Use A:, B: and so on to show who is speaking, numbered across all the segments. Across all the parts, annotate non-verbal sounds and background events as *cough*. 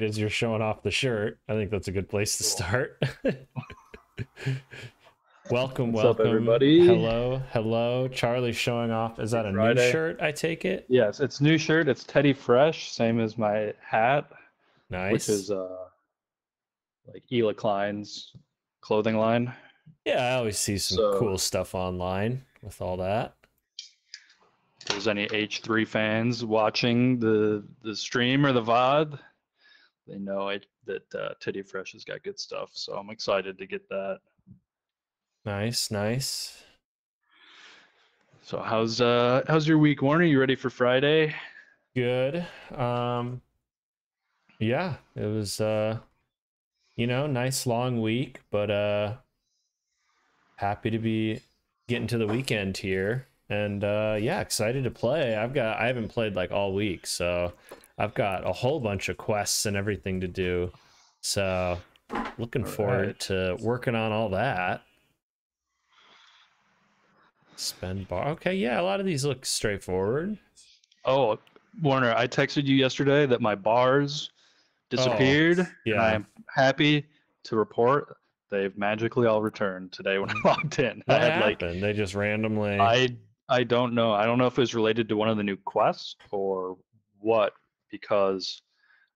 A: as you're showing off the shirt. I think that's a good place to start. *laughs* welcome,
B: What's up,
A: welcome,
B: everybody?
A: Hello, hello. Charlie showing off. Is that a new shirt? I take it.
B: Yes, it's new shirt. It's Teddy Fresh, same as my hat,
A: Nice.
B: which is uh like Hila Klein's clothing line.
A: yeah, I always see some
B: So-
A: cool stuff online with all that.
B: If there's any H3 fans watching the the stream or the VOD, they know it, that uh, Teddy Fresh has got good stuff. So I'm excited to get that.
A: Nice, nice.
B: So how's uh how's your week, Warner? You ready for Friday?
A: Good. Um yeah, it was uh you know, nice long week, but uh happy to be getting to the weekend here. And uh yeah, excited to play. I've got I haven't played like all week, so I've got a whole bunch of quests and everything to do. So looking
B: All
A: forward
B: right.
A: to working on all that. Spend bar. Okay, yeah, a lot of these look straightforward.
B: Oh, Warner, I texted you yesterday that my bars oh, disappeared. and
A: Oh, yeah.
B: I am happy to report they've magically all returned today when I mm-hmm. logged in. *laughs* I
A: What
B: had like
A: happened? they just randomly.
B: I I don't know. I don't know if it was related to one of the new quests or what, because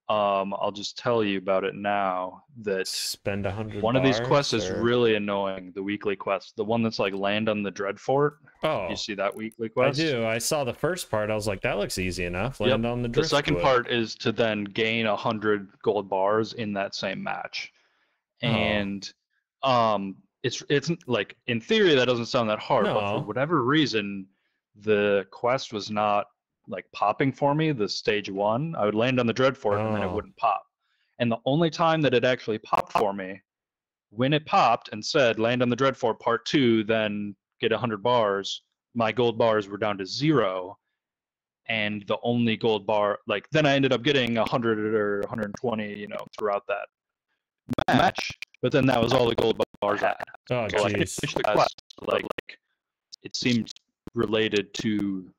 B: um I'll just tell you about it now that
A: spend a hundred.
B: one of these quests
A: bars,
B: is really annoying, the weekly quest. The one that's like land on the Dreadfort.
A: Oh,
B: You see that weekly quest?
A: I do. I saw the first part. I was like, that looks easy enough.
B: Yep,
A: Land on the
B: The second part is to then gain a hundred gold bars in that same match,
A: Oh.
B: and um, it's it's like in theory that doesn't sound that hard, but for whatever reason, the quest was not like popping for me. The stage one, I would land on the Dreadfort and then it
A: Oh.
B: wouldn't pop, and the only time that it actually popped for me, when it popped and said land on the Dreadfort part two, then get a hundred bars, my gold bars were down to zero and the only gold bar like then i ended up getting 100 or 120 you know throughout that match but then that was all the gold bars i had
A: Oh,
B: so like, I finished the quest like, like it seemed related to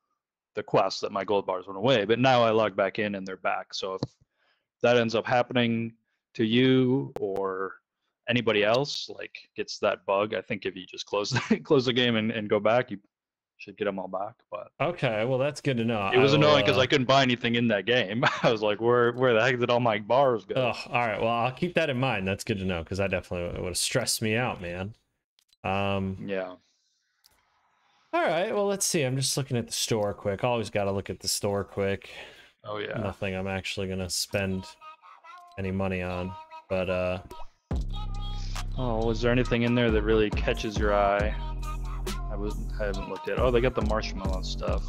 B: the quest that my gold bars went away but now i log back in and they're back so if that ends up happening to you or anybody else like gets that bug i think if you just close *laughs* the, close the game and, and go back you should get them all back but
A: Okay, well that's good to know.
B: it was
A: I will,
B: annoying because
A: uh,
B: I couldn't buy anything in that game. *laughs* I was like, where where the heck did all my bars go?
A: Oh, all right. Well, I'll keep that in mind. That's good to know because that definitely would have stressed me out, man. Um.
B: Yeah.
A: All right. Well, let's see. I'm just looking at the store quick. Always got to look at the store quick.
B: Oh yeah.
A: Nothing I'm actually gonna spend any money on, but uh.
B: Oh, was there anything in there that really catches your eye? I was I haven't looked at. Oh, they got the marshmallow stuff.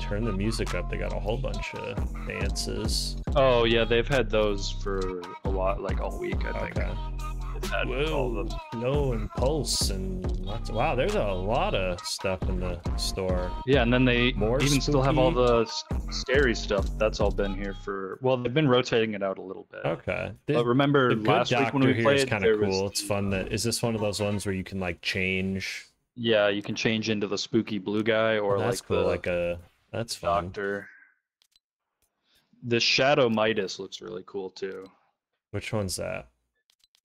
A: Turn the music up. They got a whole bunch of dances.
B: Oh yeah, they've had those for a lot, like all week. I think.
A: Okay.
B: All
A: Whoa,
B: the
A: Low and Pulse and lots of, wow, there's a lot of stuff in the store.
B: Yeah, and then they
A: More
B: even still have all the scary stuff. That's all been here for. Well, they've been rotating it out a little bit.
A: Okay.
B: But remember
A: the
B: last week when we
A: here
B: played,
A: is kind
B: there
A: of
B: was
A: cool. It's fun that is this one of those ones where you can like change
B: Yeah, you can change into the spooky blue guy or
A: that's
B: like
A: cool.
B: the
A: like a that's fun.
B: doctor. The Shadow Midas looks really cool too.
A: Which one's that?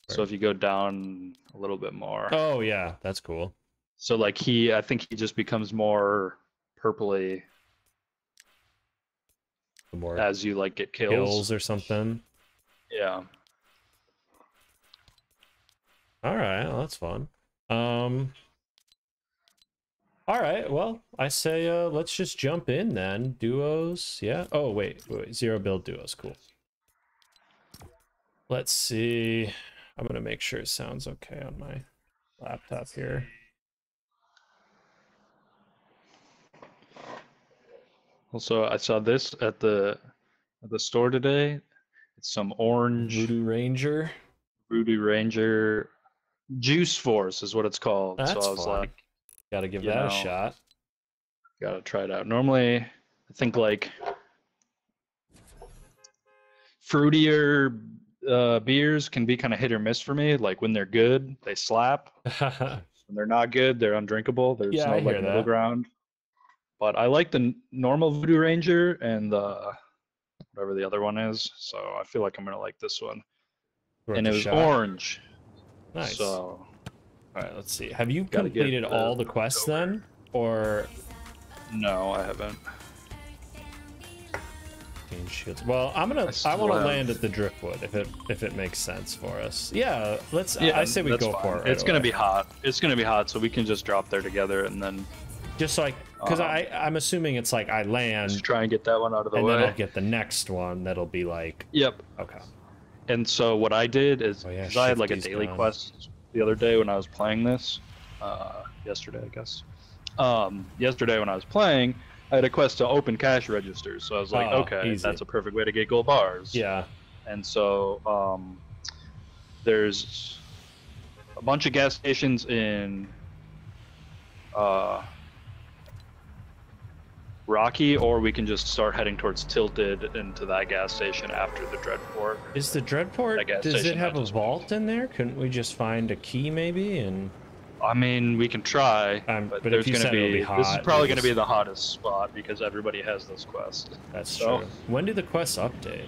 B: So if you go down a little bit more,
A: Oh yeah, that's cool.
B: so like he, I think he just becomes more purpley
A: The more
B: as you like get kills.
A: kills or something.
B: Yeah.
A: All right, well, that's fun. Um All right, well, I say uh let's just jump in then. Duos, yeah. Oh, wait, wait, wait. zero build duos, cool. Let's see. I'm going to make sure it sounds okay on my laptop here.
B: Also, I saw this at the at the store today. It's some orange
A: Voodoo Ranger.
B: Voodoo Ranger Juice Force is what it's called.
A: That's
B: so I was
A: fun.
B: like,
A: Got to give that a shot.
B: gotta try it out. Normally, I think like fruitier uh, beers can be kind of hit or miss for me. Like when they're good, they slap. *laughs* When they're not good, they're undrinkable. There's
A: Yeah,
B: no
A: I
B: like middle ground. But I like the n- normal Voodoo Ranger and the whatever the other one is. So I feel like I'm gonna like this one.
A: Worth
B: and it was
A: shot.
B: orange.
A: Nice.
B: So
A: All right, let's see. Have you completed all the quests
B: over.
A: then, or
B: no, I haven't.
A: Gain shields? Well, I'm gonna.
B: I
A: I, want to land at the driftwood if it if it makes sense for us. Yeah, let's.
B: Yeah,
A: I say we go
B: fine.
A: for it. right
B: it's gonna be hot. It's gonna be hot, so we can just drop there together and then
A: just like because
B: Um,
A: I I'm assuming it's like I
B: just
A: land
B: try and get that one out of the
A: and
B: way.
A: then I'll get the next one that'll be like
B: Yep.
A: okay.
B: And so what I did is
A: Oh, yeah,
B: 'cause I had like a daily
A: gone.
B: quest the other day when I was playing this, uh, yesterday I guess. Um, yesterday when I was playing, I had a quest to open cash registers. So I was like,
A: Oh,
B: okay,
A: easy.
B: that's a perfect way to get gold bars.
A: Yeah.
B: And so um, there's a bunch of gas stations in uh, Rocky, or we can just start heading towards Tilted into that gas station after the Dreadfort.
A: Is the
B: Dreadfort?
A: Does it have a vault in there? Couldn't we just find a key maybe and?
B: I mean, we can try,
A: Um,
B: but,
A: but
B: there's going to be,
A: be
B: this is probably going to be the hottest spot because everybody has this quest.
A: That's
B: So-
A: true. When do the quests update?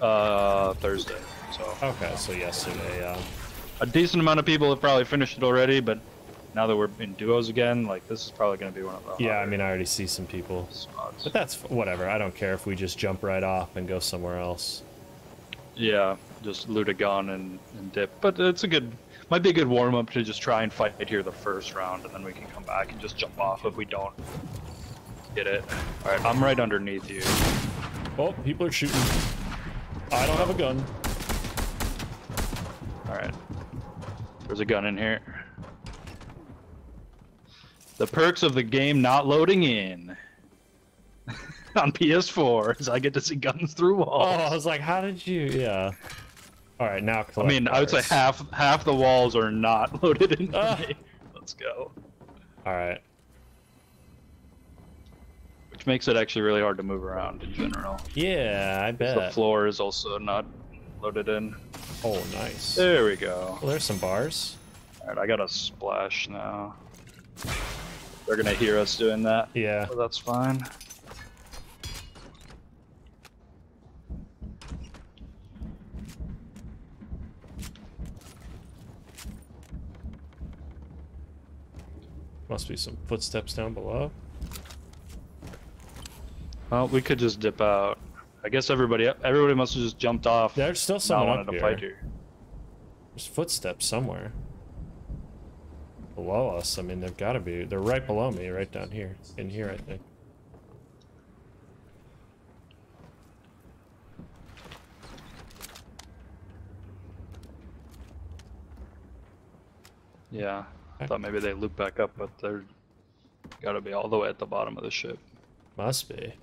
B: Uh, Thursday. So
A: Okay, so yesterday. Yeah.
B: a decent amount of people have probably finished it already, but now that we're in duos again, like this is probably going to be one of the
A: Yeah, I mean, I already see some people,
B: spots.
A: but that's whatever. I don't care if we just jump right off and go somewhere else.
B: Yeah, just loot a gun and, and dip. But it's a good, might be a good warm up to just try and fight here the first round, and then we can come back and just jump off if we don't get it. All right, I'm right underneath you.
A: Oh, people are shooting. I don't have a gun.
B: All right, there's a gun in here. The perks of the game not loading in *laughs* on PS4 is I get to see guns through walls. Oh.
A: I was like, how did you? Yeah. All right, now.
B: I mean, I would say half half the walls are not *laughs* loaded in.
A: Ah.
B: Let's go.
A: All right.
B: Which makes it actually really hard to move around in general.
A: Yeah, I bet.
B: The floor is also not loaded in.
A: Oh, nice.
B: There we go.
A: Well, there's some bars.
B: Alright, I got a splash now. They're gonna hear us doing that,
A: Yeah.
B: so that's fine.
A: Must be some footsteps down below.
B: Well, we could just dip out. I guess everybody everybody must have just jumped off.
A: There's still someone up
B: to
A: here.
B: fight here.
A: There's footsteps somewhere. Below us. I mean, they've got to be. They're right below me, right down here. In here, I think.
B: Yeah. I thought maybe they loop back up, but they're gotta be all the way at the bottom of the ship.
A: Must be.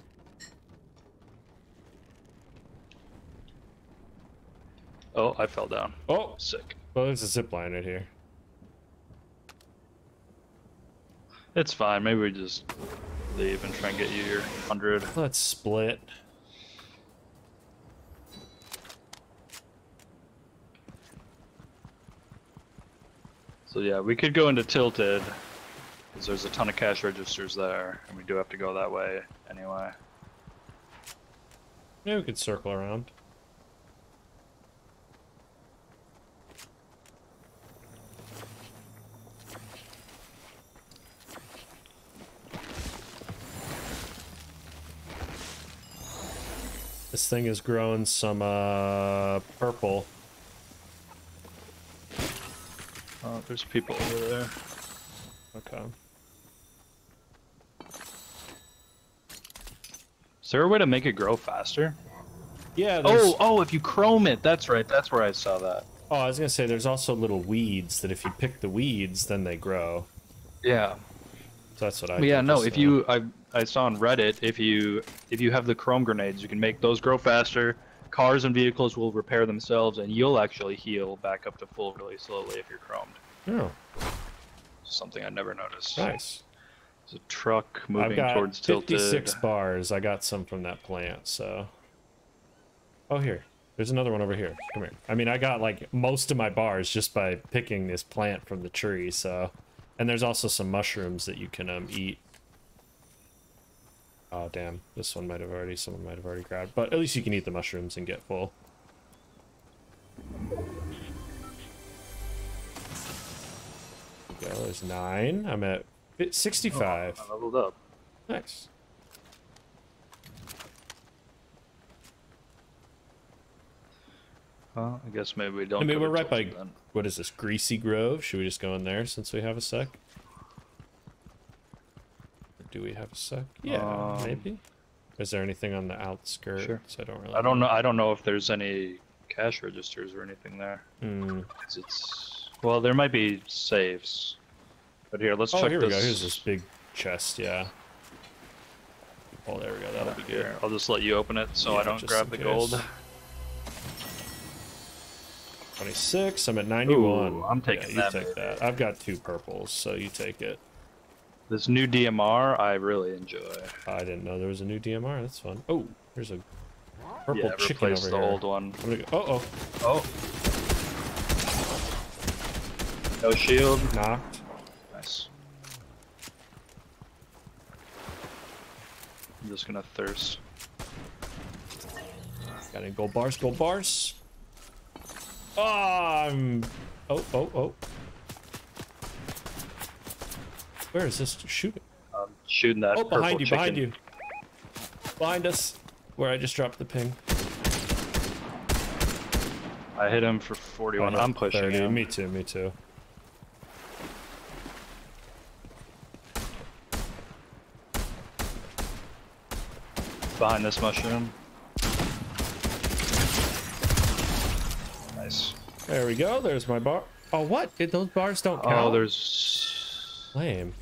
B: Oh, I fell down.
A: Oh,
B: Sick.
A: well, there's a zip line right here.
B: It's fine. Maybe we just leave and try and get you your hundred.
A: Let's split.
B: So yeah, we could go into Tilted, because there's a ton of cash registers there, and we do have to go that way anyway.
A: Maybe we could circle around. This thing is growing some uh purple.
B: Oh, there's people over there.
A: Okay.
B: Is there a way to make it grow faster?
A: Yeah. Oh, there's,
B: Oh, oh, if you chrome it, that's right. That's where I saw that.
A: oh, I was gonna say there's also little weeds that if you pick the weeds, then they grow.
B: Yeah.
A: So that's what I.
B: Yeah, no. If you, I, I saw on Reddit, if you, if you have the chrome grenades, you can make those grow faster. Cars and vehicles will repair themselves, and you'll actually heal back up to full really slowly if you're chromed.
A: Oh,
B: Something I never noticed.
A: nice.
B: There's a truck
A: I've
B: moving
A: got
B: towards Tilted.
A: 56 bars. I got some from that plant, so. Oh, here. There's another one over here. Come here. I mean, I got like most of my bars just by picking this plant from the tree, so. And there's also some mushrooms that you can um, eat. Oh damn, this one might have already someone might have already grabbed. But at least you can eat the mushrooms and get full. There go, there's nine. I'm at fi- 65.
B: I leveled up.
A: Nice.
B: Well, I guess maybe we don't.
A: I mean, we're right by
B: then.
A: what is this? Greasy Grove. Should we just go in there since we have a sec? Or do we have a sec? Yeah,
B: Um,
A: maybe. Is there anything on the outskirts?
B: Sure.
A: I don't really.
B: I don't know. I don't know if there's any cash registers or anything there.
A: Hmm.
B: 'Cause It's well, there might be saves. But here, let's
A: Oh,
B: check
A: here
B: this.
A: we go. Here's this big chest. Yeah. Oh, there we go. That'll be good.
B: Here, I'll just let you open it so
A: Yeah,
B: I don't grab the
A: in
B: gold.
A: 26. I'm at 91.
B: Ooh, I'm taking
A: yeah,
B: that
A: You take that. I've got two purples, so you take it.
B: This new DMR, I really enjoy.
A: I didn't know there was a new DMR. That's fun. Oh, there's a purple
B: yeah,
A: chicken over
B: the
A: here.
B: old one.
A: Go. Oh,
B: Oh. No shield.
A: oh, knocked.
B: Nice. I'm just gonna thirst.
A: Got any gold bars? Gold bars. Oh, ah, I'm. Oh, oh, oh. Where is this shooting?
B: I'm shooting that.
A: Oh, behind you, behind you. Behind us. Where I just dropped the ping.
B: I hit him for 41.
A: Oh,
B: I'm pushing
A: 30.
B: him.
A: Me too, me too.
B: Behind this mushroom. Nice.
A: There we go. There's my bar. Oh, what? Did those bars don't oh, count?
B: Oh, there's.
A: Lame.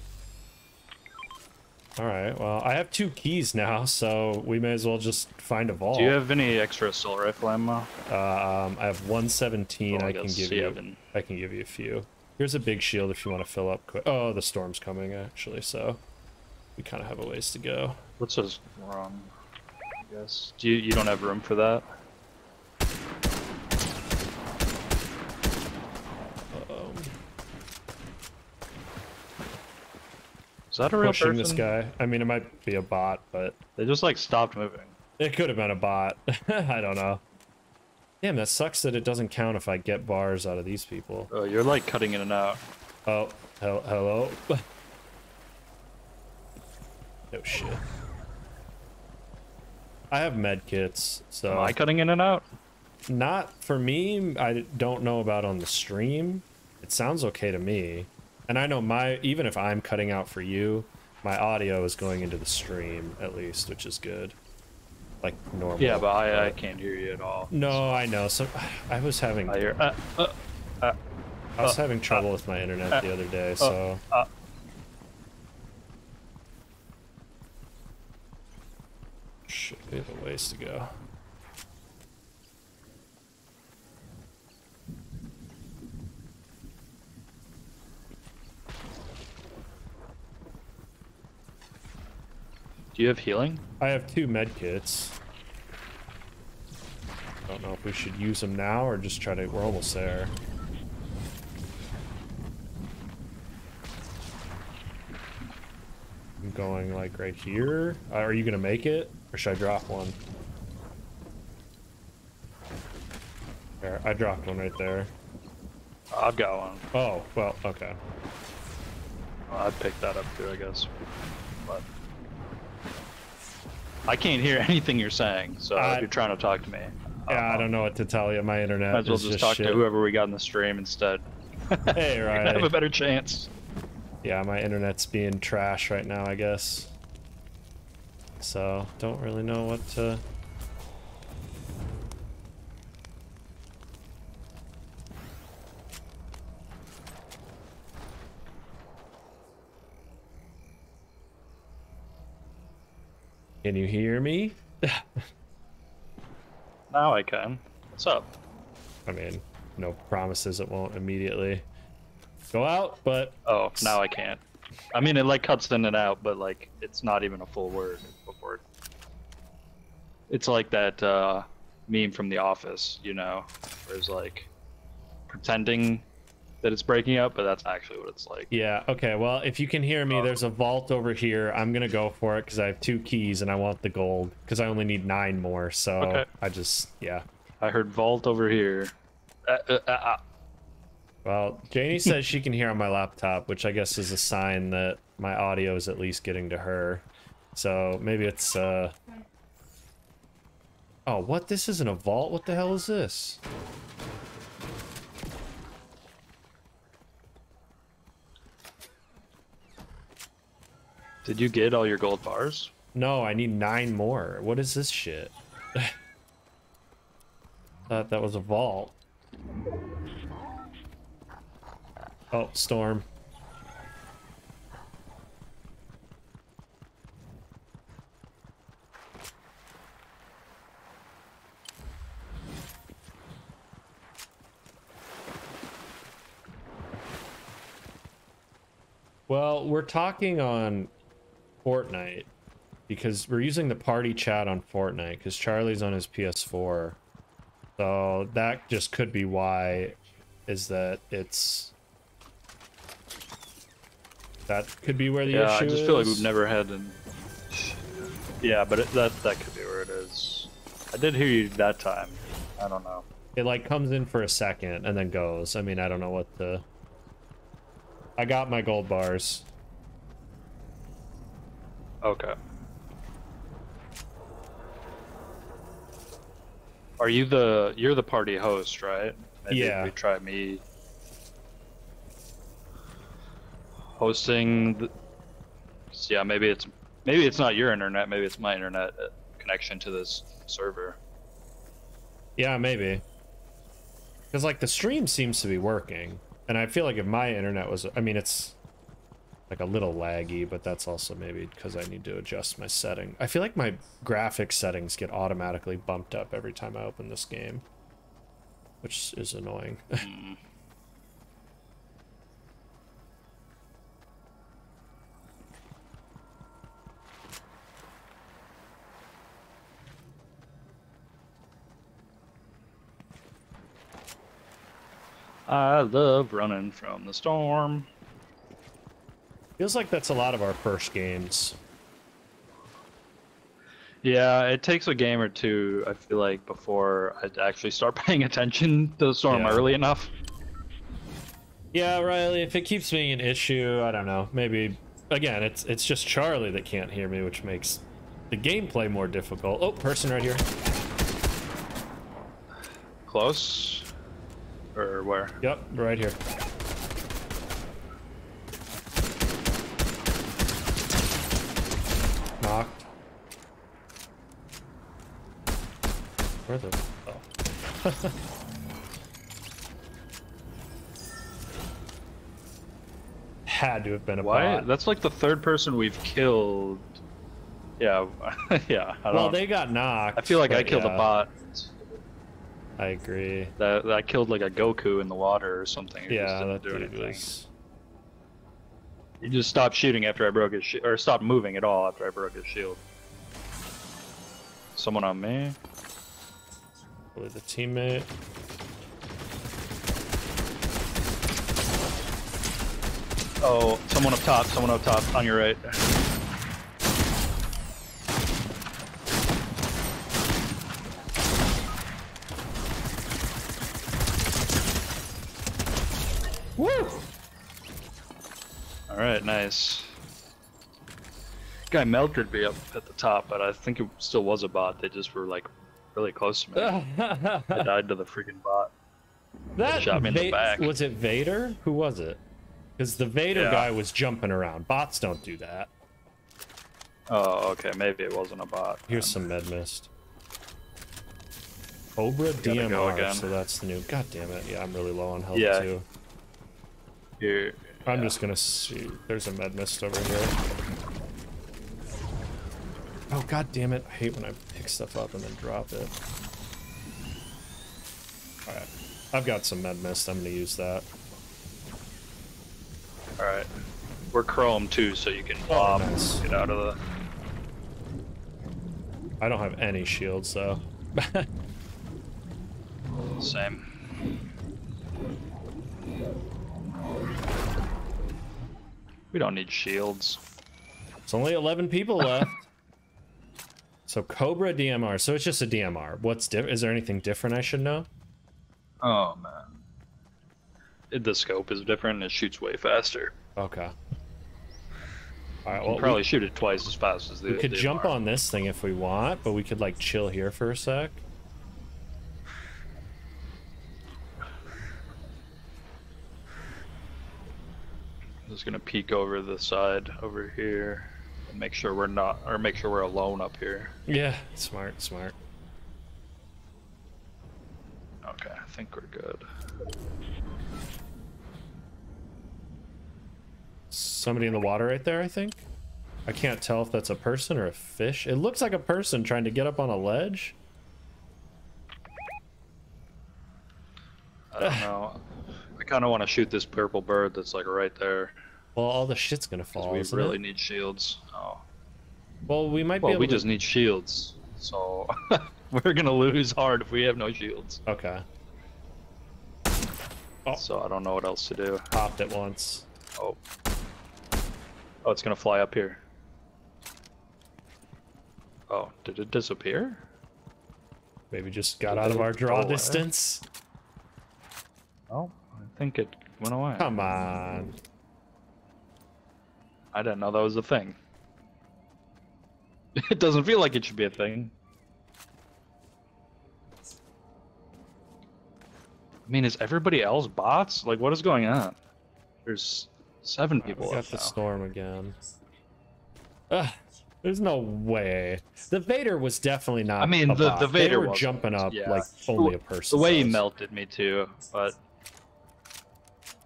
A: Alright, well, I have two keys now, so we may as well just find a vault.
B: Do you have any extra assault rifle ammo?
A: Um, I have 117.
B: Oh,
A: I
B: got
A: can give you. I can give you a few. Here's a big shield if you want to fill up quick. Oh, the storm's coming actually, so we kind of have a ways to go.
B: What's this wrong? I guess. Do you you don't have room for that? That a real
A: pushing
B: person?
A: this guy. I mean, it might be a bot, but
B: They just like stopped moving.
A: it could have been a bot. *laughs* I don't know. Damn, that sucks that it doesn't count if I get bars out of these people.
B: Oh, you're like cutting in and out.
A: Oh, hel- hello. no *laughs* oh, shit. I have med kits, so
B: Am I cutting in and out?
A: not for me. I don't know about on the stream. It sounds okay to me, and I know my even if I'm cutting out for you, my audio is going into the stream at least, which is good. Like normal.
B: Yeah, but I, I can't hear you at all.
A: No, I know. So *sighs* I was having
B: I hear. Uh, uh, uh,
A: I was having trouble with my internet the other day, so.
B: uh.
A: Shit, we have a ways to go.
B: Do you have healing?
A: I have two med kits. I Don't know if we should use them now or just try to. We're almost there. I'm going like right here. Uh, are you gonna make it, or should I drop one? There, I dropped one right there.
B: I've got one.
A: Oh, well, okay.
B: Well, I'd pick that up too, I guess. I can't hear *laughs* anything you're saying, so
A: I-
B: if you're trying to talk to me,
A: Yeah, I don't know what to tell you. My internet
B: might as well just
A: just
B: talk
A: shit.
B: to whoever we got in the stream instead. *laughs*
A: Hey,
B: You're have a better chance.
A: Yeah, my internet's being trash right now, I guess. So, don't really know what to... Can you hear me? *laughs*
B: Now I can. What's up?
A: I mean, no promises it won't immediately go out, but
B: Oh, now I can't. I mean, it like cuts in and out, but like it's not even a full word before. it- It's like that uh, meme from The Office, you know, where it's like pretending that it's breaking up, but that's actually what it's like.
A: Yeah, okay. Well, if you can hear me, there's a vault over here. I'm going to go for it because I have two keys and I want the gold because I only need nine more. So
B: Okay.
A: I just, yeah.
B: I heard vault over here. Uh, uh, uh, uh.
A: Well, Janie *laughs* says she can hear on my laptop, which I guess is a sign that my audio is at least getting to her. So maybe it's, uh... Oh, what? This isn't a vault? What the hell is this?
B: Did you get all your gold bars?
A: No, I need nine more. What is this shit? *sighs* Thought that was a vault. Oh, storm. Well, we're talking on Fortnite because we're using the party chat on Fortnite because Charlie's on his PS4. So that just could be why is that it's that could be where the
B: yeah,
A: issue
B: I just feel like we've never had an. Yeah, but it, that that could be where it is. I did hear you that time. I don't know.
A: It like comes in for a second and then goes. I mean, I don't know what the I got my gold bars.
B: Okay. Are you the you're the party host, right? Maybe
A: Yeah.
B: We try me hosting. The, yeah, maybe it's maybe it's not your internet. Maybe it's my internet uh, connection to this server.
A: Yeah, maybe. Because like the stream seems to be working, and I feel like if my internet was, I mean, it's like a little laggy, but that's also maybe because I need to adjust my setting. I feel like my graphics settings get automatically bumped up every time I open this game, which is annoying. *laughs*
B: I love running from the storm.
A: Feels like that's a lot of our first games.
B: Yeah, it takes a game or two. I feel like before I actually start *laughs* paying attention to the storm
A: Yeah.
B: early enough.
A: Yeah, Riley, if it keeps being an issue, I don't know. Maybe again, it's it's just Charlie that can't hear me, which makes the gameplay more difficult. Oh, person right here.
B: Close, or where?
A: Yep, right here. Knocked. Where the oh. Had to have been a
B: Why?
A: bot.
B: That's like the third person we've killed. Yeah, *laughs* yeah. I don't.
A: Well, they got knocked.
B: I feel like I killed
A: yeah,
B: a bot.
A: I agree.
B: That that killed like a Goku in the water or something. It just
A: Yeah,
B: didn't
A: that
B: do
A: dude
B: anything.
A: was.
B: He just stopped shooting after I broke his shield, or stopped moving at all after I broke his shield. Someone on me.
A: Probably the teammate.
B: Oh, someone up top. Someone up top on your right.
A: Woo!
B: All right, nice. Guy Meldred be up at the top, but I think it still was a bot. They just were like really close to me. *laughs* I died to the freaking bot.
A: that
B: shot me in the back.
A: Was it Vader? Who was it? Because the Vader
B: Yeah.
A: guy was jumping around. Bots don't do that.
B: Oh, okay. Maybe it wasn't a bot.
A: Here's some med mist. Cobra
B: Gotta go
A: DMR,
B: again.
A: so that's the new. God damn it! Yeah, I'm really low on health
B: Yeah.
A: too.
B: Here.
A: I'm
B: yeah.
A: just gonna see. There's a med mist over here. Oh god damn it! I hate when I pick stuff up and then drop it. All right, I've got some med mist. I'm gonna use that.
B: All right. We're chrome too, so you can
A: Oh,
B: lob
A: nice.
B: get out of the.
A: I don't have any shields though. *laughs*
B: same. We don't need shields.
A: It's only 11 people left. So Cobra DMR. So it's just a DMR. What's different? Is there anything different I should know?
B: Oh man. It, the scope is different. And it shoots way faster.
A: Okay. All right. Well,
B: can probably
A: we,
B: shoot it twice as fast as the.
A: we could jump on this thing if we want, but we could like chill here for a sec.
B: I'm just gonna peek over the side over here and make sure we're not, or make sure we're alone up here.
A: Yeah. Smart. Smart.
B: Okay, I think we're good.
A: Somebody in the water right there. I think. I can't tell if that's a person or a fish. It looks like a person trying to get up on a ledge.
B: I don't know. I kind of want to shoot this purple bird that's like right there.
A: Well, all the shit's gonna fall.
B: we really
A: it?
B: need shields. Oh.
A: Well, we might
B: Well,
A: be able
B: we
A: to.
B: just need shields. So *laughs* we're gonna lose hard if we have no shields.
A: Okay. Oh.
B: So I don't know what else to do.
A: Popped it once.
B: Oh. Oh, it's gonna fly up here. Oh, did it disappear?
A: Maybe just got
B: Did
A: out of our draw
B: away?
A: distance.
B: Oh, I think it went away.
A: Come on.
B: I didn't know that was a thing. *laughs* It doesn't feel like it should be a thing. I mean, is everybody else bots? Like, what is going on? There's seven people
A: we got the
B: now.
A: storm again. Ugh, there's no way. The Vader was definitely not.
B: I mean, the- the
A: They
B: Vader
A: were
B: wasn't,
A: jumping up
B: yeah.
A: like only a person.
B: The way he melted me too, but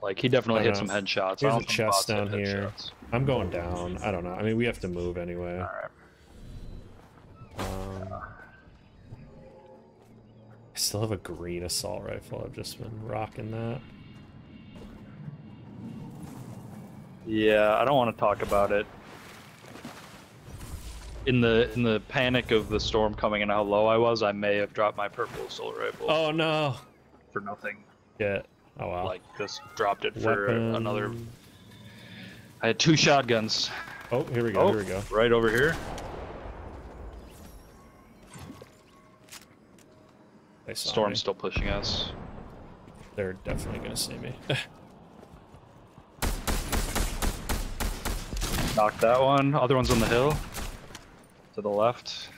B: like he definitely hit
A: don't
B: some headshots. There's
A: a chest down here.
B: headshots.
A: I'm going down. I don't know. I mean, we have to move anyway.
B: All right.
A: Um, I still have a green assault rifle. I've just been rocking that.
B: Yeah, I don't want to talk about it. In the in the panic of the storm coming and how low I was, I may have dropped my purple assault rifle
A: Oh no!
B: for nothing.
A: Yeah. Oh wow.
B: Like just dropped it for
A: Weapon.
B: another. I had two shotguns.
A: Oh, here we go.
B: Oh,
A: Here we go.
B: Oh, right over here.
A: They saw me.
B: Storm's still pushing us.
A: They're definitely gonna see me. *laughs*
B: Knocked that one. Other one's on the hill. To the left.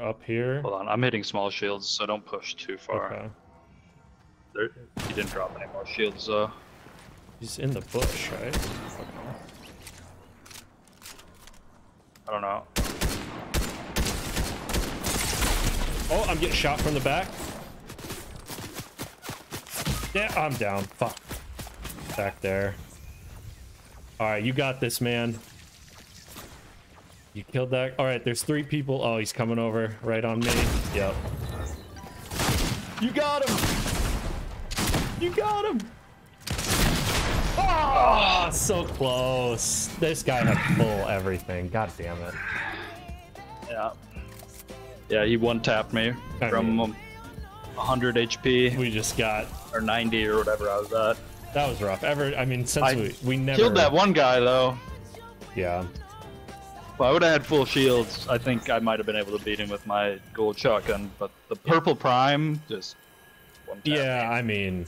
A: Up here.
B: Hold on, I'm hitting small shields, so don't push too far.
A: Okay.
B: There, he didn't drop any more shields though.
A: He's in the bush, right?
B: I don't know.
A: Oh, I'm getting shot from the back. Yeah, I'm down. Fuck. Back there. Alright, you got this, man. You killed that. Alright, there's three people. Oh, he's coming over right on me. Yep. You got him! You got him! Oh, so close. This guy had full everything. God damn it.
B: Yeah. Yeah, he one tapped me
A: I
B: from
A: mean-
B: um, 100 HP
A: We just got
B: or 90 or whatever I was at.
A: that was rough. Ever I mean since
B: I
A: we we never
B: Killed that one guy though.
A: Yeah.
B: If I would have had full shields, I think I might have been able to beat him with my gold shotgun. But the purple prime just. One
A: yeah. I mean,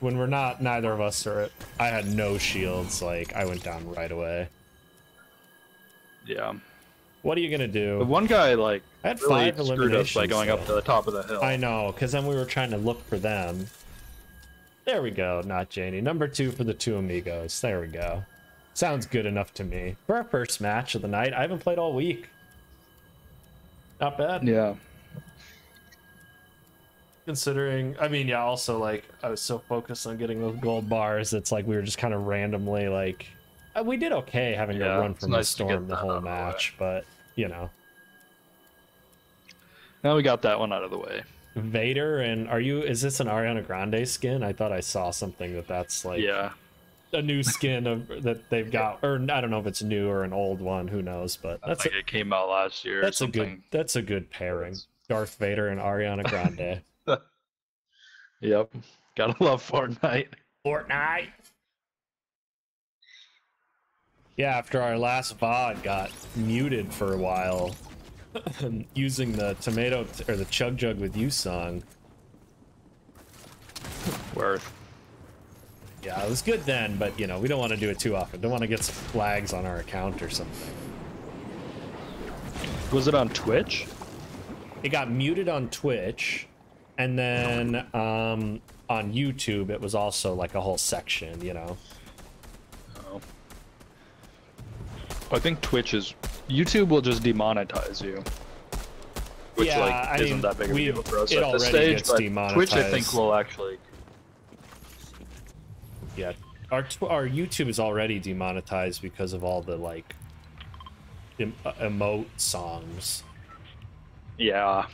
A: when we're not, neither of us are. I had no shields. Like I went down right away.
B: yeah.
A: What are you gonna do?
B: The one guy like
A: I had
B: really
A: five
B: screwed us by going up to the top of the hill.
A: I know, because then we were trying to look for them. There we go. Not Janie. Number two for the two amigos. There we go. Sounds good enough to me. For our first match of the night, I haven't played all week. Not bad.
B: Yeah.
A: considering i mean yeah also like i was so focused on getting those gold bars it's like we were just kind of randomly like uh, we did okay having
B: Yeah,
A: to run from the
B: nice to
A: storm the whole
B: of the
A: match but you know
B: Now we got that one out of the way.
A: vader and are you is this an ariana grande skin i thought i saw something that that's like
B: yeah.
A: A new skin of that they've got or i don't know if it's new or an old one who knows but
B: I
A: that's
B: think
A: a,
B: it came out last year.
A: that's a good that's a good pairing darth vader and ariana grande *laughs*
B: Yep. Gotta love Fortnite.
A: Fortnite. Yeah, after our last VOD got muted for a while, *laughs* using the tomato or the chug jug with you song.
B: Worth.
A: Yeah, it was good then, but you know, we don't want to do it too often. Don't want to get some flags on our account or something.
B: Was it on Twitch?
A: It got muted on Twitch, and then um, on YouTube, it was also like a whole section, you know.
B: Oh. I think Twitch is. YouTube will just demonetize you. Which
A: Yeah,
B: like
A: I
B: isn't
A: mean,
B: that big of a
A: we-
B: deal for us
A: it
B: at this
A: already
B: stage.
A: gets
B: But Twitch, I think, will actually.
A: Yeah, our tw- our YouTube is already demonetized because of all the like em- uh, emote songs.
B: Yeah.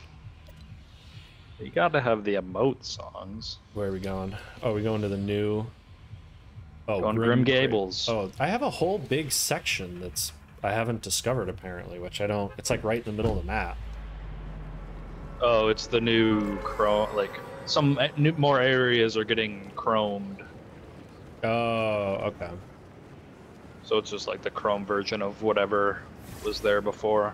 B: You gotta have the emote songs.
A: Where are we going? Oh, we going to the new. Oh,
B: Going Grim
A: Gra-
B: Gables.
A: Oh, I have a whole big section that's I haven't discovered apparently, which I don't. It's like right in the middle of the map.
B: Oh, it's the new chrome. Like some new, more areas are getting chromed,
A: Oh, okay.
B: so it's just like the chrome version of whatever was there before.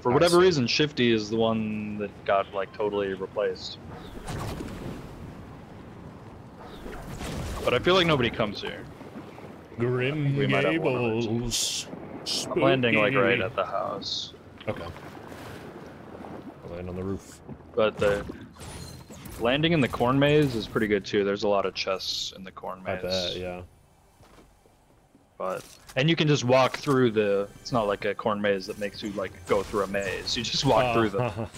B: For
A: I
B: whatever reason, Shifty is the one that got like totally replaced. But I feel like nobody comes here.
A: Grim
B: we might have.
A: Gables.
B: I'm landing like right at the house.
A: Okay. I'll land on the roof.
B: But the landing in the corn maze is pretty good too. There's a lot of chests in the corn maze.
A: I bet. Yeah.
B: But and you can just walk through the. It's not like a corn maze that makes you like go through a maze. You just walk through the.
A: Uh, *laughs*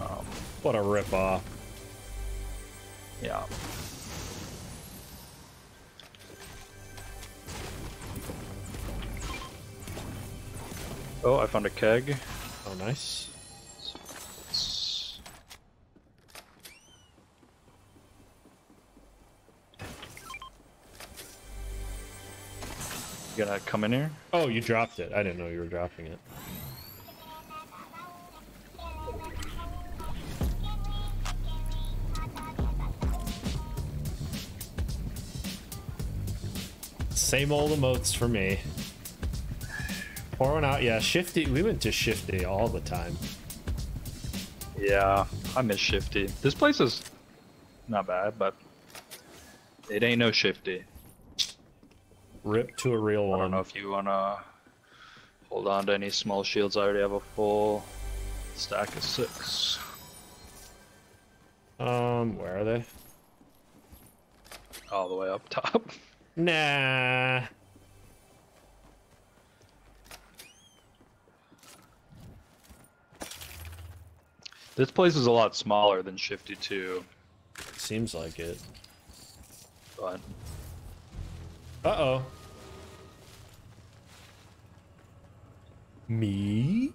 B: Um,
A: what a rip off.
B: yeah. Oh, I found a keg.
A: Oh, nice.
B: You gonna come in here?
A: Oh, you dropped it. I didn't know you were dropping it. Same old emotes for me. Pour one out. Yeah, Shifty. We went to Shifty all the time.
B: Yeah, I miss Shifty. This place is not bad, but it ain't no Shifty.
A: Rip to a real one.
B: I don't know if you wanna hold on to any small shields. I already have a full stack of six.
A: Um, where are they?
B: All the way up top. *laughs*
A: Nah.
B: This place is a lot smaller than Shifty 2,
A: Seems like it.
B: but
A: Uh oh. Me?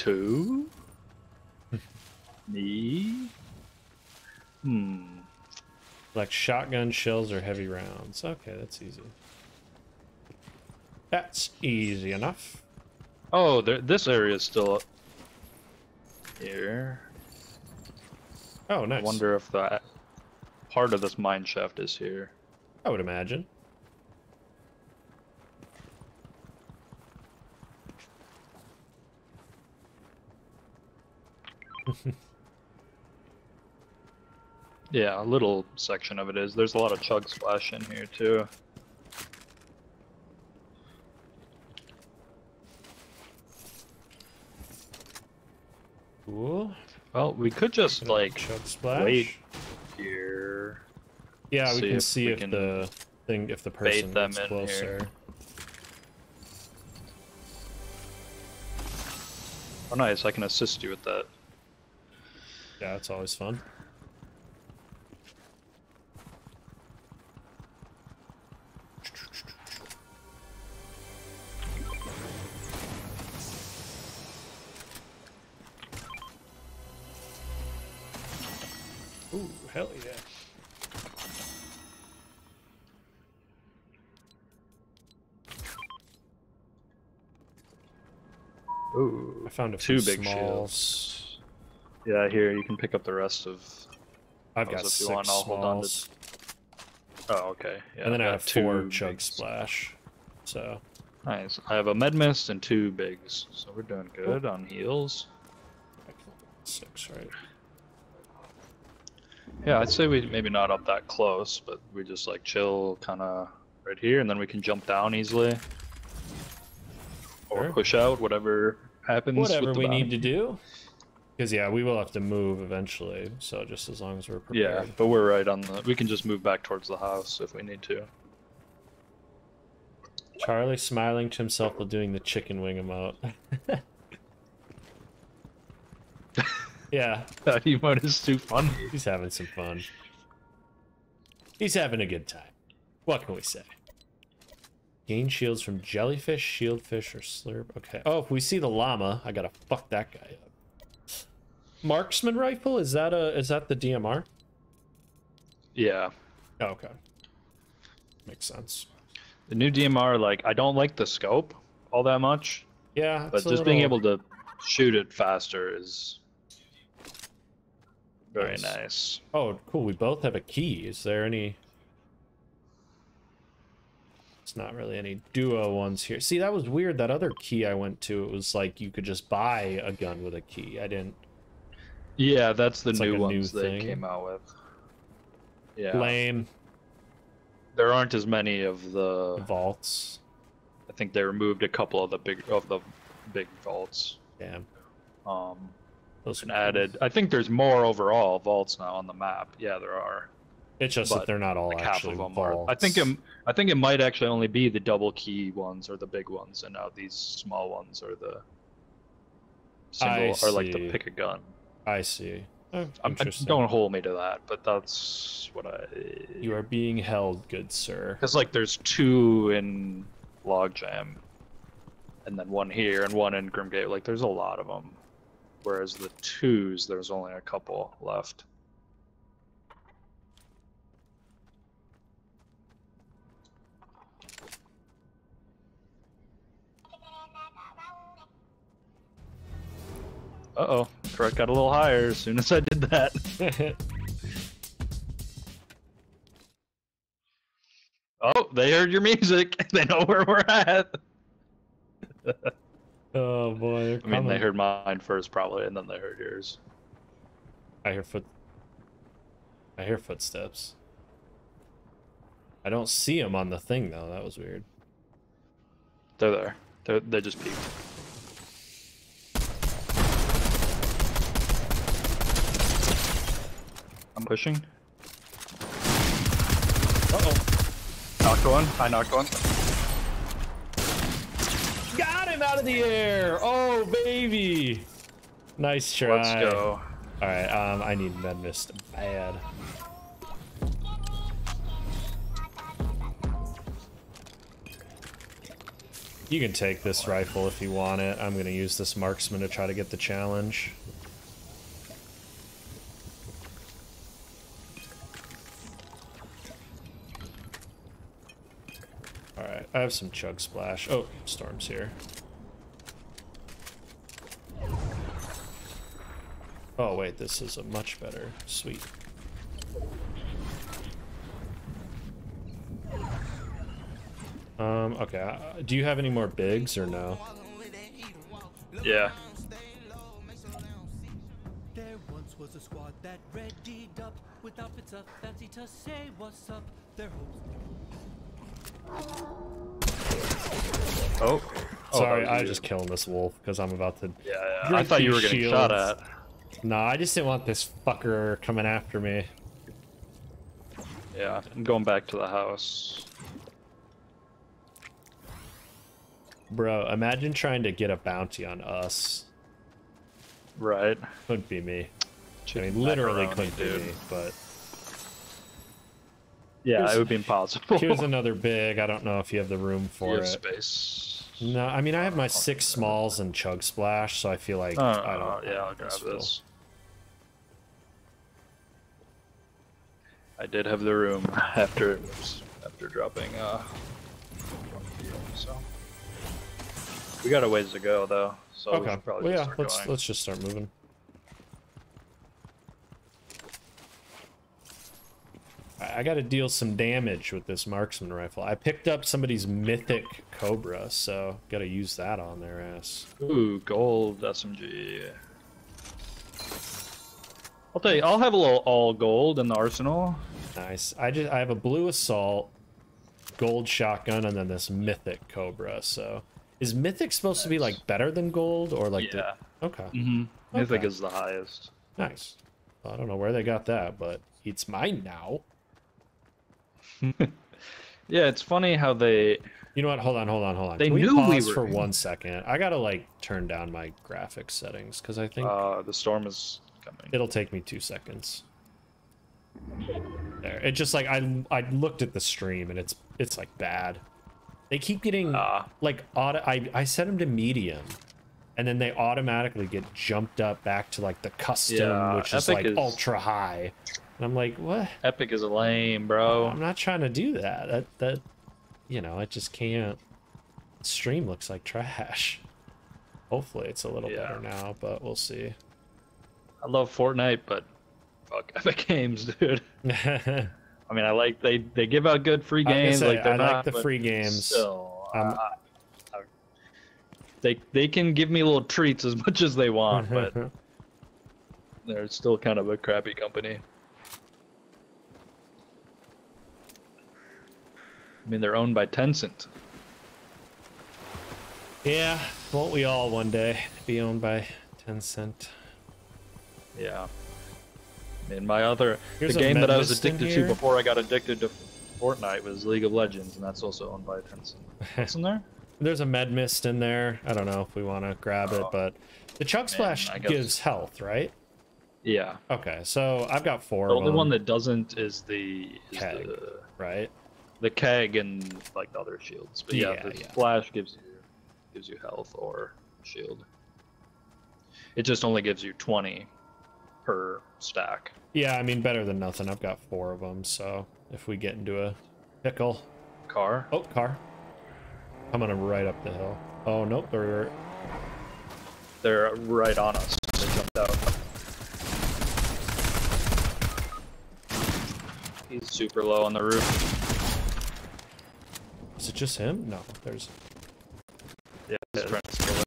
B: two? *laughs* Me? Hmm.
A: Like shotgun shells or heavy rounds. Okay, that's easy. That's easy enough.
B: Oh, there, this area is still up here.
A: Oh, nice.
B: I wonder if that part of this mine shaft is here.
A: I would imagine. *laughs*
B: Yeah, a little section of it is. There's a lot of chug splash in here too.
A: Cool.
B: Well, we could just like
A: Chug splash.
B: wait here.
A: Yeah, we
B: see
A: can see
B: we
A: if
B: can
A: the thing, if the person
B: them
A: gets
B: here.
A: closer.
B: Oh, nice! I can assist you with that.
A: Yeah, it's always fun. Found a
B: two big
A: smalls.
B: shields. Yeah, here you can pick up the rest of
A: I've got
B: so if you
A: six
B: want, on to- Oh, okay. Yeah,
A: and then I have four
B: two
A: chug
B: bigs.
A: splash. So
B: Nice. I have a med mist and two bigs, so we're doing good on heals.
A: six, right?
B: Yeah, I'd say we maybe not up that close, but we just like chill kind of right here, and then we can jump down easily. Or
A: Sure.
B: push out, whatever happens. with
A: Whatever
B: the
A: we need to do. Because yeah, we will have to move eventually. So just as long as we're prepared.
B: Yeah, but we're right on the. We can just move back towards the house if we need to.
A: Charlie smiling to himself while doing the chicken wing emote. *laughs* yeah,
B: That emote is too funny.
A: he's having some fun. He's having a good time. What can we say? Gain shields from jellyfish, shieldfish, or slurp. Okay. Oh, if we see the llama, I gotta fuck that guy up. Marksman rifle? Is that a is that the DMR?
B: Yeah,
A: Oh, okay. Makes sense.
B: the new DMR, like I don't like the scope all that much,
A: Yeah,
B: but
A: it's
B: just
A: a
B: being able to shoot it faster is very
A: Nice.
B: nice.
A: Oh, cool. We both have a key. Is there any? It's not really any duo ones here. See, that was weird. That other key I went to, it was like you could just buy a gun with a key. I didn't.
B: Yeah, that's the
A: It's like
B: new
A: new
B: ones they
A: thing.
B: came out with. Yeah,
A: Lame
B: there aren't as many of the.
A: vaults.
B: I think they removed a couple of the big of the big vaults.
A: Damn.
B: Um,
A: Those
B: and added. I think there's more overall vaults now on the map. Yeah, there are.
A: It's just that they're not all
B: Like half
A: actually
B: of them
A: vaults.
B: are. I think it, I think it might actually only be the double key ones or the big ones, and now these small ones are the
A: I
B: single or like the pick a gun.
A: I see. Oh,
B: I'm, I- don't hold me to that, but that's what I.
A: You are being held, good sir.
B: Because like there's two in Logjam, and then one here and one in Grimgate. Like there's a lot of them. Whereas the twos, there's only a couple left. Uh oh, threat got a little higher as soon as I did that. *laughs* Oh, they heard your music. *laughs* They know where we're at. *laughs*
A: oh boy.
B: I mean, they heard mine first, probably, and then they heard yours.
A: I hear foot. I hear footsteps. I don't see them on the thing though. That was weird.
B: They're there. They're, they just peeked. I'm pushing. Uh oh. Knocked one. I knocked one.
A: Got him out of the air! Oh baby! Nice try.
B: Let's go.
A: All right. Um, I need med mist bad. You can take this rifle if you want it. I'm gonna use this marksman to try to get the challenge. I have some chug splash. Oh, storm's here. Oh wait, this is a much better. Sweet. Um, okay. uh, Do you have any more bigs or no?
B: Yeah.
C: There once was a squad that readied up with outfits up fancy to say what's up. Their hopes
B: Oh. Oh,
A: Sorry,
B: that was
A: I just killing this wolf because I'm about to.
B: Yeah, yeah. I thought you were getting shot
A: shields.
B: at.
A: No, I just didn't want this fucker coming after me.
B: Yeah, I'm going back to the house.
A: Bro, imagine trying to get a bounty on us.
B: Right.
A: Couldn't be me. I mean, literally couldn't be me, but
B: Yeah,
A: Here's-
B: it would be impossible.
A: here's *laughs* another big. I don't know if you have the room
B: You
A: for
B: have
A: it.
B: space.
A: No, I mean I have my six smalls and chug splash, so I feel like
B: Uh,
A: I don't.
B: yeah, I'll grab
A: will-
B: this. I did have the room *laughs* after it was after dropping uh so we got a ways to go though, so we
A: Okay.
B: should probably
A: Well,
B: just
A: yeah.
B: start
A: Let's
B: going.
A: let's just start moving. I got to deal some damage with this marksman rifle. I picked up somebody's mythic cobra, so got to use that on their ass.
B: Ooh, gold SMG. I'll tell you, I'll have a little all gold in the arsenal.
A: Nice. I just I have a blue assault, gold shotgun, and then this mythic cobra. So, is mythic supposed to be like better than gold or like?
B: yeah.
A: The... Okay.
B: Mm-hmm. I think
A: Okay.
B: is the highest.
A: Nice. Well, I don't know where they got that, but it's mine now. *laughs*
B: Yeah, it's funny how they.
A: You know what? Hold on, hold on, hold on.
B: They
A: Can we
B: knew we
A: pause
B: were
A: for one second? I gotta like turn down my graphics settings because I think
B: Uh, the storm is coming.
A: it'll take me two seconds. There. It just like I I looked at the stream and it's it's like bad. They keep getting
B: Ah.
A: like auto. I I set them to medium, and then they automatically get jumped up back to like the custom,
B: Yeah,
A: which is
B: Epic
A: like
B: is-
A: ultra high. And I'm like, what?
B: Epic is lame, bro.
A: I'm not trying to do that. That that you know, I just can't. Stream looks like trash. Hopefully it's a little
B: Yeah.
A: better now, but we'll see.
B: I love Fortnite, but fuck *laughs* Epic Games, dude.
A: I *laughs*
B: I mean, I like they they give out good free games.
A: say,
B: like they're
A: I like
B: not,
A: the free games.
B: Still,
A: Um,
B: uh, I- they they can give me little treats as *laughs* much as they want, but they're still kind of a crappy company. I mean, they're owned by Tencent.
A: yeah, won't we all one day be owned by Tencent?
B: Yeah. I mean, my other
A: Here's
B: the game that I was addicted to before I got addicted to Fortnite was League of Legends, and that's also owned by Tencent. *laughs* Isn't there?
A: There's a med mist in there. I don't know if we want to grab it,
B: Oh.
A: but the chug splash
B: guess-
A: gives health, right?
B: Yeah.
A: Okay, so I've got four.
B: The only one that doesn't is the is
A: Keg.
B: the,
A: right?
B: The keg and like the other shields. But yeah,
A: Yeah,
B: the
A: yeah.
B: splash gives you gives you health or shield. It just only gives you twenty per stack.
A: Yeah, I mean better than nothing. I've got four of them, so if we get into a pickle,
B: Car.
A: oh car, coming right up the hill. Oh nope, they're
B: They're right on us. They jumped out. He's super low on the roof.
A: Is it just him? No, there's
B: Yeah, he's trying to steal it.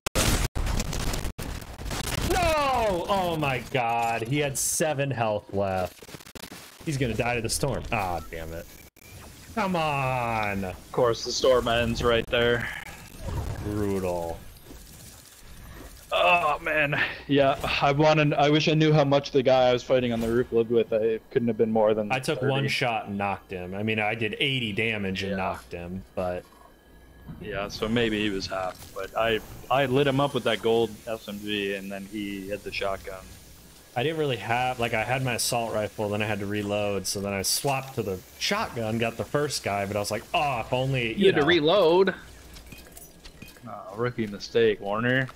A: no. Oh my god, he had seven health left. He's gonna die to the storm. Ah, damn it. Come on,
B: Of course, the storm ends right there.
A: brutal.
B: Oh man, yeah. I wanted. I wish I knew how much the guy I was fighting on the roof lived with. I couldn't have been more than.
A: I took
B: 30.
A: one shot and knocked him. I mean, I did 80 damage and
B: Yeah.
A: knocked him, but
B: Yeah, so maybe he was half, but I I lit him up with that gold SMG, and then he had the shotgun.
A: I didn't really have like I had my assault rifle, then I had to reload, so then I swapped to the shotgun, got the first guy, but I was like, oh, if only you,
B: You had to reload. Oh, rookie mistake, Warner.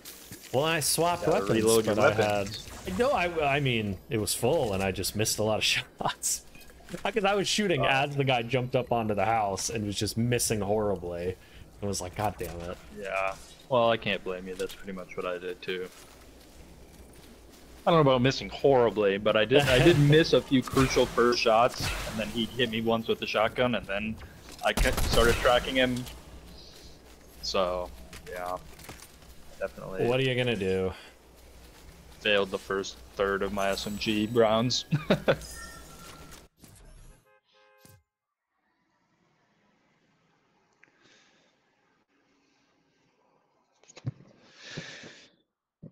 A: Well, I swapped
B: Gotta
A: weapons,
B: reload your
A: I
B: weapons.
A: had no. I I mean, it was full, and I just missed a lot of *laughs* shots because I was shooting
B: Oh.
A: as the guy jumped up onto the house and was just missing horribly. I was like, God damn it!
B: Yeah. Well, I can't blame you. That's pretty much what I did too. I don't know about missing horribly, but I did. I did *laughs* miss a few crucial first shots, and then he hit me once with the shotgun, and then I started tracking him. So, yeah, definitely
A: What are you gonna do?
B: failed the first third of my SMG rounds. *laughs*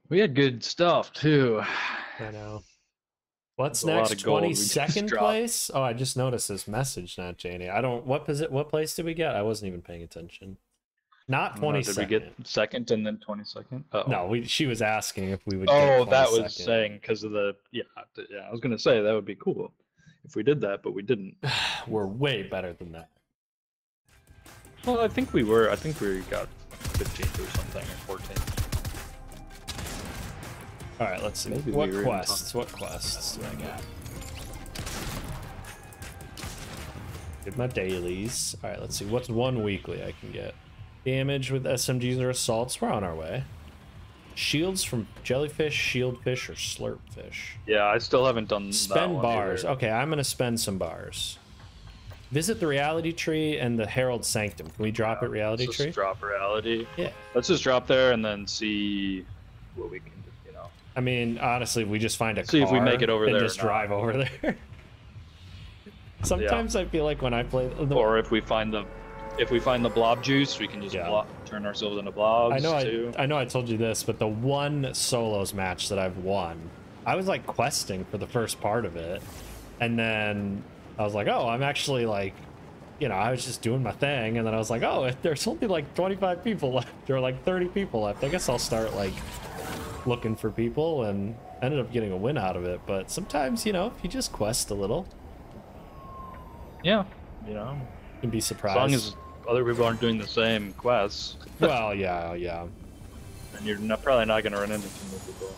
B: we had good stuff too.
A: I know. What's
B: There's
A: next?
B: Twenty second gold we
A: Twenty
B: just
A: second
B: dropped.
A: place? Oh, I just noticed this message, not Janie. I don't. What posi- What place did we get? I wasn't even paying attention. Not twenty
B: Did we get second and then twenty second? Oh.
A: No, we. She was asking if we would. get
B: Oh, that was saying because of the yeah yeah. I was gonna say that would be cool if we did that, but we didn't. *sighs*
A: We're way better than that.
B: Well, I think we were. I think we got 15th or something or 14th.
A: All right, let's see.
B: Maybe
A: what
B: we
A: quests? What quests do I got? Did my dailies. All right, let's see. What's one weekly I can get? Damage with SMGs or assaults. We're on our way. Shields from jellyfish, shieldfish, or slurpfish.
B: Yeah, I still haven't done that
A: Spend bars.
B: either.
A: Okay, I'm gonna spend some bars. visit the reality tree and the Herald Sanctum. Can we drop at reality
B: Let's
A: tree?
B: just drop reality.
A: Yeah.
B: Let's just drop there and then see what we can, you know.
A: I mean, honestly, we just find a
B: See if we
A: car
B: make it over
A: and
B: there
A: just drive over there. *laughs* Sometimes I feel like when I play the
B: Or if we find the, if we find the blob juice, we can just
A: Yeah.
B: blob, turn ourselves into blobs
A: I know
B: too.
A: I, I know I told you this, but the one solos match that I've won, I was like questing for the first part of it, and then I was like, oh, I'm actually like, you know, I was just doing my thing, and then I was like, oh, if there's only like 25 people left, *laughs* or like 30 people left. I guess I'll start like looking for people, and ended up getting a win out of it. But sometimes, you know, if you just quest a little,
B: yeah, you know,
A: you can be
B: as
A: surprised.
B: long as other people aren't doing the same quests,
A: well, yeah, yeah.
B: And you're not, probably not going to run into too many people.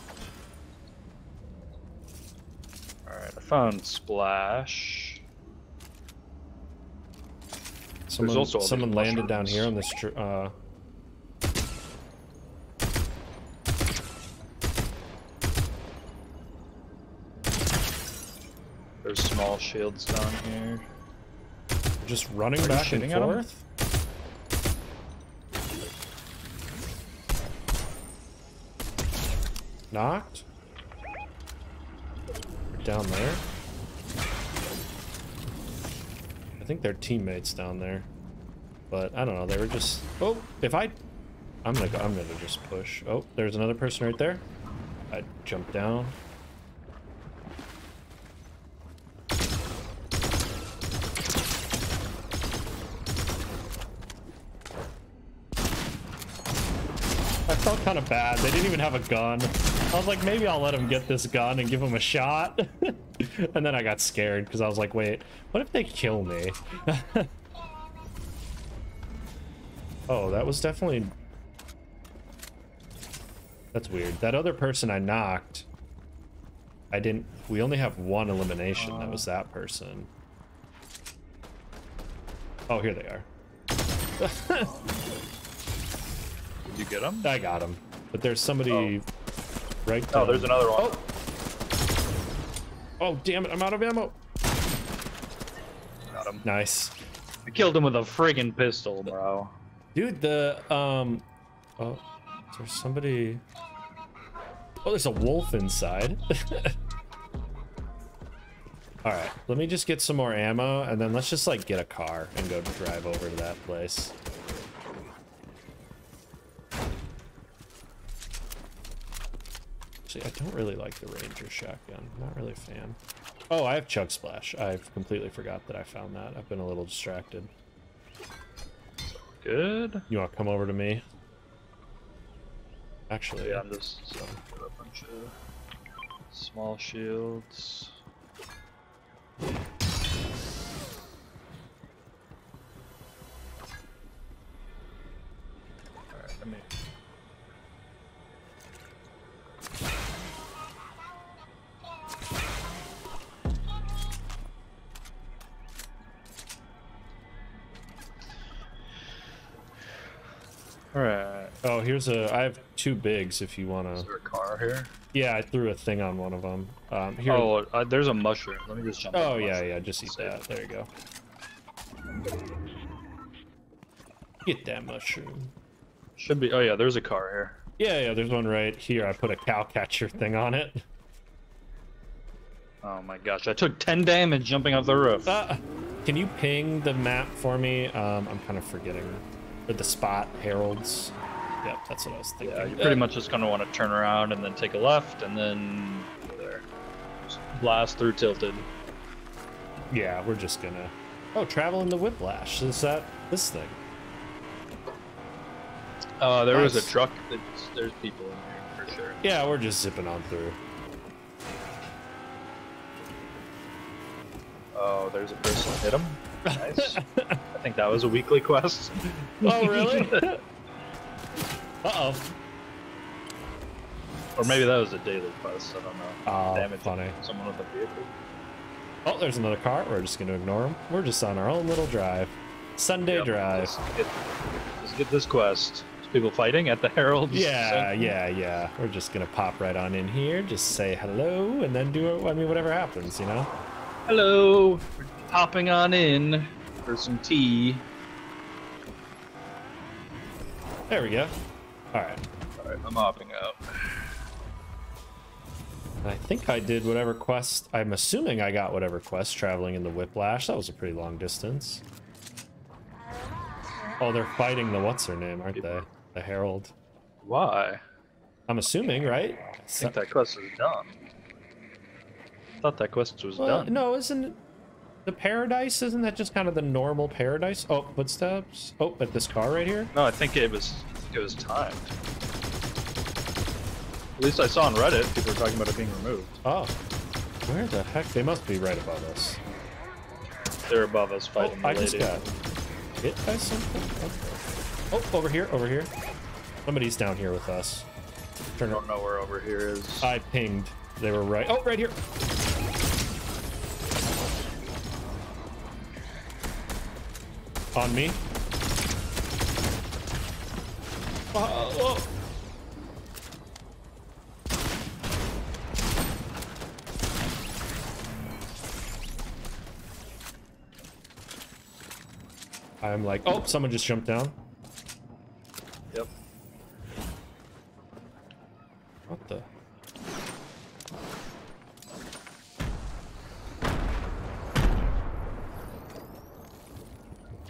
B: All right, I found splash.
A: Someone,
B: also
A: someone landed down here on this. Tr- uh,
B: There's small shields down here.
A: just running
B: Are
A: back and
B: shooting at 'em?
A: forth. Knocked. Down there. I think they're teammates down there. But I don't know, they were just Oh, if I I'm gonna go I'm gonna just push. Oh, there's another person right there. I jump down. Felt kind of bad. They didn't even have a gun. I was like, maybe I'll let him get this gun and give him a shot. *laughs* and then I got scared because I was like, wait, what if they kill me? *laughs* oh, that was definitely. That's weird. That other person I knocked, I didn't. We only have one elimination. That was that person. Oh, here they are. *laughs*
B: Did you get him?
A: I got him. But there's somebody right
B: there.
A: Oh,
B: there's another one.
A: Oh, damn it. I'm out of ammo.
B: Got him.
A: Nice.
B: I killed him with a friggin' pistol, bro.
A: Dude, the, um, oh, is there somebody, oh, there's a wolf inside. *laughs* All right, let me just get some more ammo and then let's just like get a car and go drive over to that place. Actually, I don't really like the Ranger shotgun. I'm Not really a fan. Oh, I have Chug Splash. I've completely forgot that I found that. I've been a little distracted.
B: Good.
A: You want to come over to me? Actually,
B: Yeah, I'm just so, got a bunch of small shields. Alright, let me. Alright.
A: Oh, here's a. I have two bigs if you want
B: Is
A: to.
B: there a car here?
A: Yeah, I threw a thing on one of them. Um, here.
B: Oh, uh, there's a mushroom. Let me just jump.
A: Oh yeah,
B: mushroom.
A: yeah. Just eat
B: Save
A: that.
B: it.
A: There you go. Get that mushroom.
B: Should be. Oh yeah, there's a car here.
A: Yeah, yeah. There's one right here. I put a cow catcher thing on it.
B: Oh my gosh, I took 10 damage jumping off the roof.
A: Uh, can you ping the map for me? Um, I'm kind of forgetting. Or the spot heralds. Yep, that's what I was thinking.
B: yeah, you're pretty much just gonna want to turn around and then take a left and then go there. Just blast through tilted.
A: Yeah, we're just gonna. Oh, travel in the whiplash. Is that this thing?
B: Uh, there was a truck. There's people in here for sure.
A: Yeah, we're just zipping on through.
B: Oh, there's a person. Hit him. Nice. *laughs* I think that was a weekly quest. *laughs*
A: Oh, really? *laughs* uh oh.
B: or maybe that was a daily quest. I don't know.
A: Oh,
B: Damage
A: funny.
B: someone with a vehicle.
A: Oh, there's another car. We're just gonna ignore him. We're just on our own little drive. Sunday
B: Yep,
A: drive.
B: Let's get, let's get this quest. There's people fighting at the Herald's.
A: Yeah,
B: Sanctum.
A: yeah, yeah. We're just gonna pop right on in here, just say hello, and then do it. I mean, whatever happens, you know.
B: Hello. We're hopping on in. for some tea.
A: There we go. All right.
B: All right, I'm hopping out.
A: I think I did whatever quest. I'm assuming I got whatever quest traveling in the Whiplash. That was a pretty long distance. Oh, they're fighting the what's her name, aren't they? The Herald.
B: Why?
A: I'm assuming, right?
B: I think that quest is done. I thought that quest was
A: Well,
B: done.
A: no, isn't it the paradise? Isn't that just kind of the normal paradise? Oh, footsteps. Oh, at this car right here.
B: No, I think it was. I think it was timed. At least I saw on Reddit people were talking about it being removed.
A: Oh, where the heck? They must be right above us.
B: They're above us fighting Oh,
A: I
B: the
A: just got hit by something. Okay. Oh, over here, over here. Somebody's down here with us.
B: I don't know where over here is.
A: I pinged. They were right. Oh, right here. On me. Oh, oh. I'm like, oh, someone just jumped down.
B: Yep.
A: What the?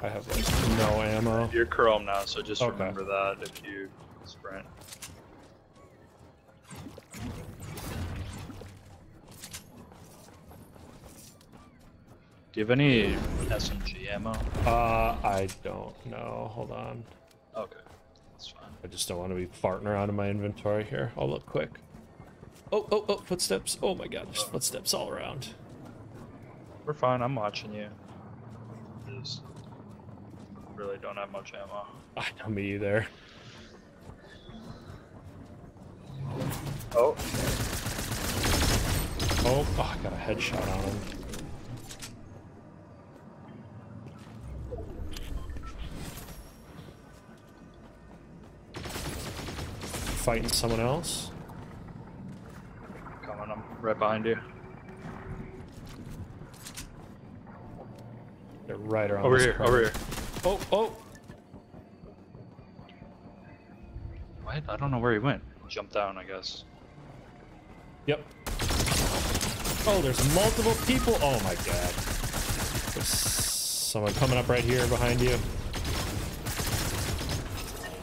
A: I have like no ammo.
B: You're Chrome now, so just
A: Okay.
B: remember that if you sprint. Do you have any SMG ammo?
A: Uh, I don't know. Hold on.
B: Okay, that's fine.
A: I just don't want to be farting around in my inventory here. I'll look quick. Oh, oh, oh, footsteps. Oh my god, there's footsteps all around.
B: We're fine. I'm watching you. Just really don't have much ammo.
A: I know me either.
B: Oh,
A: Oh, oh, I got a headshot on him. Fighting someone else?
B: coming. I'm right behind you.
A: They're right around
B: Over
A: this
B: here.
A: corner.
B: Over here.
A: Oh, oh!
B: What? I don't know where he went. Jumped down, I guess.
A: Yep. Oh, there's multiple people. Oh my god. There's someone coming up right here behind you.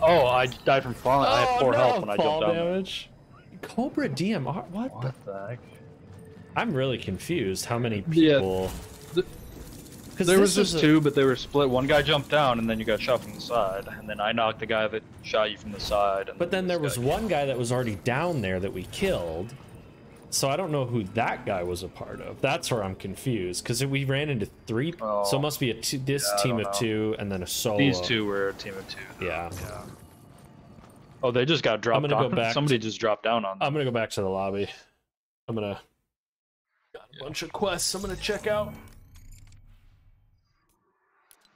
B: Oh, I died from falling. I had oh, four health when I
A: Oh, Fall
B: jumped down.
A: damage. Cobra DMR. What? the?
B: What the heck?
A: I'm really confused. How many people?
B: Th-
A: 'Cause
B: There was just two, but they were split. One guy jumped down, and then you got shot from the side, and then I knocked the guy that shot you from the side. And
A: But then there was
B: guy-
A: one guy that was already down there that we killed. So I don't know who that guy was a part of. That's where I'm confused because we ran into three. So it must be a two, this
B: Yeah,
A: team of
B: know.
A: two and then a solo.
B: These two were a team of two. though.
A: Yeah.
B: Yeah. Oh, they just got dropped.
A: I'm gonna go *laughs* back
B: Somebody just dropped down on them.
A: I'm gonna go back to the lobby. I'm gonna got a bunch of quests. I'm gonna check out.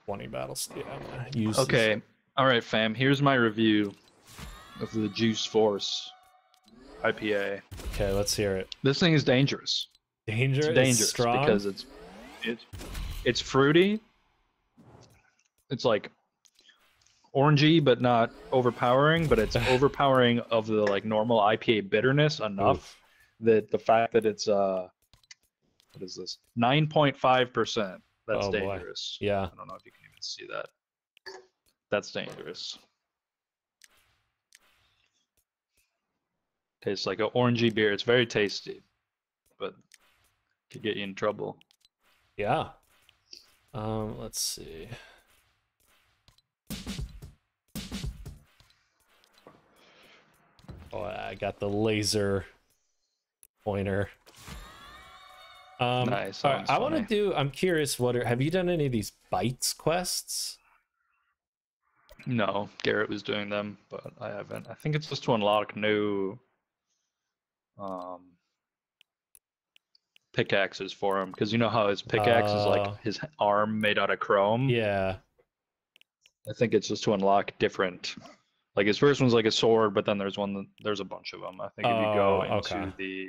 A: 20 battles. Yeah, I'm gonna use. this.
B: Okay. All right, fam. Here's my review of the Juice Force IPA.
A: Okay, let's hear it.
B: This thing is dangerous.
A: Danger.
B: It's
A: is
B: dangerous
A: strong.
B: because it's it's it's fruity. It's like orangey, but not overpowering. But it's *laughs* overpowering of the like normal IPA bitterness enough
A: Oof.
B: that the fact that it's uh what is this nine point five percent. That's
A: Oh, boy.
B: dangerous.
A: Yeah.
B: I don't know if you can even see that. That's dangerous. Tastes like an orangey beer. It's very tasty, but could get you in trouble.
A: Yeah. Um. Let's see. Oh, I got the laser pointer. Um,
B: Nice,
A: right, I want to do. I'm curious. What are, have you done any of these bites quests?
B: No, Garrett was doing them, but I haven't. I think it's just to unlock new um pickaxes for him because you know how his pickaxe is
A: Oh.
B: like his arm made out of chrome.
A: Yeah.
B: I think it's just to unlock different. Like his first one's like a sword, but then there's one. that- There's a bunch of them. I think if you go
A: Oh,
B: into
A: okay.
B: the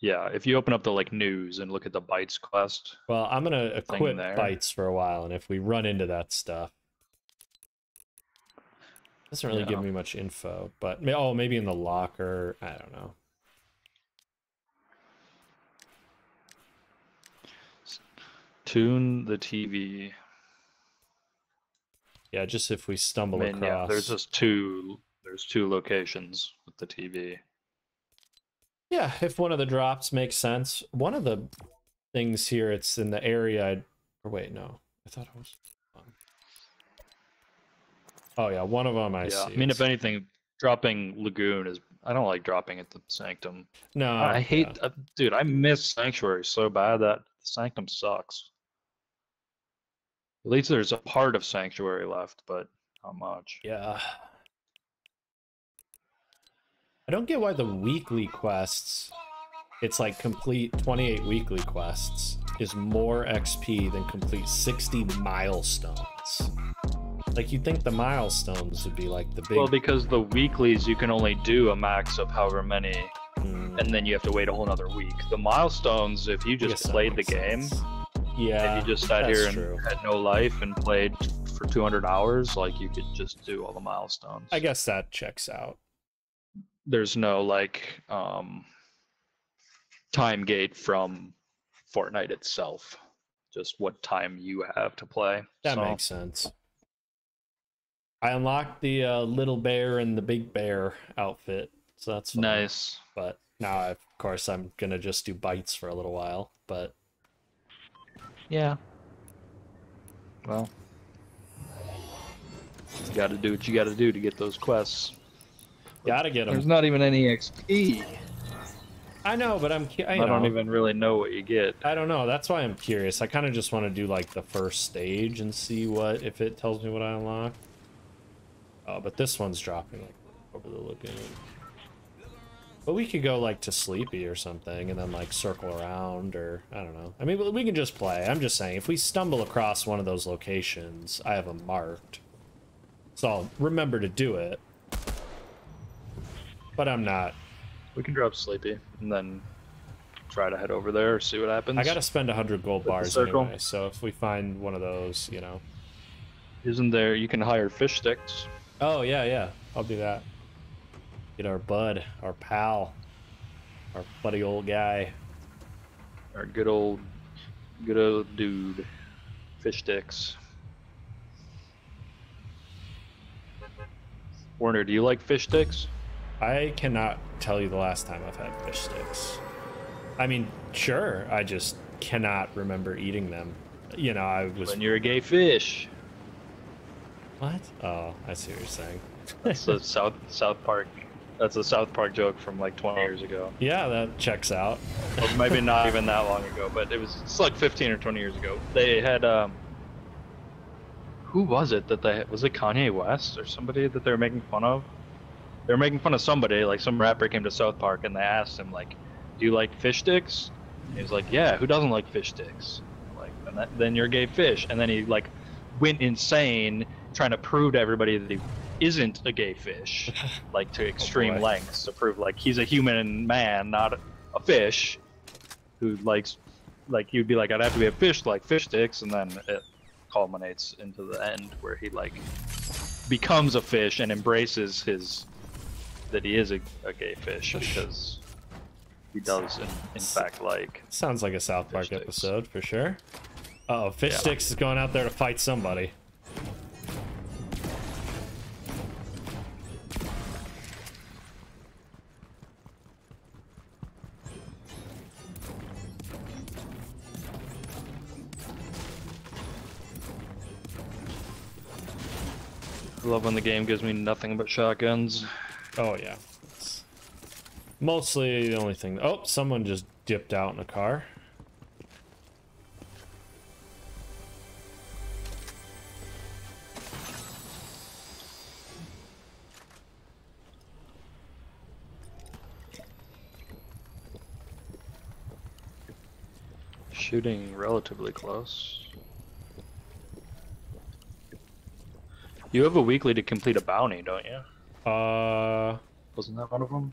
B: Yeah, if you open up the like news and look at the bytes quest,
A: Well, I'm gonna equip
B: there.
A: bites for a while, and if we run into that stuff, doesn't really give me much info. But oh, maybe in the locker. I don't know.
B: tune the TV.
A: Yeah, just if we
B: I
A: stumble
B: mean, yeah,
A: across.
B: there's just two. There's two locations with the TV.
A: Yeah, if one of the drops makes sense. One of the things here, it's in the area. I'd... Or wait, no, I thought it was. Oh yeah, one of them I
B: yeah,
A: see.
B: I mean, if anything, dropping Lagoon is. I don't like dropping at the Sanctum.
A: no,
B: I hate,
A: yeah.
B: uh, dude. I miss Sanctuary so bad that Sanctum sucks. At least there's a part of Sanctuary left, but not much.
A: Yeah. I don't get why the weekly quests, it's like complete 28 weekly quests, is more XP than complete 60 milestones. Like, you'd think the milestones would be like the big.
B: Well, because the weeklies you can only do a max of however many,
A: Mm,
B: and then you have to wait a whole nother week. The milestones, if you just played the
A: makes
B: game
A: sense. Yeah.
B: and you just sat here and
A: true.
B: had no life and played for 200 hours, like you could just do all the milestones.
A: I guess that checks out.
B: There's no like um time gate from Fortnite itself. Just what time you have to play.
A: That
B: So,
A: makes sense. I unlocked the uh, little bear and the big bear outfit, so that's fun.
B: nice.
A: But now, of course, I'm gonna just do bites for a little while. But
B: Yeah. Well, you got to do what you got to do to get those quests.
A: Gotta get them.
B: There's not even any XP.
A: I know, but I'm. I,
B: I,
A: you
B: don't
A: know,
B: even really know what you get.
A: I don't know. That's why I'm curious. I kind of just want to do like the first stage and see what if it tells me what I unlock. Oh, but this one's dropping like over the lagoon. But we could go like to Sleepy or something and then like circle around or I don't know. I mean, we- we can just play. I'm just saying if we stumble across one of those locations, I have them marked. So I'll remember to do it. But I'm not.
B: We can drop Sleepy and then try to head over there, see what happens.
A: I gotta spend 100 gold bars anyway, so if we find one of those, you know.
B: Isn't there? You can hire fish sticks.
A: Oh yeah, yeah. I'll do that. Get our bud, our pal, our buddy old guy.
B: Our good old, good old dude, fish sticks. Warner, do you like fish sticks?
A: I cannot tell you the last time I've had fish sticks. I mean, sure. I just cannot remember eating them. You know, I was
B: When you're a gay fish.
A: what? Oh, I see what you're saying.
B: That's the *laughs* South South Park. That's a South Park joke from like 20 years ago.
A: Yeah, that checks out.
B: Or maybe not *laughs* even that long ago, but it was it's like 15 or 20 years ago. They had um. Who was it that they was it Kanye West or somebody that they were making fun of? They were making fun of somebody, like some rapper came to South Park and they asked him like, "Do you like fish sticks?" And he was like, "Yeah, who doesn't like fish sticks?" Like, and that, then you're a gay fish. And then he like went insane trying to prove to everybody that he isn't a gay fish, *laughs* like to oh, extreme
A: boy.
B: lengths to prove like he's a human man, not a fish, who likes like you'd be like, I'd have to be a fish like fish sticks, and then it culminates into the end where he like becomes a fish and embraces his that he is a, a gay fish because he does in, in fact like
A: Sounds like a South Park
B: sticks.
A: episode for sure. Oh, fish
B: Yeah.
A: sticks is going out there to fight somebody.
B: I love when the game gives me nothing but shotguns.
A: Oh yeah. It's mostly the only thing. Oh, someone just dipped out in a car.
B: Shooting relatively close. You have a weekly to complete a bounty, don't you?
A: Uh,
B: Wasn't that one of them?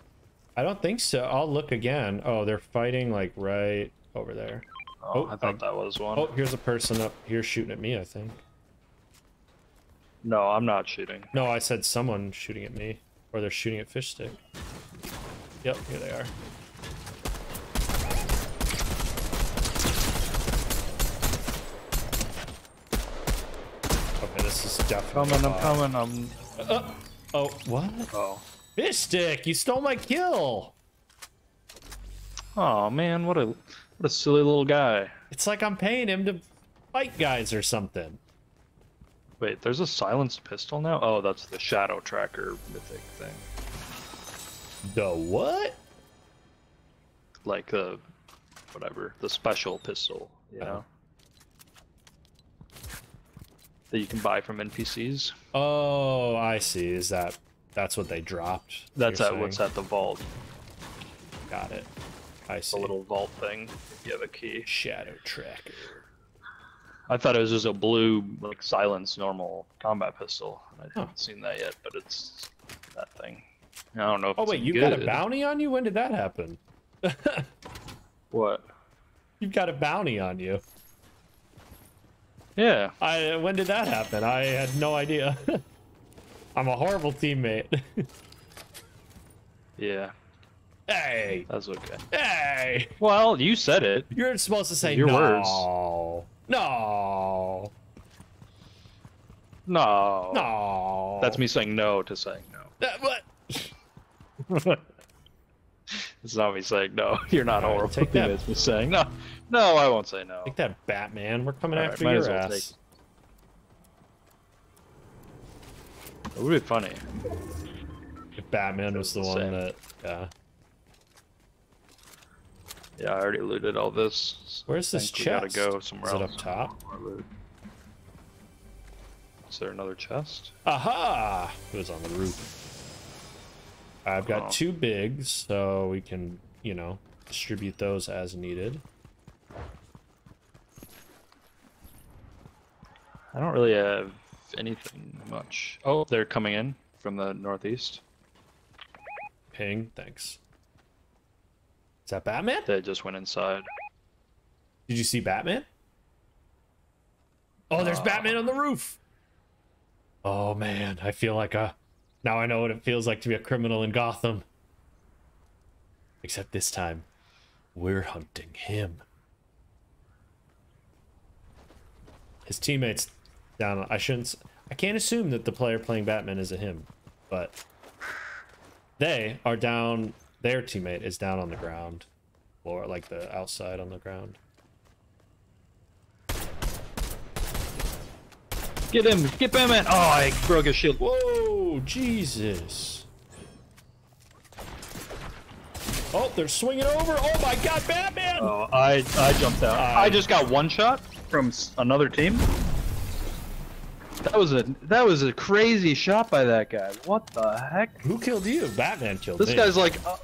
A: I don't think so. I'll look again. Oh, they're fighting like right over there.
B: Oh,
A: Oh,
B: I thought
A: I-
B: that was one.
A: Oh, here's a person up here shooting at me, I think.
B: No, I'm not shooting.
A: No, I said someone shooting at me. Or they're shooting at fish stick. Yep, here they are. Okay, this is definitely.
B: Coming, I'm coming, I'm.
A: Uh, oh, what?
B: Oh.
A: Fish stick! You stole my kill!
B: Oh man, what a what a silly little guy.
A: It's like I'm paying him to fight guys or something.
B: Wait, there's a silenced pistol now? Oh, that's the shadow tracker mythic thing.
A: The what?
B: Like the whatever, the special pistol, you
A: Oh.
B: know? That you can buy from NPCs.
A: Oh, I see. Is that that's what they dropped?
B: That's at what's at the vault.
A: Got it. I see.
B: The little vault thing. If you have a key.
A: shadow tracker.
B: I thought it was just a blue, like silence normal combat pistol. I
A: Huh.
B: haven't seen that yet, but it's that thing. I don't know if
A: Oh wait, you got a bounty on you? When did that happen? *laughs*
B: What?
A: You've got a bounty on you.
B: Yeah.
A: I when did that happen? I had no idea. *laughs* I'm a horrible teammate. *laughs*
B: Yeah.
A: hey,
B: That's okay.
A: hey!
B: Well, you said it.
A: You're supposed to say
B: Your
A: no.
B: words.
A: No.
B: No.
A: No.
B: That's me saying no to saying no.
A: That, what? *laughs*
B: It's not me saying no. You're not
A: right,
B: horrible.
A: take that.
B: It's me saying no. No, I won't say no.
A: Take that, Batman. We're coming
B: All right,
A: after
B: might as
A: your ass.
B: It would be funny.
A: If Batman was the one that, yeah.
B: Yeah, I already looted all this.
A: Where's this
B: chest? gotta go somewhere
A: Is it
B: else.
A: up top?
B: Is there another chest?
A: Aha! It was on the roof. I've got
B: Oh.
A: two bigs, so we can, you know, distribute those as needed.
B: I don't really have anything much. Oh, they're coming in from the northeast.
A: Ping, thanks. Is that Batman?
B: They just went inside.
A: Did you see Batman? Oh, there's
B: Uh.
A: Batman on the roof. Oh man, I feel like a. Now I know what it feels like to be a criminal in Gotham. Except this time, we're hunting him. His teammates down. I shouldn't. I can't assume that the player playing Batman is a him, but they are down. Their teammate is down on the ground, or like the outside on the ground.
B: Get him! Get Batman! Oh, I broke his shield.
A: Whoa, Jesus. Oh, they're swinging over. Oh my god, Batman!
B: Oh, I I jumped out.
A: I-
B: I just got one shot from another team. That was a that was a crazy shot by that guy. What the heck?
A: Who killed you? Batman killed
B: This
A: me.
B: guy's like, uh,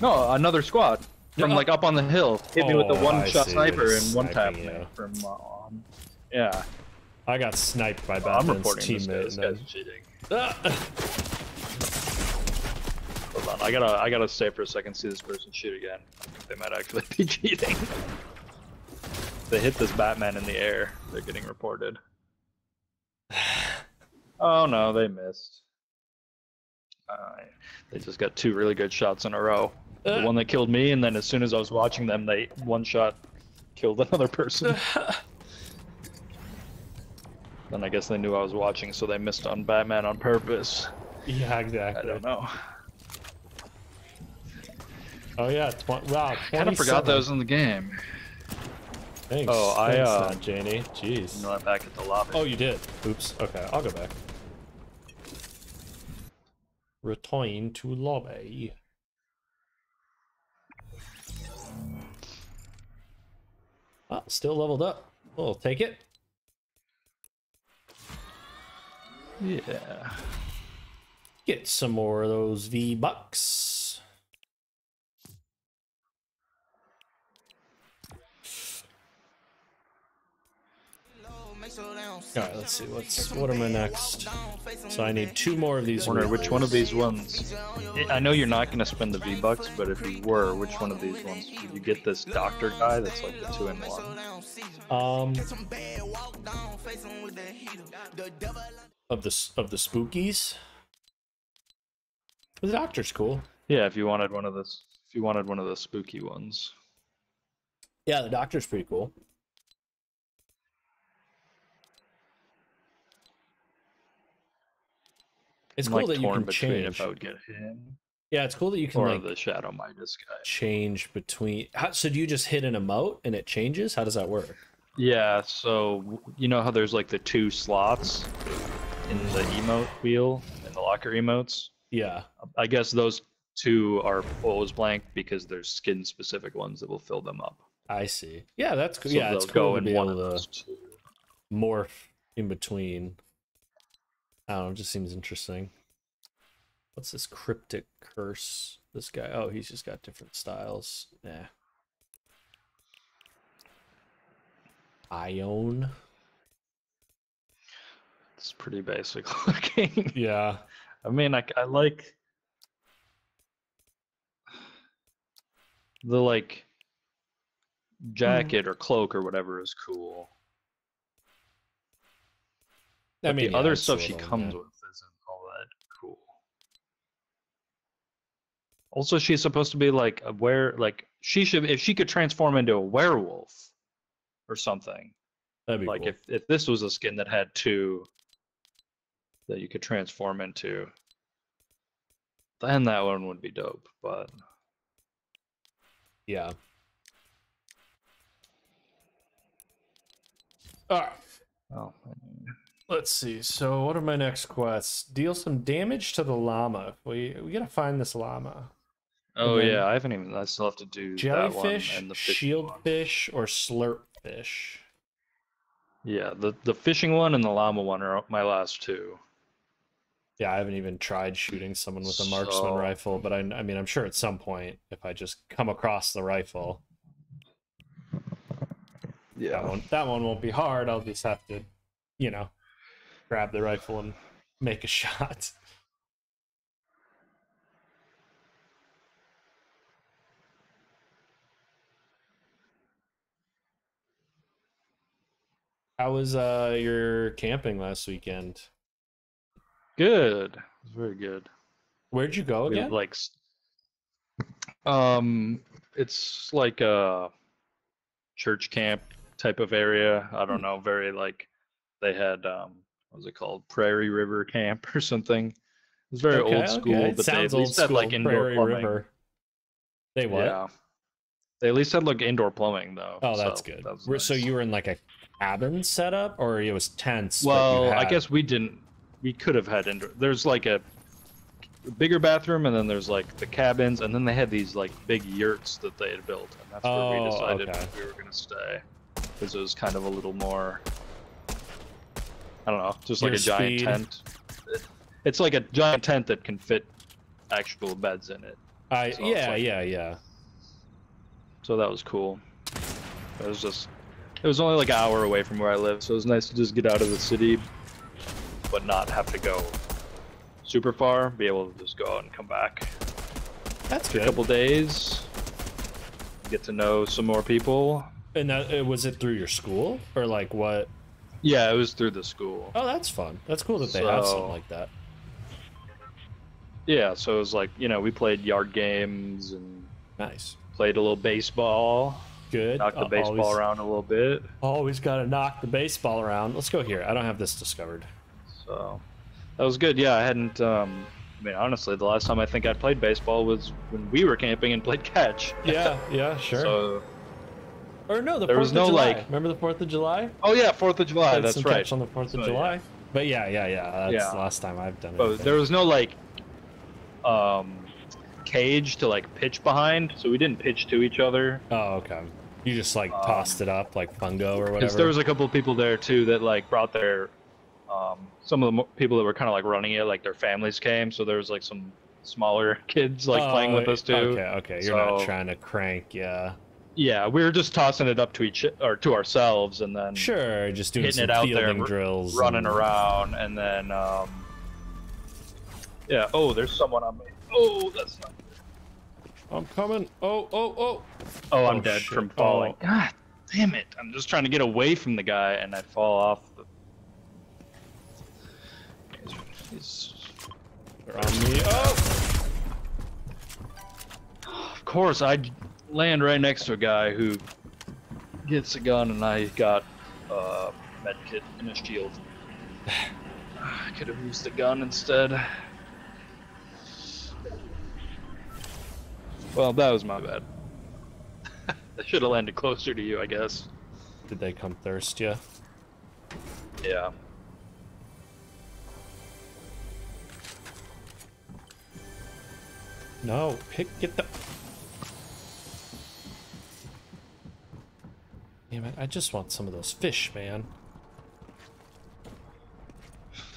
B: no, another squad from
A: Yeah.
B: like up on the hill. Hit me with the one
A: I
B: shot sniper and one tap
A: sniping
B: me
A: you.
B: from. Uh, yeah,
A: I got sniped by Batman.
B: I'm
A: Batman's
B: reporting this guy.
A: teammate.
B: This guy's cheating.
A: Ah!
B: Hold on, I gotta I gotta stay for a second. See this person shoot again. They might actually *laughs* be cheating. they hit this Batman in the air. They're getting reported. *sighs* Oh no, they missed. Alright. They just got two really good shots in a row. The
A: Uh.
B: one that killed me, and then as soon as I was watching them, they one shot killed *laughs* another person. *laughs* then I guess they knew I was watching, so they missed on Batman on purpose.
A: yeah, exactly.
B: I don't know.
A: Oh yeah, tw- wow.
B: Kind of forgot
A: 27.
B: that was in the game.
A: Thanks.
B: Oh, I,
A: Thanks,
B: uh,
A: Not Janie. Jeez.
B: You know, I'm back at the lobby.
A: Oh, you did. Oops. Okay, I'll go back. Return to lobby. Ah, still leveled up. We'll take it.
B: yeah.
A: Get some more of those V bucks.
D: Low, make sure they don't
A: All right, let's see. What's what are my next? So I need two more of these.
B: Wonder which one of these ones. I know you're not going to spend the V bucks, but if you were, which one of these ones? Did you get this doctor guy that's like the two in one?
A: Um, of the of the spookies. The doctor's cool.
B: Yeah, if you wanted one of this, if you wanted one of the spooky ones.
A: Yeah, the doctor's pretty cool. It's
B: I'm,
A: cool
B: like
A: that you can change.
B: if I would get him
A: Yeah, it's cool that you can
B: or
A: like
B: the Shadow Midas guy.
A: change between. How, so do you just hit an emote and it changes? How does that work?
B: Yeah, so you know how there's like the two slots in the emote wheel in the locker emotes.
A: Yeah.
B: Um, I guess those two are always blank because there's skin specific ones that will fill them up.
A: I see. Yeah, that's cool.
B: So
A: yeah, it's cool
B: go
A: to be
B: one
A: able
B: of
A: to morph in between. I don't know. It just seems interesting. What's this cryptic curse? This guy. Oh, he's just got different styles. Yeah. Ione.
B: It's pretty basic *laughs* looking.
A: Yeah.
B: I mean, I, I like the like hmm. jacket or cloak or whatever is cool.
A: I mean,
B: the other stuff she comes with isn't all that cool. Also, she's supposed to be like a were like she should if she could transform into a werewolf or something.
A: That'd be
B: like
A: cool.
B: if if this was a skin that had two that you could transform into, then that one would be dope. But
A: Yeah. All right.
B: oh,
A: Let's see. So, what are my next quests? Deal some damage to the llama. We we gotta find this llama.
B: oh yeah, I haven't even. I still have to do that one
A: Jellyfish,
B: and the fishing one.
A: shieldfish, or slurpfish.
B: Yeah, the the fishing one and the llama one are my last two.
A: Yeah, I haven't even tried shooting someone with a marksman
B: So-
A: rifle, but I, I mean, I'm sure at some point, if I just come across the rifle, that one, that one won't be hard. I'll just have to, you know, grab the rifle and make a shot. *laughs* How was uh your camping last weekend?
B: Good. It was very good.
A: Where'd you go again?
B: like um it's like a church camp type of area. I
A: Hmm.
B: don't know, very like they had um what was it called? Prairie River Camp *laughs* or something. It was very
A: Okay,
B: old school,
A: okay.
B: but they
A: Sounds
B: at
A: old
B: least had like indoor
A: Prairie
B: plumbing.
A: River. They what?
B: Yeah. They at least had like indoor plumbing though.
A: Oh, that's
B: so
A: good.
B: that
A: Were- So you were in like a cabin setup, or it was tents?
B: Well, I guess we didn't. We could have had indoor. There's like a bigger bathroom, and then there's like the cabins, and then they had these like big yurts that they had built, and that's where
A: Oh,
B: we decided
A: okay.
B: we were gonna stay because it was kind of a little more. I don't know, just like
A: Your
B: a giant
A: speed.
B: tent. It- It's like a giant tent that can fit actual beds in it.
A: I
B: so
A: yeah
B: like-
A: yeah yeah.
B: So that was cool. It was just, it was only like an hour away from where I live, so it was nice to just get out of the city, but not have to go super far. Be able to just go out and come back
A: That's good.
B: a couple days, get to know some more people.
A: And that uh, was it through your school or like what?
B: Yeah, it was through the school.
A: Oh, that's fun. That's cool that they have something like that.
B: Yeah, so it was like you know we played yard games and
A: Nice.
B: played a little baseball,
A: Good.
B: knocked the
A: Uh,
B: baseball
A: always,
B: around a little bit.
A: Always got to knock the baseball around. Let's go here. I don't have this discovered.
B: So that was good. Yeah, I hadn't. Um, I mean, honestly, the last time I think I played baseball was when we were camping and played catch.
A: Yeah, *laughs* yeah, sure.
B: So,
A: or no, the
B: there
A: Fourth
B: was
A: of
B: no,
A: July.
B: like-
A: Remember the Fourth of July?
B: oh yeah, Fourth of July.
A: Played
B: That's
A: some
B: right.
A: catch on the Fourth of
B: So, yeah.
A: July. But yeah, yeah, yeah. That's
B: Yeah.
A: the last time I've done it.
B: But there was no like um, cage to like pitch behind, so we didn't pitch to each other.
A: Oh, okay. You just like
B: Um,
A: tossed it up like fungo or whatever.
B: Because there was a couple of people there too that like brought their um, some of the people that were kind of like running it, like their families came, so there was like some smaller *laughs* kids like playing with
A: Oh,
B: us too.
A: Okay, okay. You're not trying to crank, yeah.
B: Yeah, we were just tossing it up to each or to ourselves, and then
A: Sure, just doing
B: hitting
A: some
B: it out there,
A: fielding drills,
B: running
A: and-
B: around, and then um, yeah. Oh, there's someone on me. Oh, that's not. Good.
A: I'm coming. Oh, oh, oh.
B: Oh, I'm
A: Oh,
B: dead
A: shit.
B: from falling.
A: Oh.
B: God damn it! I'm just trying to get away from the guy, and I fall off. The... He's-
A: They're on me. Oh.
B: Of course, I land right next to a guy who gets a gun, and I got uh, med kit and a shield. *sighs* I could have used the gun instead. Well, that was my bad. *laughs* I should have landed closer to you, I guess.
A: Did they come thirst you?
B: Yeah.
A: No, pick get the. Damn it! I just want some of those fish, man.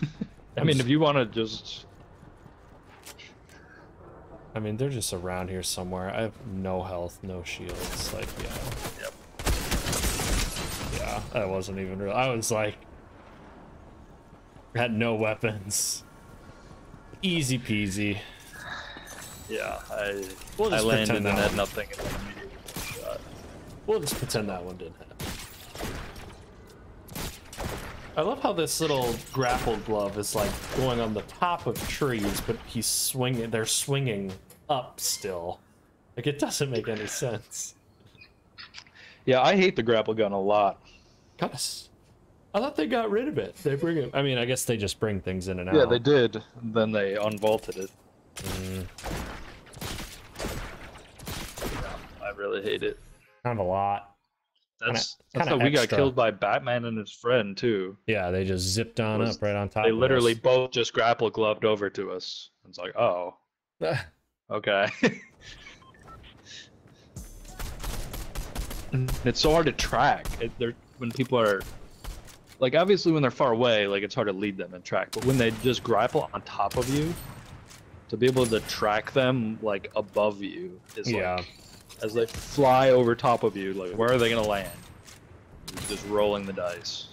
A: *laughs*
B: I mean, if you want to just.
A: I mean, they're just around here somewhere. I have no health, no shields. Like, yeah.
B: Yep.
A: Yeah, that wasn't even real. I was like, had no weapons. Easy peasy.
B: Yeah, I,
A: We'll
B: I landed and had nothing and then immediately shot.
A: We'll just pretend that one didn't happen. I love how this little grapple glove is like going on the top of trees, but he's swinging. They're swinging up still. Like it doesn't make any sense.
B: Yeah, I hate the grapple gun a lot.
A: Gosh, I thought they got rid of it. They bring it. I mean, I guess they just bring things in and out.
B: Yeah, they did. Then they unvaulted it.
A: Mm,
B: I really hate it.
A: Kind of a lot.
B: That's
A: Kinda-
B: that's how
A: kinda
B: we got killed by Batman and his friend too.
A: Yeah, they just zipped on
B: Was-
A: up right on top.
B: They
A: of
B: literally
A: us.
B: both just grapple gloved over to us. It's like, oh, *laughs* okay. *laughs* It's so hard to track. It, they're, when people are like, obviously, when they're far away, like it's hard to lead them and track. But when they just grapple on top of you, to be able to track them like above you is
A: Yeah.
B: like as they fly over top of you, like where are they gonna land? Just rolling the dice.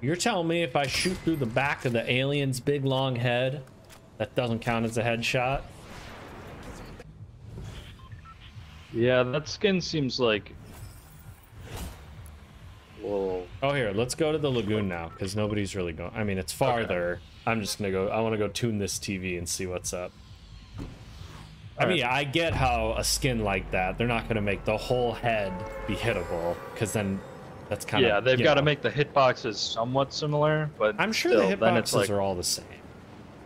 A: You're telling me if I shoot through the back of the alien's big long head, that doesn't count as a headshot?
B: Yeah, that skin seems like. Whoa.
A: Oh, here, let's go to the lagoon now, because nobody's really going. I mean, it's farther. I'm just gonna go. I want to go tune this TV and see what's up. I mean, I get how a skin like that, they're not gonna make the whole head be hittable, because then that's kind of
B: Yeah, they've got to make the hitboxes somewhat similar, but
A: I'm sure
B: still,
A: the hitboxes
B: like,
A: are all the same.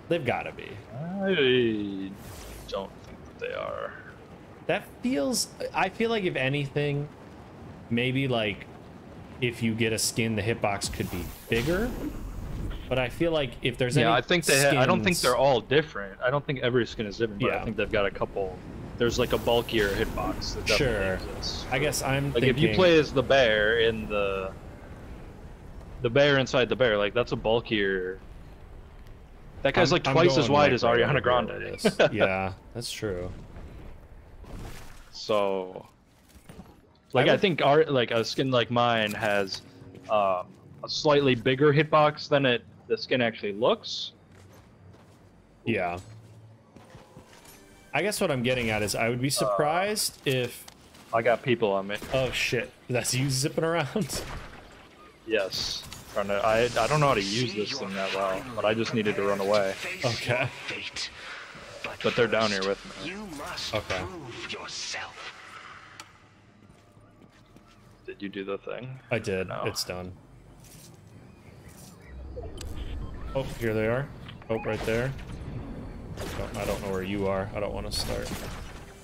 A: They've got to be.
B: I don't think that they are.
A: That feels. I feel like if anything, maybe like if you get a skin, the hitbox could be bigger. But I feel like if there's
B: Yeah,
A: any
B: I think they. Ha- I don't think they're all different. I don't think every skin is different, but
A: Yeah.
B: I think they've got a couple. There's like a bulkier hitbox that
A: Sure.
B: exists.
A: I guess I'm
B: Like
A: thinking.
B: if you play as the bear in the the bear inside the bear, like that's a bulkier. That guy's
A: I'm-
B: like twice as wide
A: like,
B: as Ariana Grande.
A: here with this. *laughs* yeah, that's true.
B: So, like, I,
A: would-
B: think our like a skin like mine has um, a slightly bigger hitbox than it the skin actually looks.
A: Yeah. I guess what I'm getting at is I would be surprised if.
B: I got people on me.
A: Oh shit! That's you zipping around.
B: Yes, trying to. I I don't know how to use this thing that well, but I just needed to run away.
A: Okay.
D: Fate.
B: But they're down here with me.
D: You must
A: Okay.
D: prove yourself.
B: Did you do the thing?
A: I did.
B: No.
A: It's done. Oh, here they are. Oh, right there. Don't- I don't know where you are. I don't want to start.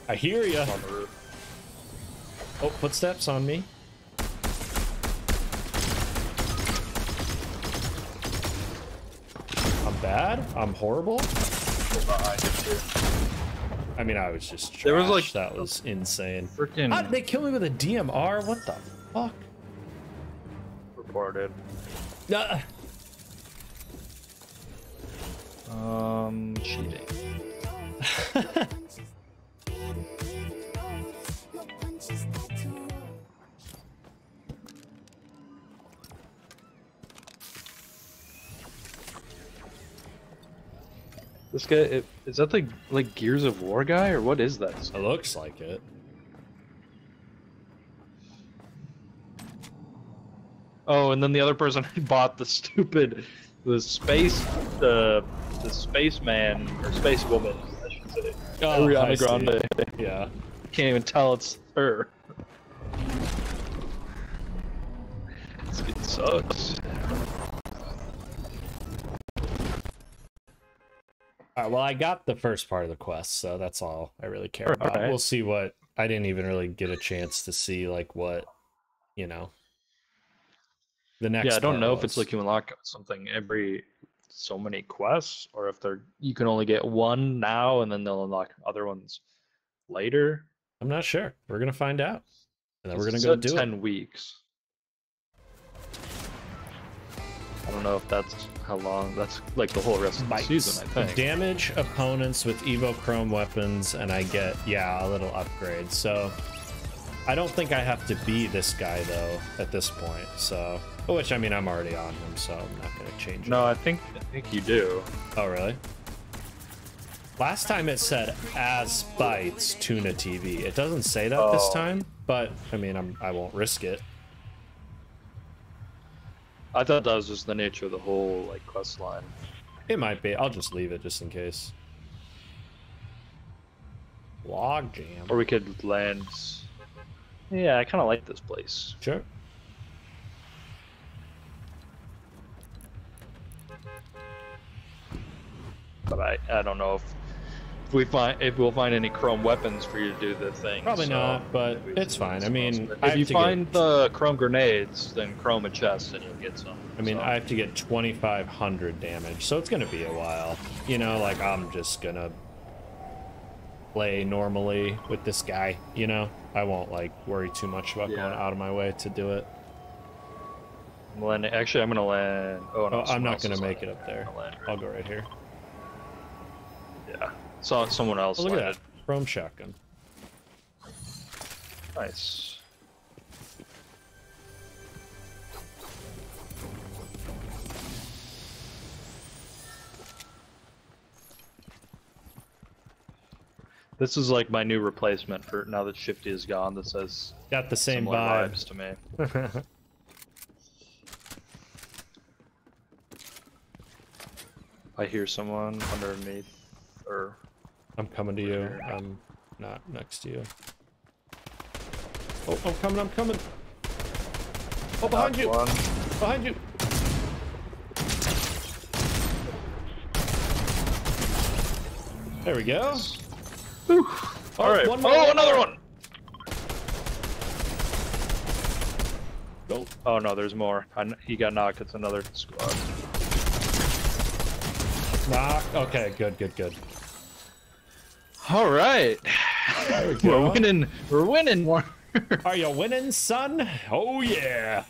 A: I hear you.
B: On the roof.
A: Oh, footsteps on me. Bad. I'm horrible.
B: Behind you, too.
A: I mean, I was just trash.
B: There was, like-
A: that was insane.
B: Freaking
A: How did they kill me with a DMR? What the fuck?
B: reported.
A: Nah.
B: Um, cheating. *laughs* *laughs* This guy it, is that the like Gears of War guy or what is that?
A: It looks like it.
B: Oh, and then the other person *laughs* bought the stupid, the space, the the spaceman or space woman. I should say.
A: Oh, I
B: Ariana. Grande.
A: Yeah.
B: Can't even tell it's her. This kid sucks.
A: All right, well, I got the first part of the quest, so that's all I really care about.
B: Alright.
A: We'll see what. I didn't even really get a chance to see like what, you know. The next.
B: yeah, I don't know if it's like you unlock something every so many quests, or if they're you can only get one now and then they'll unlock other ones later.
A: I'm not sure. We're gonna find out, and then we're gonna go do
B: ten
A: it.
B: weeks. Don't know if that's how long. That's like the whole rest of the
A: Bytes.
B: season. I think.
A: Damage opponents with Evo Chrome weapons, and I get yeah a little upgrade. So I don't think I have to be this guy though at this point. So which I mean I'm already on him, so I'm not gonna change.
B: No,
A: it.
B: I think I think you do.
A: Oh really? Last time it said as Bytes tuna TV. It doesn't say that this
B: Oh.
A: time, but I mean I'm I won't risk it.
B: I thought that was just the nature of the whole like quest line.
A: It might be. I'll just leave it just in case. Log jam.
B: Or we could land. Yeah, I kind of like this place.
A: Sure.
B: but I, I don't know if, if we find if we'll find any chrome weapons for you to do the thing.
A: Probably
B: so
A: not, but it's fine. I mean,
B: If
A: I have
B: you
A: to get-
B: find the chrome grenades, then chrome a chest and you'll get some.
A: I mean,
B: so.
A: I have to get 2,500 damage, so it's gonna be a while. You know, like I'm just gonna play normally with this guy. You know, I won't like worry too much about going out of my way to do it.
B: I'm landing- actually, I'm gonna land. Oh no,
A: Oh, I'm not gonna make it up there.
B: I'll
A: go right here.
B: So someone else.
A: Oh, look at that, chrome shotgun.
B: Nice. This is like my new replacement for now that Shifty is gone. This has
A: Got the same vibe.
B: vibes to me. *laughs* I hear someone underneath, or
A: I'm coming to you. I'm not next to you. Oh, I'm coming. I'm coming. Oh, behind you!
B: one.
A: Behind you! There we go.
B: All
A: Oh,
B: right.
A: one more,
B: oh,
A: one
B: another
A: more.
B: one.
A: Go.
B: Oh no, there's more. I he got knocked. It's another squad.
A: Knock. Okay, good, good, good.
B: All right.
A: We
B: We're winning. We're winning more. *laughs*
A: Are you winning, son? Oh yeah.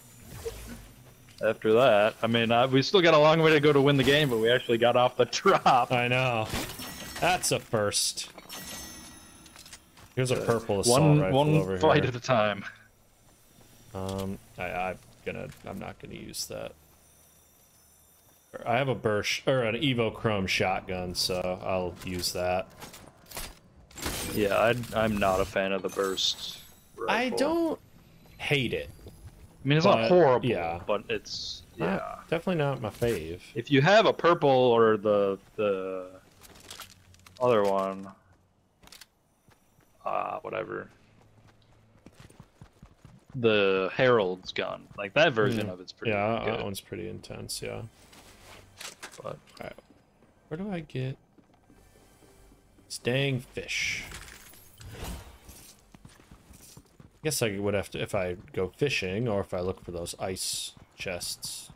B: After that, I mean, uh, we still got a long way to go to win the game, but we actually got off the *laughs* drop.
A: I know. That's a first. Here's a purple assault
B: One
A: rifle
B: one
A: over
B: fight
A: here.
B: at a time.
A: Um, I, I'm gonna, I'm not gonna use that. I have a burst or an Evo Chrome shotgun, so I'll use that.
B: Yeah, I'd, I'm not a fan of the burst.
A: I don't hate it.
B: I mean, it's
A: but,
B: not horrible.
A: yeah.
B: but it's
A: Not-
B: yeah.
A: definitely not my fave.
B: If you have a purple or the the other one, uh, whatever, the Herald's gun, like that version
A: Hmm.
B: of it's pretty
A: Yeah,
B: good.
A: that one's pretty intense. Yeah.
B: But
A: Where do I get? Dang fish. Guess I would have to, if I go fishing or if I look for those ice chests.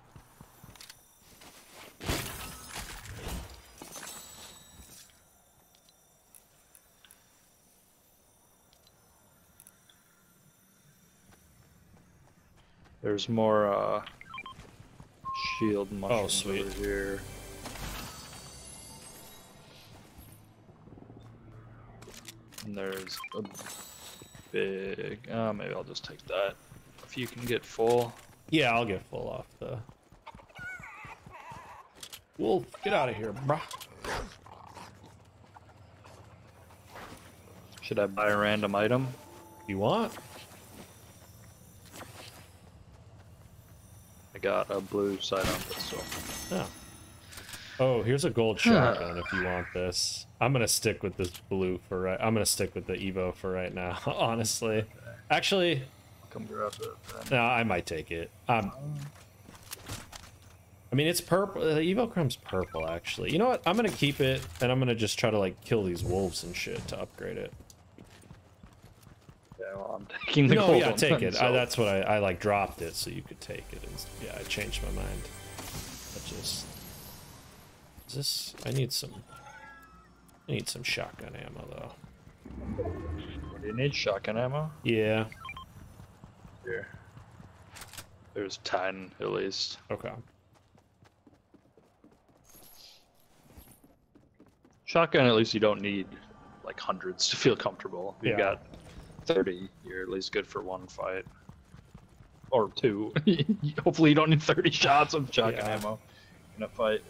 B: There's more uh, shield oh, mushrooms
A: oh,
B: over here. And there's a big. Uh, maybe I'll just take that. If you can get full.
A: Yeah, I'll get full off the. Wolf, get out of here, bruh.
B: Should I buy a random item?
A: You want?
B: I got a blue sidearm pistol.
A: Oh. Oh, here's a gold shotgun if you want this. I'm gonna stick with this blue for right. I'm gonna stick with the Evo for right now. *laughs* Honestly, actually,
B: Come grab it.
A: No, I might take it. Um, I mean, it's purple. The Evo Chrome's purple, actually. You know what? I'm gonna keep it, and I'm gonna just try to like kill these wolves and shit to upgrade it.
B: Yeah, well, I'm taking the
A: no,
B: gold
A: yeah,
B: one
A: take
B: then,
A: it. I, that's what I, I like dropped it so you could take it. And, yeah, I changed my mind. I this. I need some. I need some shotgun ammo though.
B: What do you need? Shotgun ammo?
A: Yeah.
B: Here. There's 10 at least.
A: Okay.
B: Shotgun, at least you don't need like hundreds to feel comfortable. You've
A: Yeah.
B: got 30, you're at least good for one fight. Or two. *laughs* Hopefully, you don't need 30 *laughs* shots of shotgun
A: Yeah.
B: ammo in a fight.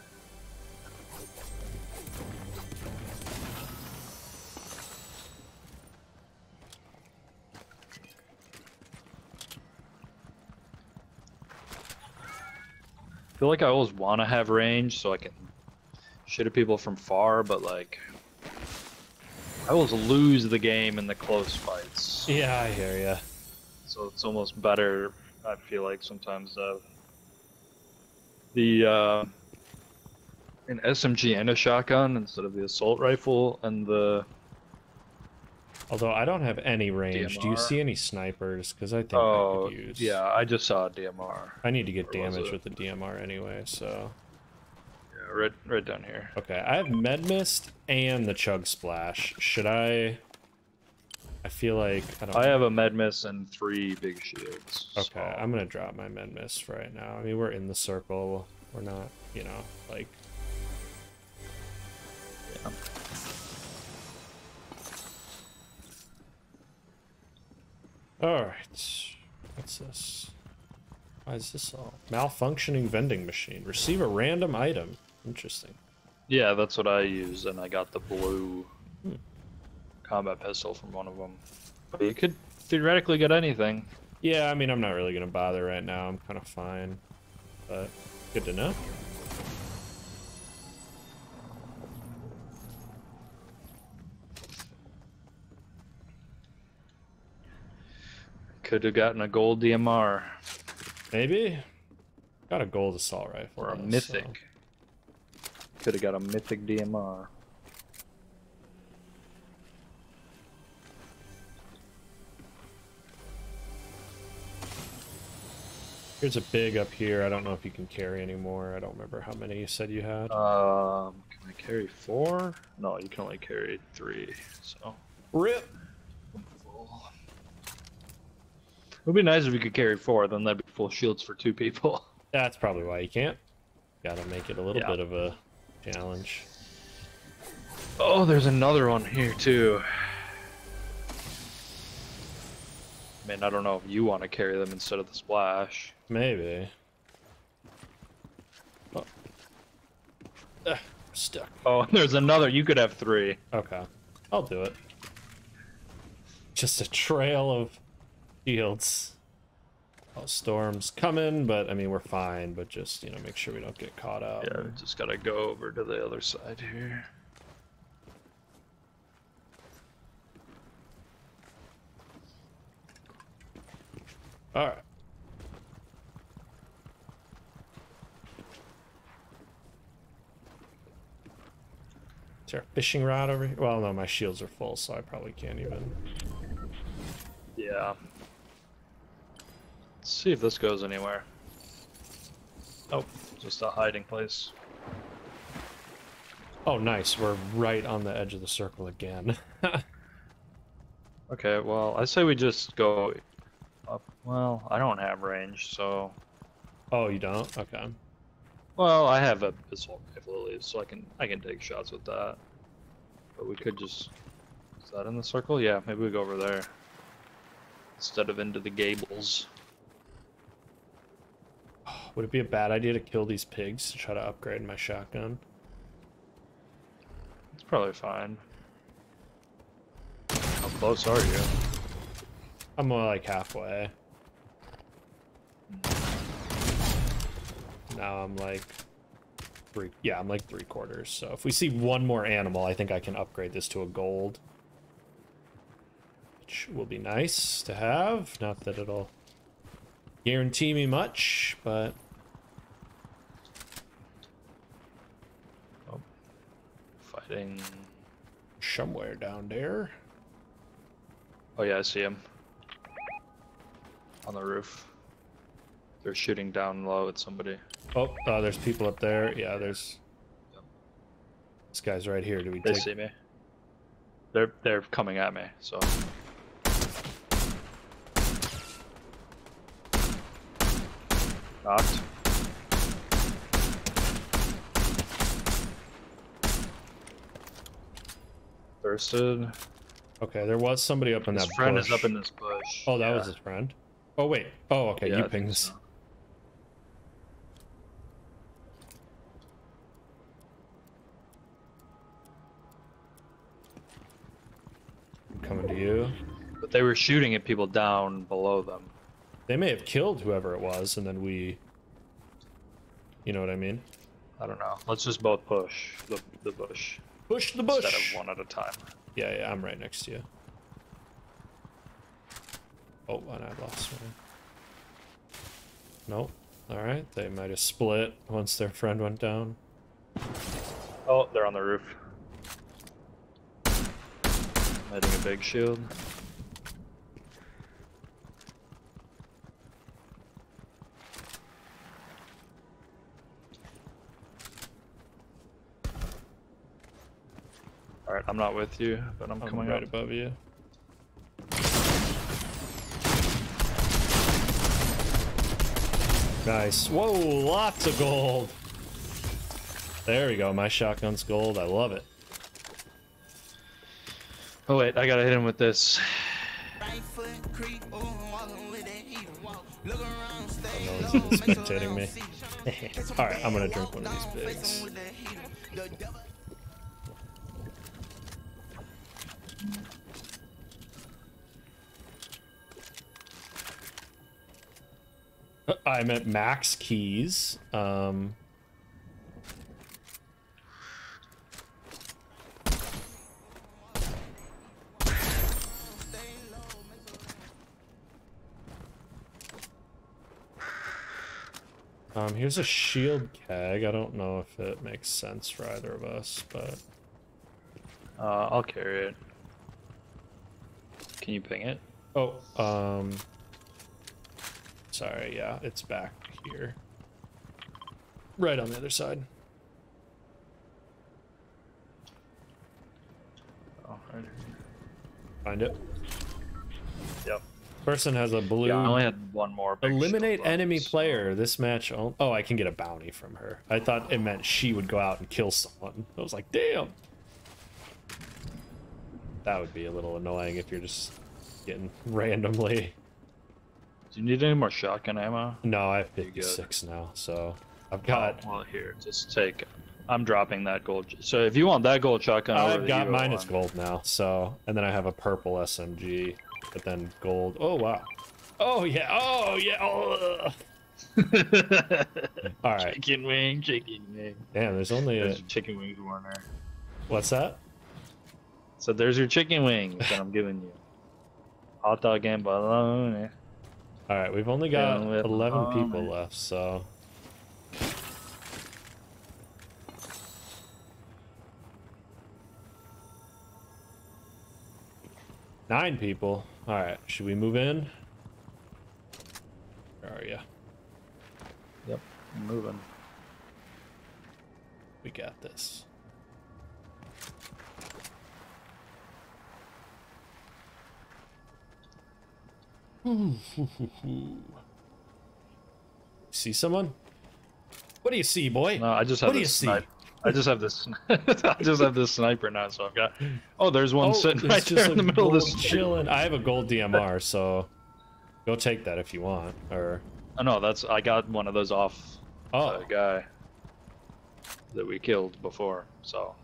B: Feel like I always want to have range so I can shoot at people from far, but like I always lose the game in the close fights.
A: Yeah, I hear ya.
B: So it's almost better. I feel like sometimes have the uh, an SMG and a shotgun instead of the assault rifle and the
A: Although I don't have any range. Do you see any snipers? Because I think I
B: oh
A: could use.
B: yeah, I just saw a DMR.
A: I need to get
B: Where
A: damage with the DMR anyway, so.
B: Yeah, right, right down here.
A: Okay, I have med mist and the chug splash. Should I? I feel like I don't.
B: I have a med mist and three big shields.
A: Okay,
B: so-
A: I'm gonna drop my med mist right now. I mean, we're in the circle. We're not, you know, like.
B: Yeah.
A: All right. What's this? Why is this all malfunctioning vending machine? Receive a random item. Interesting.
B: Yeah, that's what I use, and I got the blue
A: Hmm.
B: combat pistol from one of them. But you could theoretically get anything.
A: Yeah, I mean, I'm not really gonna bother right now. I'm kind of fine, but good to know.
B: Could have gotten a gold DMR
A: Maybe. Got a gold assault rifle.
B: or a
A: though, so-
B: mythic. Could have got a mythic DMR.
A: Here's a big up here. I don't know if you can carry anymore. I don't remember how many you said you had.
B: Um, can I carry four? No, you can only carry three. So
A: Rip.
B: it would be nice if you could carry four. Then that'd be full shields for two people. *laughs*
A: That's probably why you can't. Gotta make it a little
B: Yeah.
A: bit of a challenge.
B: Oh, there's another one here too. I mean, I don't know if you want to carry them instead of the splash.
A: Maybe. Oh. Ugh, stuck.
B: Oh, *laughs* there's another. You could have three.
A: Okay. I'll do it. Just a trail of shields. Oh, storms coming, but I mean, we're fine, but just, you know, make sure we don't get caught up.
B: Yeah, we just gotta go over to the other side here.
A: Alright. Is there a fishing rod over here? Well, no, my shields are full, so I probably can't even.
B: Yeah. Let's see if this goes anywhere. Oh, just a hiding place.
A: Oh, nice. We're right on the edge of the circle again. *laughs*
B: Okay, well, I say we just go up Well, I don't have range, so
A: Oh, you don't? Okay.
B: well, I have a assault rifle at least, so I can I can take shots with that. But we could just is that in the circle? Yeah, maybe we go over there instead of into the gables.
A: Would it be a bad idea to kill these pigs to try to upgrade my shotgun?
B: It's probably fine. How close are you?
A: I'm more like halfway. Now I'm like three. Yeah, I'm like three quarters. So if we see one more animal, I think I can upgrade this to a gold. Which will be nice to have. Not that it'll guarantee me much, but
B: Fighting.
A: somewhere down there.
B: Oh yeah, I see him. On the roof. They're shooting down low at somebody.
A: Oh, uh, there's people up there. Yeah, there's. This guy's right here. Do we
B: They
A: take?
B: see me. They're they're coming at me, so knocked. Thirsted.
A: Okay, there was somebody up in
B: His
A: that
B: friend
A: bush.
B: is up in this bush.
A: Oh, that
B: Yeah.
A: was his friend. Oh wait. Oh, okay.
B: Yeah,
A: you pinged.
B: so.
A: Coming to you.
B: But they were shooting at people down below them.
A: They may have killed whoever it was, and then we. You know what I mean?
B: I don't know. Let's just both push the the bush
A: Push the bush!
B: instead of one at a time.
A: Yeah, yeah. I'm right next to you. Oh, and I lost one. Nope. All right. They might have split once their friend went down.
B: Oh, they're on the roof. Lighting a big shield. I'm not with you, but I'm,
A: I'm
B: coming
A: right
B: up.
A: above you. Nice. Whoa, lots of gold. There we go. My shotgun's gold. I love it.
B: Oh wait, I gotta hit him with this.
D: Right foot creep, ooh, I'm walking with that heat. Look around, stay
A: no one's
D: low,
A: even
D: make sure
A: spectating me. *laughs* All right, I'm gonna drink one of these
D: down, *laughs*
A: I'm at max keys. Um, um, here's a shield keg. I don't know if it makes sense for either of us, but
B: Uh, I'll carry it. Can you ping it?
A: oh, um, sorry, yeah, it's back here, right on the other side.
B: Oh, right.
A: Find it.
B: Yep.
A: Person has a blue.
B: Yeah, I only had one more.
A: Eliminate enemy
B: bonus.
A: player. This match. Oh, oh, I can get a bounty from her. I thought it meant she would go out and kill someone. I was like, damn. That would be a little annoying if you're just getting *laughs* randomly.
B: Do you need any more shotgun ammo?
A: No, I have
B: You're
A: 56 now, so I've oh, got.
B: Oh, well, here, just take. I'm dropping that gold. So if you want that gold shotgun,
A: I've got mine.
B: One.
A: gold now. So, and then I have a purple SMG, but then gold. Oh wow. Oh yeah. Oh yeah. Oh. *laughs* All right.
B: chicken wing, chicken wing.
A: Damn. There's only a.
B: Chicken wings, Warner.
A: What's that?
B: So there's your chicken wings that I'm giving you. Hot dog and bologna.
A: All right, we've only got
B: with
A: 11 people left, so. Nine people. All right, should we move in? Where are you?
B: Yep, I'm moving.
A: We got this. *laughs* See someone? What do you see, boy?
B: No, I just have
A: What do you
B: this
A: see?
B: I just have this. *laughs* I just have this sniper now, so I've got. Oh, there's one oh, sitting
A: there's
B: right there in the middle of this.
A: chilling. I have a gold DMR, so go take that if you want. Or
B: Oh no, that's I got one of those off
A: oh,
B: guy that we killed before, so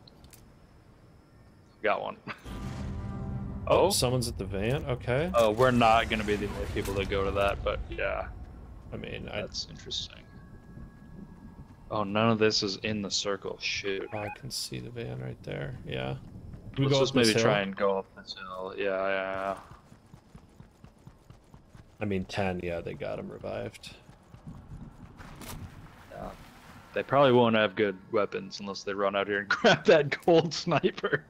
B: got one. *laughs*
A: oh,
B: Oh,
A: someone's at the van. Okay.
B: oh, we're not gonna be the only people that go to that, but yeah,
A: I mean, I,
B: that's interesting. Oh, none of this is in the circle. Shoot.
A: I can see the van right there. Yeah. We
B: Let's just maybe
A: hill?
B: try and go up this hill. Yeah, yeah, yeah.
A: I mean, ten. Yeah, they got him revived.
B: yeah. They probably won't have good weapons unless they run out here and *laughs* grab that gold sniper,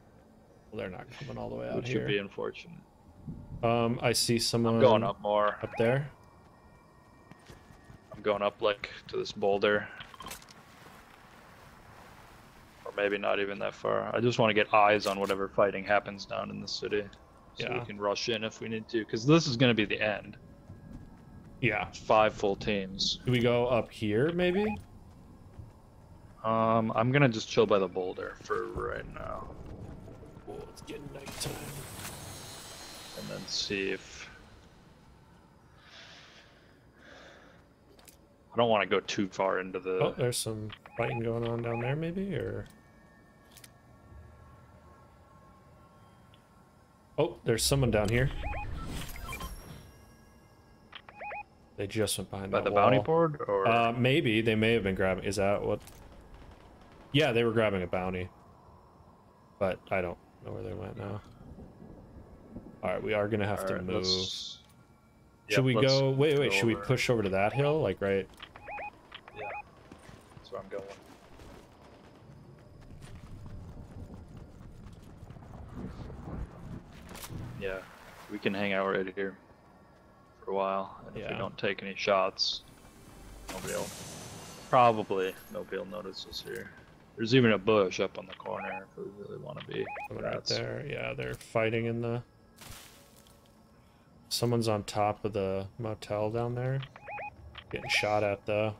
A: Well, they're not coming all the way out
B: which
A: here.
B: would be unfortunate.
A: Um, I see someone
B: I'm going up more.
A: up there.
B: I'm going up like to this boulder. Or maybe not even that far. I just want to get eyes on whatever fighting happens down in the city. So
A: Yeah.
B: we can rush in if we need to. Because this is going to be the end.
A: Yeah.
B: Five full teams.
A: Do we go up here, maybe?
B: Um, I'm going to just chill by the boulder for right now.
A: Getting nighttime.
B: And then see if. I don't want to go too far into the.
A: Oh, there's some fighting going on down there, maybe, or. Oh, there's someone down here. They just went behind
B: by the bounty board? Or.
A: Uh, maybe they may have been grabbing. Is that what? Yeah, they were grabbing a bounty, but I don't know where they went now. All right, we are gonna have to
B: Alright,
A: move.
B: let's-
A: Should
B: Yep,
A: we go? Wait, wait.
B: go
A: should we push over to that hill? Like right?
B: Yeah, that's where I'm going. Yeah, we can hang out right here for a while. And if we don't take any shots, nobody will. Probably nobody will notice us here. There's even a bush up on the corner if we really want to be.
A: Someone right there. Yeah, they're fighting in the. Someone's on top of the motel down there, getting shot at though.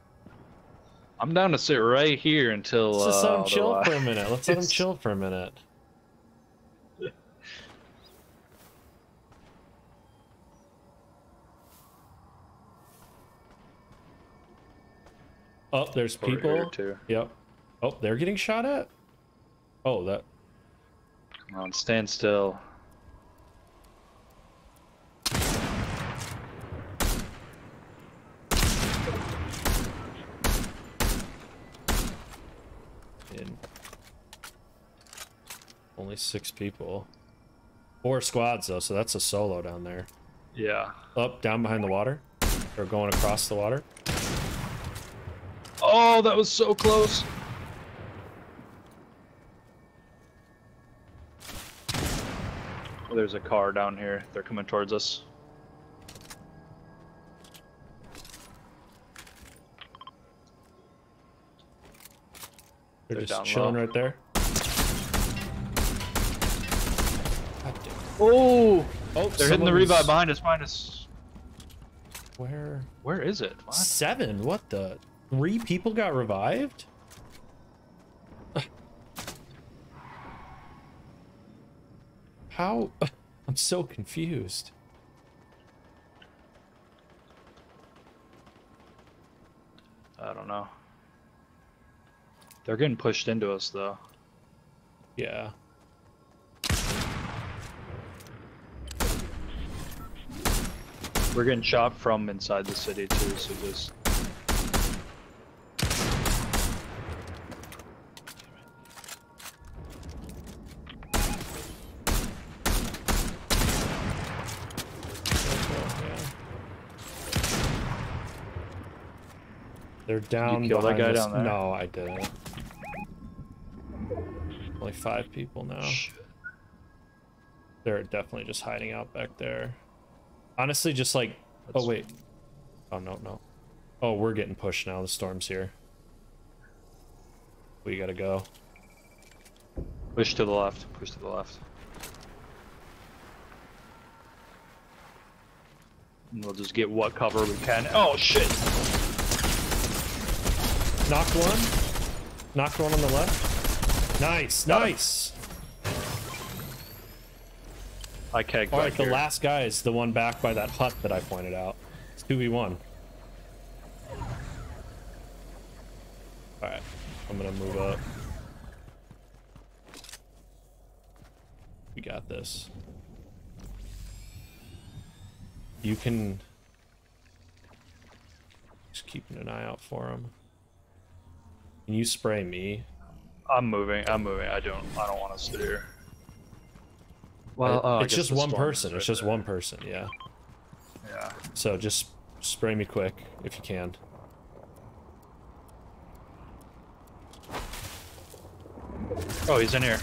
B: I'm down to sit right here until.
A: Let's just let
B: uh,
A: chill
B: otherwise-
A: for a minute. Let's let
B: them *laughs*
A: chill for a minute. Oh, there's people.
B: too.
A: Yep. Oh, they're getting shot at. Oh, that.
B: Come on, stand still.
A: In only six people. Four squads though, so that's a solo down there.
B: Yeah.
A: Up, down behind the water, or going across the water.
B: Oh, that was so close. Oh, there's a car down here. They're coming towards us.
A: They're,
B: They're
A: just chilling
B: low.
A: right there.
B: Oh,
A: Oh,
B: they're hitting the revive
A: was-
B: behind us. Behind us.
A: Where?
B: Where is it? What?
A: Seven. What the? Three people got revived. How? *laughs* I'm so confused.
B: I don't know. They're getting pushed into us though.
A: Yeah.
B: We're getting shot from inside the city too. So just.
A: Yeah. They're down.
B: kill that
A: behind
B: guy
A: us.
B: down there?
A: No, I didn't. Only five people now.
B: Shit.
A: They're definitely just hiding out back there. Honestly, just like.
B: Oh, That's-
A: Oh wait. Oh no no. Oh, we're getting pushed now. The storm's here. We gotta go.
B: Push to the left. Push to the left. And we'll just get what cover we can. Oh shit!
A: Knocked one. Knocked one on the left. Nice,
B: Got him.
A: nice.
B: I kegged
A: All right, the
B: here.
A: last guy is the one back by that hut that I pointed out. It's 2v1. Alright, I'm gonna move up. We got this. You can... Just keeping an eye out for him. Can you spray me?
B: I'm moving. I'm moving. I don't. I don't want to sit here. Well,
A: It-
B: oh,
A: it's just one person.
B: right
A: It's just
B: there.
A: one person, yeah.
B: Yeah.
A: So just spray me quick if you can.
B: Oh, he's in here.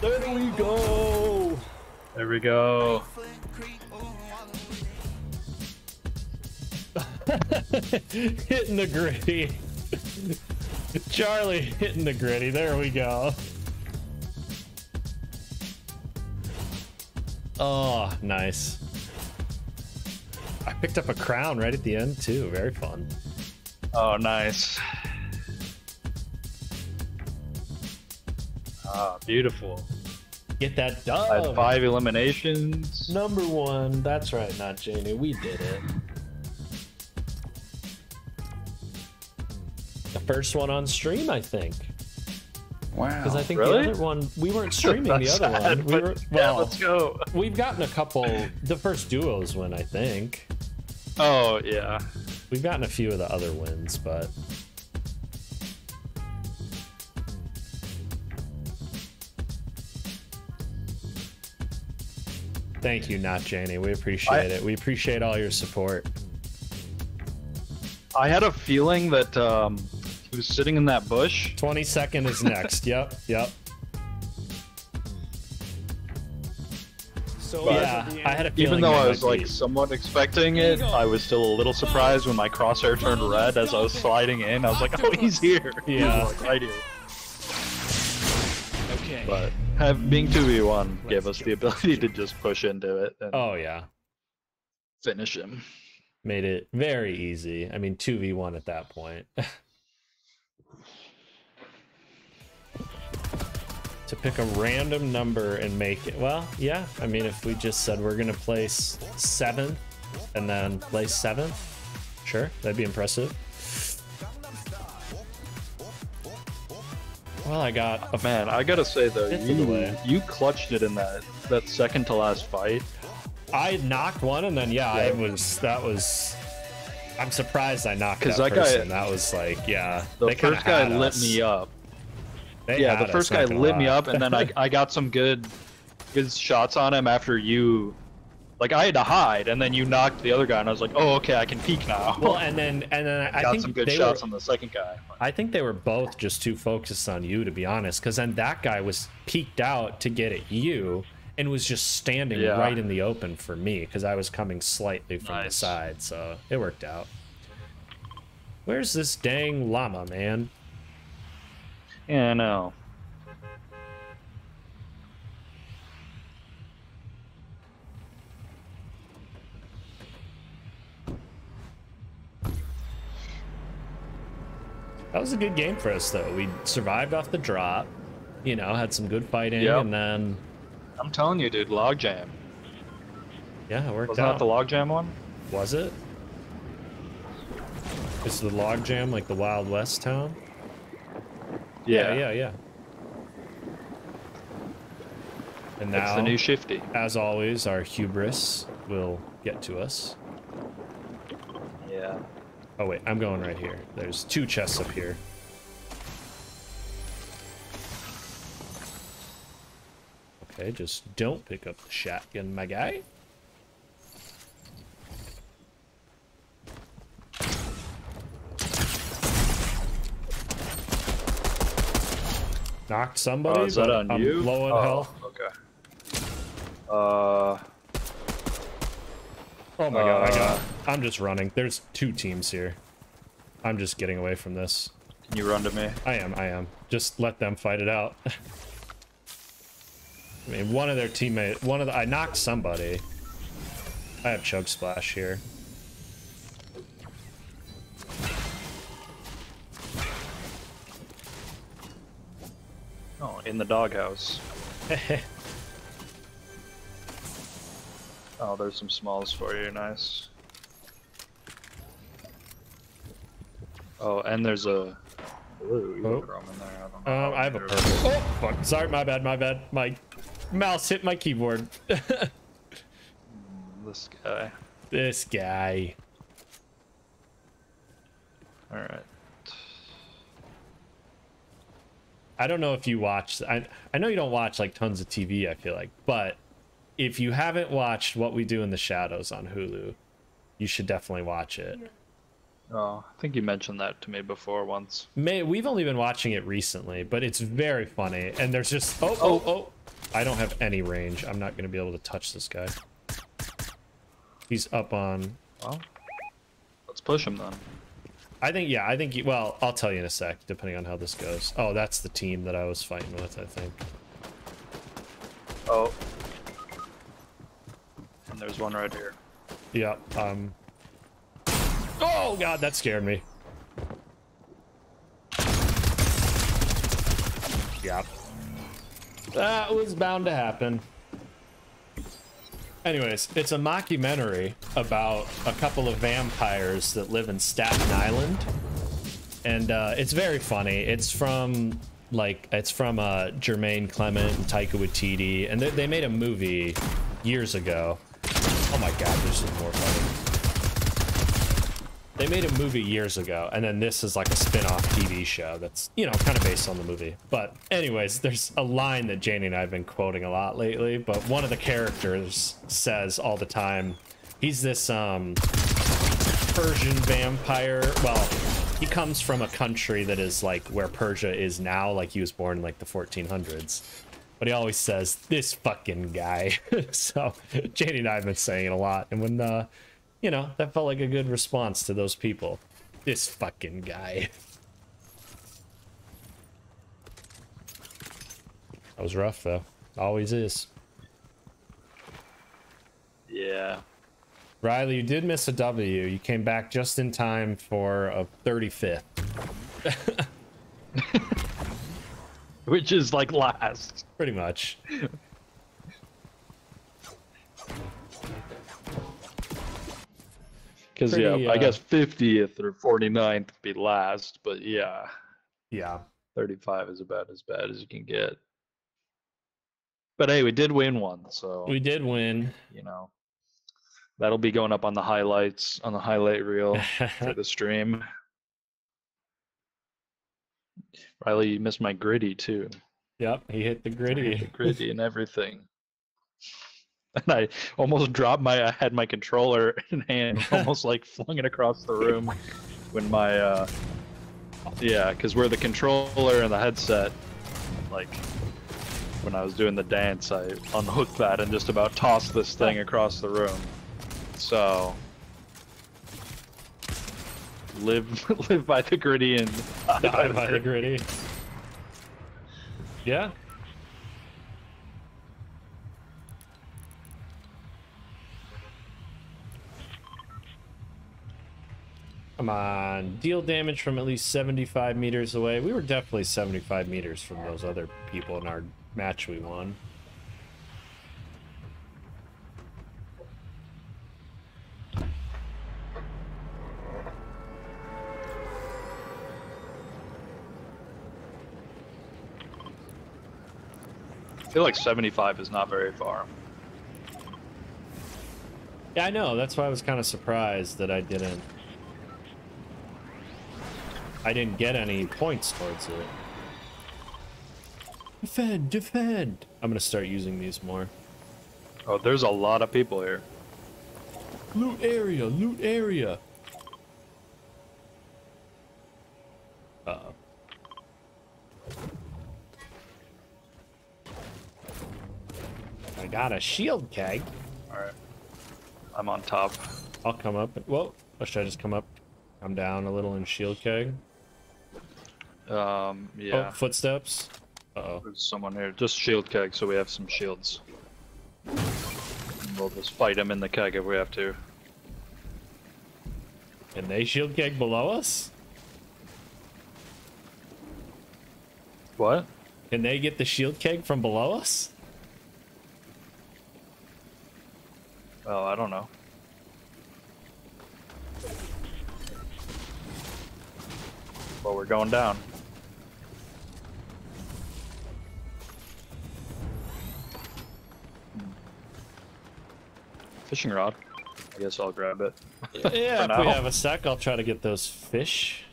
A: There we go.
B: There we go. *laughs*
A: hitting the griddy. Charlie hitting the griddy. There we go. Oh, nice. I picked up a crown right at the end too. Very fun.
B: Oh, nice. Ah, beautiful.
A: Get that done.
B: five eliminations.
A: Number one. That's right, not Janie. We did it. First one on stream, I think.
B: Wow.
A: Because I think
B: really?
A: the other one we weren't *laughs* streaming the other
B: sad,
A: one. We
B: but
A: were
B: yeah,
A: well.
B: let's go.
A: We've gotten a couple. The first duos win, I think.
B: Oh yeah.
A: We've gotten a few of the other wins, but thank you, not Janie. We appreciate
B: I-
A: it. We appreciate all your support.
B: I had a feeling that um, he was sitting in that bush.
A: Twenty second is next. yep, yep.
C: So
B: But-
A: yeah, I had a feeling.
B: Even though I was
A: might
B: like
A: be-
B: somewhat expecting it, I was still a little surprised when my crosshair turned red as I was sliding in. I was like, "Oh, he's here!" He was,
A: Yeah.
B: like, right here.
C: okay.
B: But have, being two v one gave us the ability to just push into it and
A: oh yeah,
B: finish him.
A: made it very easy. I mean, two v one at that point. *laughs* to pick a random number and make it. Well, yeah. I mean, if we just said we're gonna place seventh and then place seventh, sure, that'd be impressive. Well, I got a
B: Man, I gotta say though,
A: Fifth of the
B: you you clutched it in that that second to last fight.
A: I knocked one, and then yeah, I
B: Yeah.
A: was that was. I'm surprised I knocked that,
B: that guy-
A: person. that was like, yeah.
B: The first guy lit
A: us.
B: me up.
A: They
B: yeah, the first guy lit me up, and then I I got some good good shots on him after you. Like I had to hide, and then you knocked the other guy, and I was like, "Oh, okay, I can peek now."
A: well, and then and then I
B: got
A: think
B: some good
A: they
B: shots
A: were,
B: on the second guy.
A: I think they were both just too focused on you, to be honest. Because then that guy was peeked out to get at you, and was just standing
B: Yeah.
A: right in the open for me because I was coming slightly from the side, so it worked out. Where's this dang llama, man?
B: Yeah, I know.
A: That was a good game for us, though. We survived off the drop, you know, had some good fighting,
B: Yep.
A: and then
B: I'm telling you, dude, logjam.
A: yeah, it worked
B: Wasn't
A: out.
B: that the logjam one?
A: Was it? Is the logjam like the Wild West town? yeah, yeah. yeah. And
B: That's
A: now,
B: the new shifty.
A: as always, our hubris will get to us.
B: Yeah.
A: Oh wait, I'm going right here. There's two chests up here. Okay, just don't pick up the shotgun, my guy. Knocked somebody,
B: Oh, is that
A: but
B: on
A: I'm
B: you?
A: low on
B: oh,
A: health.
B: Okay. Uh,
A: Oh my god, I
B: Uh,
A: got. I'm just running. There's two teams here. I'm just getting away from this.
B: can you run to me?
A: I am, I am. Just let them fight it out. *laughs* I mean, one of their teammate, one of the, I knocked somebody. I have chug splash here.
B: Oh, in the doghouse. *laughs* Oh, there's some smalls for you. Nice. Oh, and there's a blue. You
A: Oh.
B: can throw 'em in there. I don't know.
A: Um, I have a purple. Oh, fuck. Sorry, my bad, my bad. My mouse hit my keyboard. *laughs*
B: This guy.
A: this guy.
B: All right.
A: I don't know if you watch. I I know you don't watch like tons of TV. I feel like, but if you haven't watched What We Do in the Shadows on Hulu, you should definitely watch it.
B: Oh, I think you mentioned that to me before once.
A: May we've only been watching it recently, but it's very funny. And there's just oh oh oh, I don't have any range. I'm not gonna be able to touch this guy. He's up on.
B: Well, let's push him then.
A: I think yeah. I think he- well, I'll tell you in a sec, depending on how this goes. Oh, that's the team that I was fighting with. I think.
B: Oh. And there's one right here.
A: Yeah. Um. Oh god, that scared me. Yep. That was bound to happen. Anyways, it's a mockumentary about a couple of vampires that live in Staten Island. And uh, it's very funny. It's from like it's from uh, Jermaine Clement and Taika Waititi, and they, they made a movie years ago. Oh my god, this is more funny. They made a movie years ago, and then this is like a spin-off TV show that's, you know, kind of based on the movie. But anyways, there's a line that Janie and I have been quoting a lot lately, but one of the characters says all the time, he's this um Persian vampire. Well, he comes from a country that is like where Persia is now, like he was born in like the 1400s. But he always says, this fucking guy. *laughs* so Janie and I have been saying it a lot. And when, uh, you know, that felt like a good response to those people. This fucking guy. That was rough, though. Always is.
B: Yeah.
A: Riley, you did miss a W. You came back just in time for a 35th. *laughs*
B: Which is like last.
A: Pretty much.
B: Because, yeah,
A: Pretty,
B: I
A: uh,
B: guess 50th or 49th would be last, but yeah,
A: Yeah.
B: 35 is about as bad as you can get. But hey, we did win one, so,
A: We did win.
B: you know, that'll be going up on the highlights, on the highlight reel for *laughs* the stream. Riley, you missed my griddy too.
A: yep, he hit the
B: I hit
A: griddy.
B: the griddy and everything. *laughs* And I almost dropped my I had my controller *laughs* in hand, *laughs* almost like flung it across the room when my uh yeah, because where the controller and the headset like when I was doing the dance I unhooked that and just about tossed this thing across the room. So live live by the griddy and
A: Die by the griddy. Yeah. Come on, deal damage from at least 75 meters away. We were definitely 75 meters from those other people in our match we won.
B: I feel like 75 is not very far.
A: Yeah, I know. That's why I was kind of surprised that I didn't. I didn't get any points towards it. Defend, defend. I'm gonna start using these more.
B: Oh, there's a lot of people here.
A: Loot area, loot area. Uh oh. I got a shield keg.
B: Alright. I'm on top.
A: I'll come up. Well, should I just come up? Come down a little in shield keg.
B: Um,
A: Oh, footsteps. Uh oh.
B: There's someone here. Just shield keg, so we have some shields. And We'll just fight him in the keg if we have to.
A: And they shield keg below us?
B: What?
A: Can they get the shield keg from below us?
B: Well, I don't know. Well, we're going down. Fishing rod. I guess I'll grab it.
A: yeah, *laughs*
B: For
A: if we have a sec, I'll try to get those fish.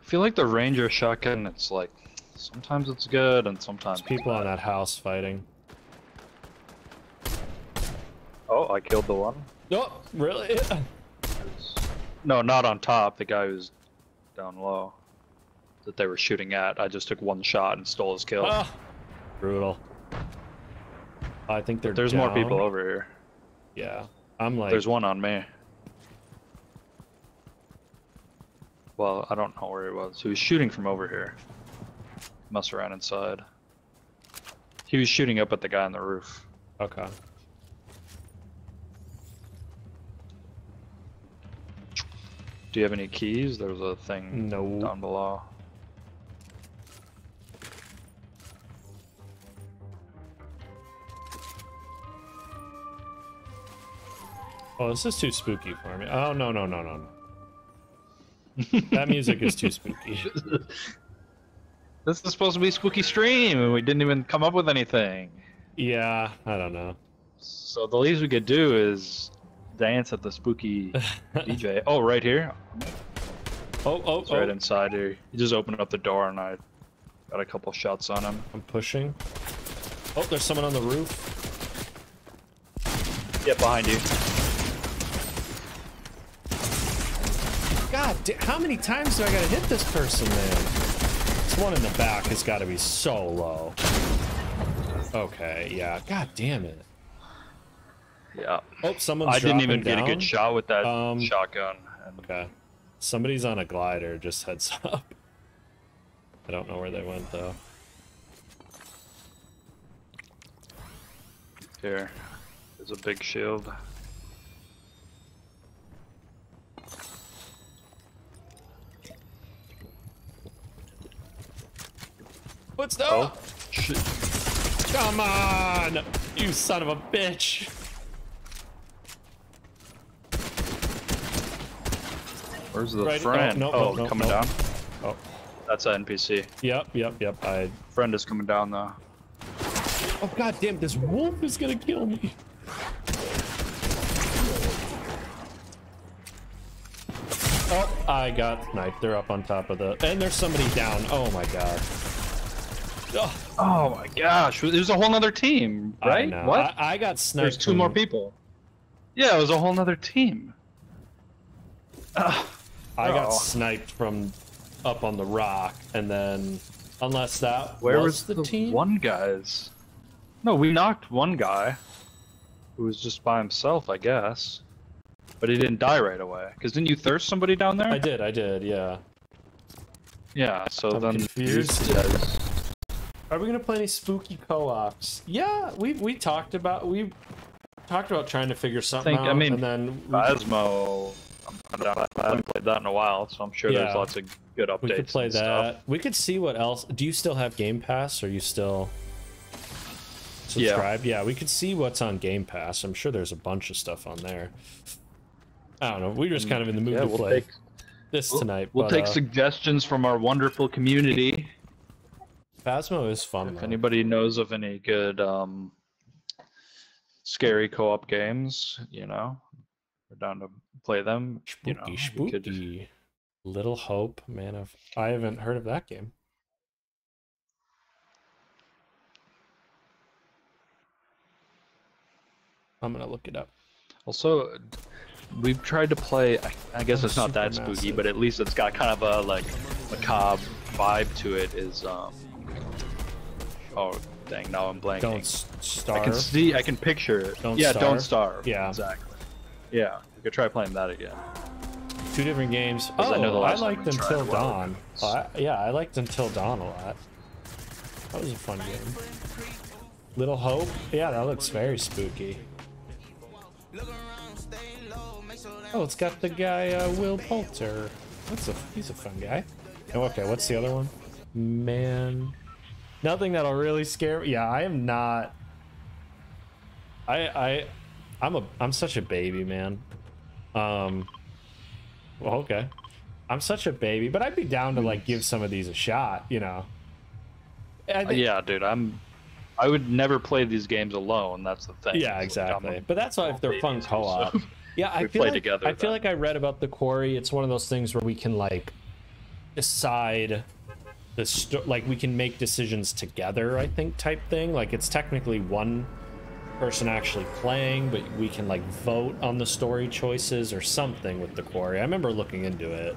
B: I feel like the Ranger shotgun, it's like, sometimes it's good and sometimes
A: There's people on that house fighting.
B: Oh, I killed the one.
A: Oh, really? *laughs*
B: No, not on top. The guy who's down low that they were shooting at. I just took one shot and stole his kill.
A: Ah, brutal. I think they're
B: There's more people over here.
A: Yeah, I'm like.
B: There's one on me. Well, I don't know where he was. He was shooting from over here. Must have ran inside. He was shooting up at the guy on the roof.
A: Okay.
B: Do you have any keys? There's a thing
A: No.
B: down below.
A: Oh, this is too spooky for me. Oh no no no no no. *laughs* that music is too spooky. *laughs*
B: This is supposed to be spooky stream, and we didn't even come up with anything.
A: Yeah, I don't know.
B: So the least we could do is dance at the spooky *laughs* DJ. Oh, right here.
A: Oh oh
B: It's
A: oh!
B: right inside here. He just opened up the door, and I got a couple shots on him.
A: I'm pushing. Oh, there's someone on the roof.
B: Yeah, behind you.
A: God, how many times do I gotta hit this person, man? This one in the back has got to be so low. Okay, yeah. God damn it.
B: Yeah.
A: Oh, someone's
B: I didn't even
A: dropping
B: get a good shot with that
A: Um,
B: shotgun.
A: Okay. Somebody's on a glider, just heads *laughs* up. I don't know where they went though.
B: here, there's a big shield.
A: What's the?
B: Oh, shit.
A: Come on! You son of a bitch!
B: Where's the
A: Right- oh,
B: friend?
A: no,
B: oh,
A: no, no,
B: coming down.
A: Oh,
B: That's an NPC.
A: yep, yep, yep. I.
B: Friend is coming down though.
A: Oh god damn! This wolf is gonna kill me. Oh, I got sniped. They're up on top of the. And there's somebody down. Oh my god. Oh,
B: Oh my gosh, there's a whole nother team, right?
A: know.
B: What?
A: I, I got sniped.
B: There's two more people. Yeah, it was a whole nother team. Ugh.
A: I got
B: Oh.
A: sniped from up on the rock, and then unless that
B: Where
A: was,
B: was,
A: the, team,
B: one guy's? No, we knocked one guy who was just by himself, I guess. But he didn't die right away. Because didn't you thirst somebody down there?
A: I did, I did, yeah.
B: Yeah, so
A: I'm
B: then
A: confused.
B: you guys-
A: Are we gonna play any spooky co-ops? Yeah, we we talked about we talked about trying to figure something
B: Think- I
A: out,
B: mean,
A: and then we,
B: Phasmo. I haven't played that in a while, so I'm sure
A: Yeah.
B: there's lots of good updates.
A: we could play that.
B: Stuff.
A: We could see what else. Do you still have Game Pass? Are you still
B: Yeah.
A: subscribed? Yeah, we could see what's on Game Pass. I'm sure there's a bunch of stuff on there. I don't know. We're just kind of in the mood
B: Yeah,
A: to
B: we'll
A: play
B: take
A: this tonight.
B: we'll
A: but,
B: take
A: uh,
B: suggestions from our wonderful community.
A: Phasmo is fun.
B: If
A: though.
B: anybody knows of any good um, scary co-op games, you know, we're down to play them. you
A: Spooky,
B: know, we could-
A: spooky. Little Hope, man of. I haven't heard of that game. I'm gonna look it up.
B: Also, we've tried to play. I, I guess it's not that
A: Supermassive.
B: spooky, but at least it's got kind of a like macabre vibe to it. Is um, oh, Dang, now I'm blanking.
A: Don't starve.
B: I can see. I can picture it.
A: Don't
B: yeah,
A: Starve?
B: don't starve.
A: Yeah.
B: exactly. Yeah, you could try playing that again.
A: Two different games. Oh,
B: I know the
A: I,
B: last time
A: liked Until Dawn. Oh, I, yeah, I liked Until Dawn a lot. That was a fun game. Little Hope. Yeah, that looks very spooky.
D: Look around, stay low, make sure that
A: Oh, it's got the guy uh, Will Poulter. That's a he's a fun guy. Oh, okay. What's the other one? Man, nothing that'll really scare. me. Yeah, I am not. I I I'm a I'm such a baby man. Um. Well, okay. I'm such a baby, but I'd be down to like give some of these a shot. You know. Think-
B: yeah, dude, I'm. I would never play these games alone. That's the thing.
A: Yeah,
B: like,
A: exactly. But that's why if they're fun co-op.
B: so- *laughs*
A: Yeah, I feel like,
B: together
A: I feel
B: then.
A: like I read about the quarry. It's one of those things where we can like decide the sto- like we can make decisions together. I think type thing. Like it's technically one person actually playing, but we can like vote on the story choices or something with the quarry. I remember looking into it.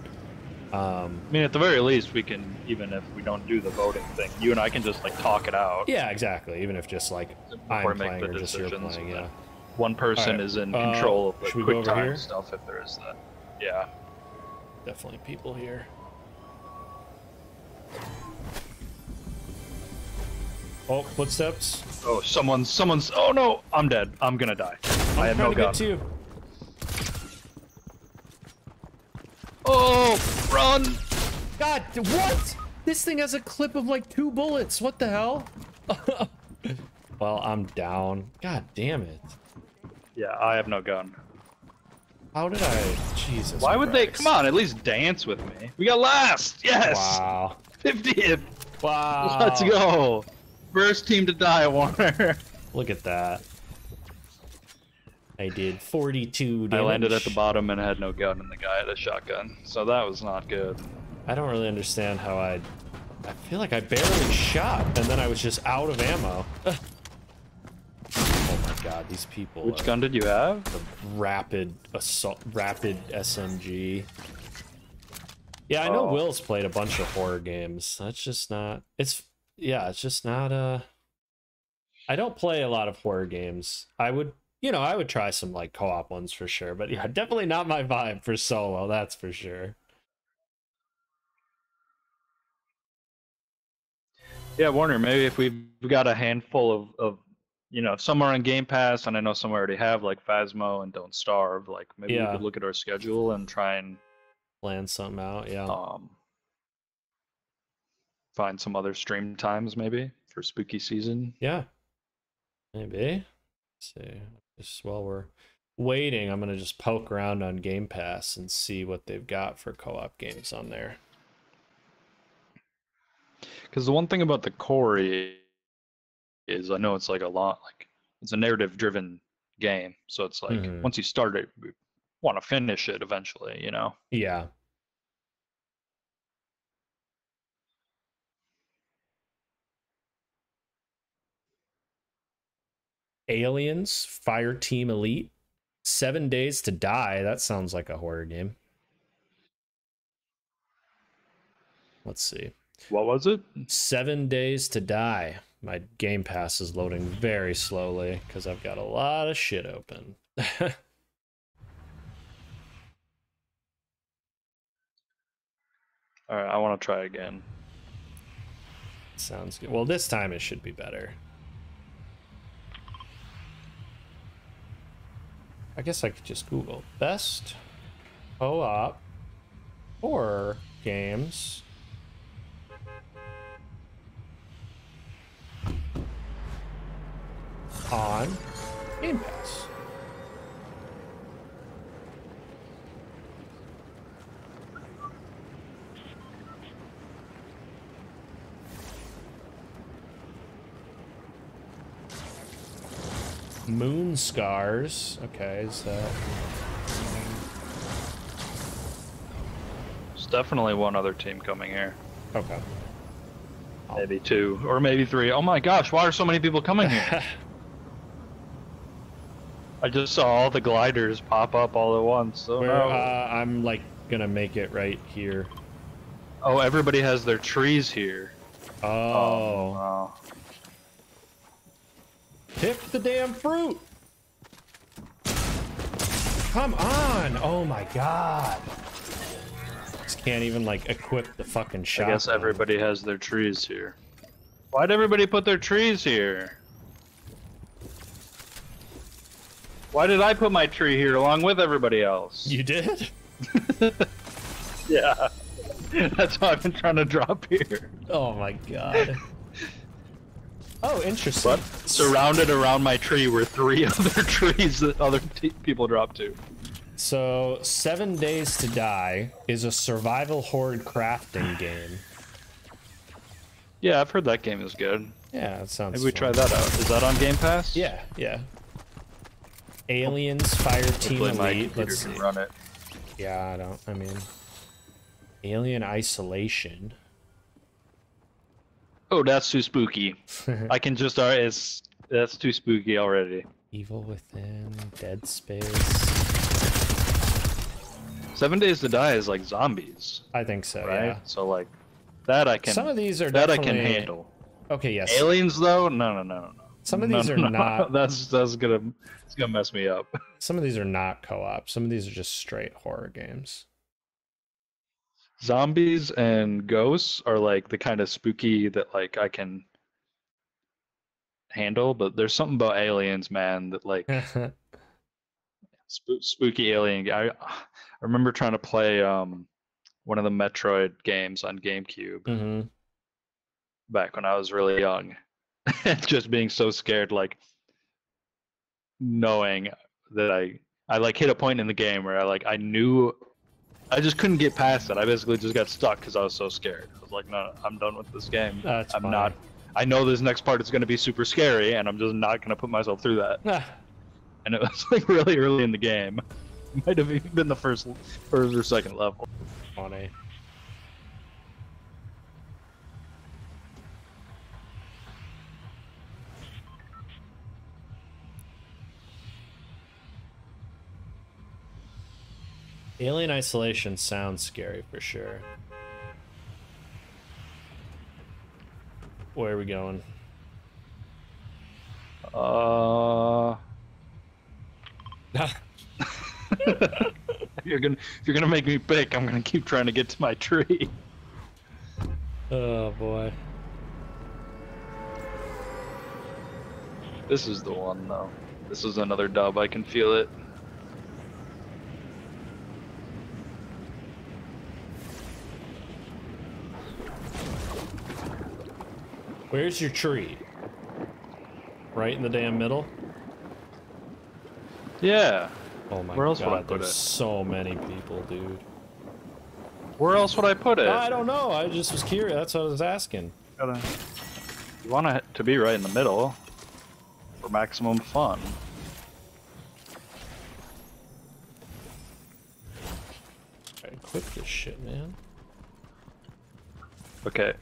A: Um,
B: I mean, at the very least, we can even if we don't do the voting thing, you and I can just like talk it out.
A: yeah, exactly. Even if just like
B: Before
A: I'm playing or just you're playing, yeah.
B: One person
A: Alright,
B: is in
A: uh,
B: control of the quick time
A: here?
B: stuff if there is that. Yeah.
A: Definitely people here. Oh, footsteps.
B: Oh, someone's someone's. Oh no, I'm dead. I'm gonna die. I have
A: I'm
B: no
A: trying
B: gun.
A: to get to you.
B: Oh, run!
A: God, what? This thing has a clip of like two bullets. What the hell? *laughs* well, I'm down. God damn it.
B: Yeah, I have no gun.
A: How did I? Jesus.
B: Why would they? Come on, at least dance with me. We got last. Yes.
A: Wow. *laughs*
B: 50th.
A: Wow.
B: Let's go. First team to die, Warner. *laughs*
A: Look at that. I did 42
B: I landed at the bottom and I had no gun, and the guy had a shotgun. So that was not good.
A: I don't really understand how I. I feel like I barely shot, and then I was just out of ammo. Ugh. *laughs* oh my god, these people.
B: Which gun did you have?
A: the rapid assault, rapid SMG. Yeah, I know
B: Oh.
A: Will's played a bunch of horror games. That's just not. It's yeah, it's just not. Uh, I don't play a lot of horror games. I would, you know, I would try some like co-op ones for sure, but yeah, *laughs* definitely not my vibe for solo. That's for sure.
B: Yeah, Warner. Maybe if we've got a handful of, of you know, somewhere on Game Pass, and I know some already have like Phasmo and Don't Starve. Like maybe
A: Yeah.
B: we could look at our schedule and try and
A: Plan something out. Yeah.
B: um find some other stream times maybe for spooky season.
A: Yeah. Maybe. Let's see. Just while we're waiting, I'm gonna just poke around on Game Pass and see what they've got for co-op games on there.
B: Because the one thing about the Quarry is I know it's like a lot like it's a narrative driven game. So it's like
A: Mhm.
B: once you start it, we want to finish it eventually, you know?
A: Yeah. Aliens, Fire Team Elite, Seven Days to Die. That sounds like a horror game. Let's see.
B: What was it?
A: Seven Days to Die. My Game Pass is loading very slowly because I've got a lot of shit open. *laughs*
B: All right, I want to try again.
A: Sounds good. Well, this time it should be better. I guess I could just Google best co-op horror games. On Game Pass. Moon Scars. Okay, is that
B: There's definitely one other team coming here.
A: okay?
B: Maybe two, or maybe three. Oh my gosh, why are so many people coming here? *laughs* I just saw all the gliders pop up all at once. Oh
A: Where
B: no.
A: uh, I'm like gonna make it right here.
B: oh, everybody has their trees here.
A: Oh,
B: wow.
A: Pick the damn fruit. Come on. Oh my god. Just can't even like equip the fucking
B: I guess everybody has their trees here. Why'd everybody put their trees here? Why did I put my tree here along with everybody else?
A: You did? *laughs* *laughs*
B: Yeah. *laughs* That's why I've been trying to drop here.
A: Oh my god. Oh, interesting.
B: But surrounded around my tree were three *laughs* other trees that other people dropped to.
A: So, Seven Days to Die is a survival horde crafting game.
B: Yeah, I've heard that game is good.
A: Yeah, it sounds.
B: Maybe we
A: fun.
B: try that out. Is that on Game Pass?
A: Yeah, yeah. Aliens, Fire Team Elite. Let's see.
B: run it.
A: Yeah, I don't. I mean, Alien Isolation.
B: Oh, that's too spooky. *laughs* I can just. Uh, it's that's too spooky already.
A: Evil Within, Dead Space.
B: Seven Days to Die is like zombies,
A: I think so.
B: right?
A: Yeah.
B: So like that I can.
A: Some of these are
B: that I can handle.
A: Okay, yes.
B: Aliens though, no, no, no, no.
A: Some of
B: No,
A: these are
B: no,
A: not. *laughs*
B: That's that's gonna it's gonna mess me up. *laughs*
A: Some of these are not co-op. Some of these are just straight horror games.
B: Zombies and ghosts are like the kind of spooky that like I can handle, but there's something about aliens, man, that like *laughs* Sp- spooky alien. I I remember trying to play um one of the Metroid games on GameCube
A: hmm
B: back when I was really young, *laughs* just being so scared, like knowing that I I like hit a point in the game where I like I knew I just couldn't get past it. I basically just got stuck because I was so scared. I was like, no, I'm done with this game.
A: That's
B: I'm not. I know this next part is going to be super scary, and I'm just not going to put myself through that. *laughs* And it was like *laughs* really early in the game. Might have even been the first, first or second level.
A: funny. Alien Isolation sounds scary for sure. Where are we going?
B: Uh, *laughs* if you're gonna if you're gonna make me pick, I'm gonna keep trying to get to my tree.
A: oh boy.
B: This is the one though. This is another dub. I can feel it.
A: Where's your tree? Right in the damn middle?
B: Yeah.
A: Oh my
B: Where else would I
A: god,
B: put
A: there's
B: it?
A: so many people, dude.
B: Where else would I put it?
A: I don't know. I just was curious. That's what I was asking.
B: Gotta- You want it to be right in the middle for maximum fun.
A: Alright, quit this shit, man.
B: Okay,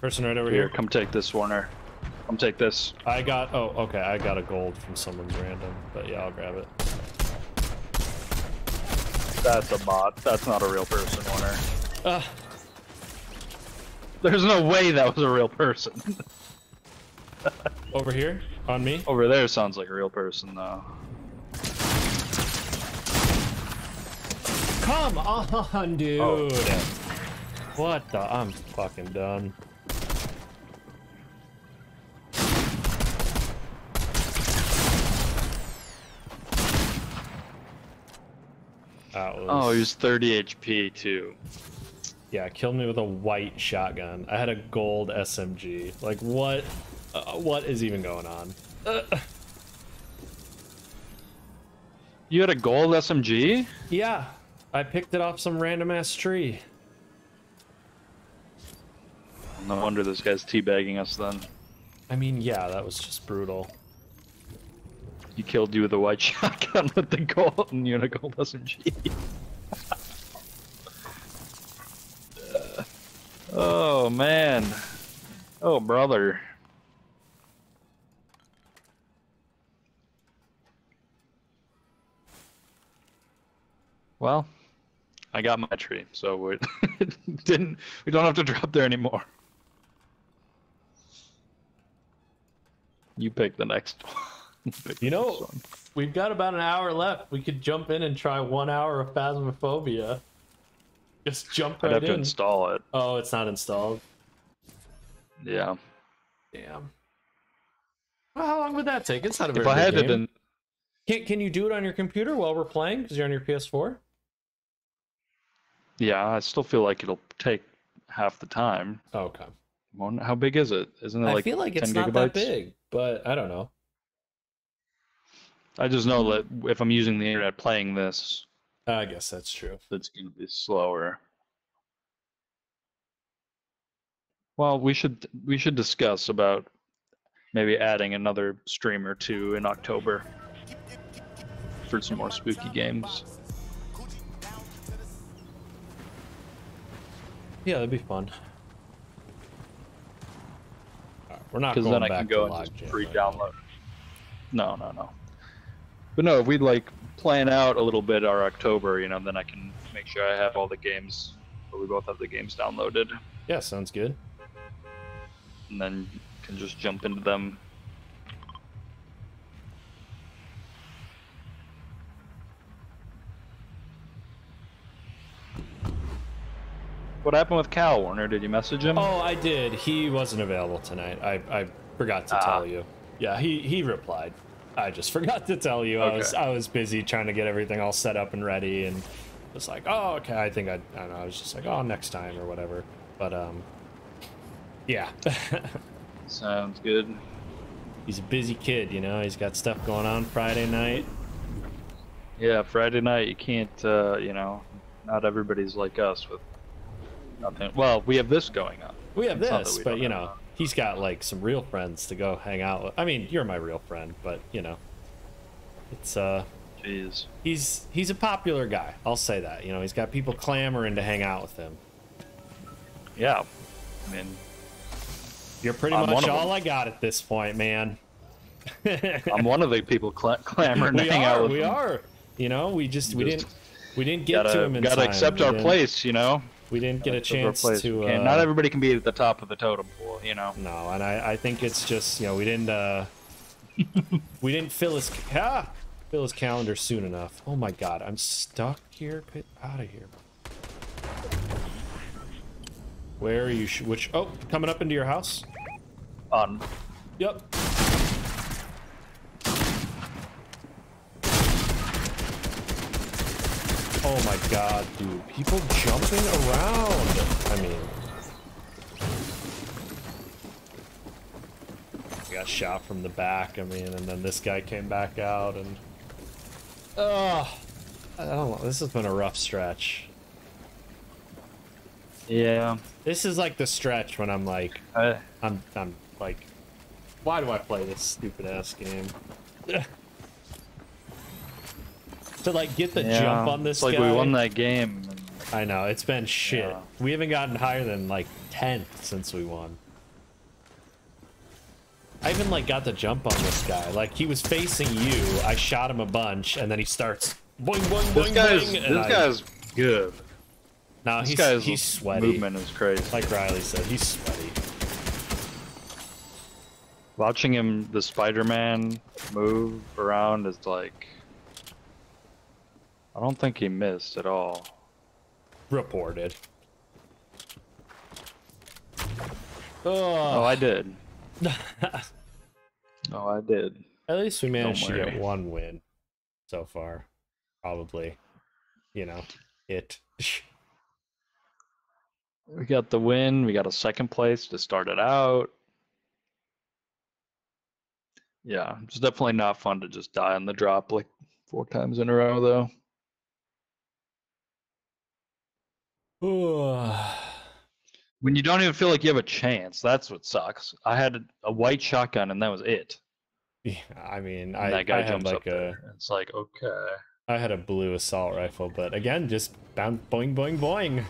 A: Person right over
B: here,
A: here.
B: come take this, Warner. Come take this.
A: I got. Oh, okay. I got a gold from someone's random, but yeah, I'll grab it.
B: That's a bot. That's not a real person, Warner.
A: Ah,
B: There's no way that was a real person.
A: over here on me.
B: Over there sounds like a real person, though.
A: Come on, dude.
B: Oh.
A: What the? I'm fucking done. That was.
B: Oh, he was 30 HP too.
A: Yeah, killed me with a white shotgun. I had a gold SMG. Like what? Uh, what is even going on? Uh,
B: You had a gold SMG?
A: yeah, I picked it off some random ass tree.
B: No wonder this guy's teabagging us then.
A: I mean, yeah, that was just brutal.
B: He killed you with a white *laughs* shotgun with the gold and you had a SMG. Uh, oh man. Oh brother. Well, I got my tree, so we *laughs* didn't we don't have to drop there anymore. You pick the next one. Pick
E: You know,
B: next one.
E: we've got about an hour left. We could jump in and try one hour of Phasmophobia. Just jump right
B: I'd
E: right
B: have to install it.
E: Oh, it's not installed.
B: Yeah.
E: Damn. Well, how long would that take? It's not a very
B: If I had
E: game.
B: to, then
A: Can Can you do it on your computer while we're playing? Because you're on your PS4.
B: yeah, I still feel like it'll take half the time.
A: Oh, okay.
B: One- How big is it? Isn't it like?
A: I
B: like
A: feel like it's
B: 10
A: not that
B: gigabytes?
A: big, but I don't know.
B: I just know that if I'm using the internet playing this,
A: I guess that's true.
B: it's going to be slower. Well, we should we should discuss about maybe adding another stream or two in October for some more spooky games.
A: Yeah, that'd be fun. Alright, we're not
B: Because
A: going
B: then I
A: back
B: can go
A: to
B: and just
A: Logjam
B: free
A: right now.
B: download. No, no, no. But no, if we'd like plan out a little bit our October, you know, then I can make sure I have all the games, or we both have the games downloaded,
A: Yeah, sounds good.
B: and then can just jump into them. What happened with Cal Warner? Did you message him?
A: Oh, I did. He wasn't available tonight. I, I forgot to
B: Ah.
A: tell you. Yeah, he, he replied. I just *laughs* forgot to tell you. I was I was busy trying to get everything all set up and ready, and was like, oh, okay. I think I, I don't know. I was just like, oh, next time or whatever. But um, yeah, *laughs*
B: Sounds good.
A: he's a busy kid. You know, he's got stuff going on Friday night.
B: Yeah, Friday night you can't, uh, you know, not everybody's like us with nothing. Well, we have this going on.
A: We have
B: It's
A: this,
B: we
A: but you know. He's got like some real friends to go hang out with. I mean, you're my real friend, but you know, it's uh,
B: Jeez.
A: he's he's a popular guy. I'll say that. You know, he's got people clamoring to hang out with him.
B: Yeah. I mean,
A: You're pretty
B: I'm
A: much
B: of
A: all. I got at this point, man. *laughs*
B: I'm one of the people cla clamoring to
A: we
B: hang
A: are,
B: out with
A: we
B: him.
A: are. You know, we just we
B: Just
A: didn't we didn't get
B: gotta
A: to him in
B: gotta
A: time.
B: accept
A: We
B: our
A: didn't-
B: place, you know.
A: We didn't get a chance to. Uh,
B: can't- everybody can be at the top of the totem pole, you know.
A: No, and I, I think it's just you know we didn't uh *laughs* we didn't fill his ah, fill his calendar soon enough. Oh my god, I'm stuck here. Get out of here. Where are you? Sh- which? Oh, coming up into your house.
B: On
A: Yep. Oh my god, dude. People jumping around. I mean. I got shot from the back, I mean, and then this guy came back out and. Ugh. I don't know. This has been a rough stretch.
B: yeah.
A: This is like the stretch when I'm like,
B: I,
A: I'm I'm like, why do I play this stupid ass game? *laughs* to like get the
B: yeah.
A: jump on this
B: It's like
A: guy.
B: we won that game.
A: I know it's been shit.
B: Yeah.
A: We haven't gotten higher than like 10th since we won. I even like got the jump on this guy. Like he was facing you. I shot him a bunch, and then he starts boing boing
B: This
A: boing
B: guy's
A: boing.
B: this
A: I-
B: guy's good.
A: no,
B: This
A: he's
B: guy's
A: he's sweaty.
B: movement is crazy.
A: Like Riley said, he's sweaty.
B: Watching him, the Spider-Man move around is like. I don't think he missed at all.
A: Reported.
B: Oh, I did. *laughs* Oh, I did.
A: At least we managed to get one win so far. Probably. You know, it. *laughs*
B: We got the win. We got a second place to start it out. Yeah, it's definitely not fun to just die on the drop like four times in a row, though. When you don't even feel like you have a chance, that's what sucks. I had a, white shotgun and that was it.
A: Yeah, I mean,
B: And
A: I,
B: that guy
A: I had like
B: up
A: a,
B: there. It's like, okay.
A: I had a blue assault rifle, but again, just bound boing boing boing.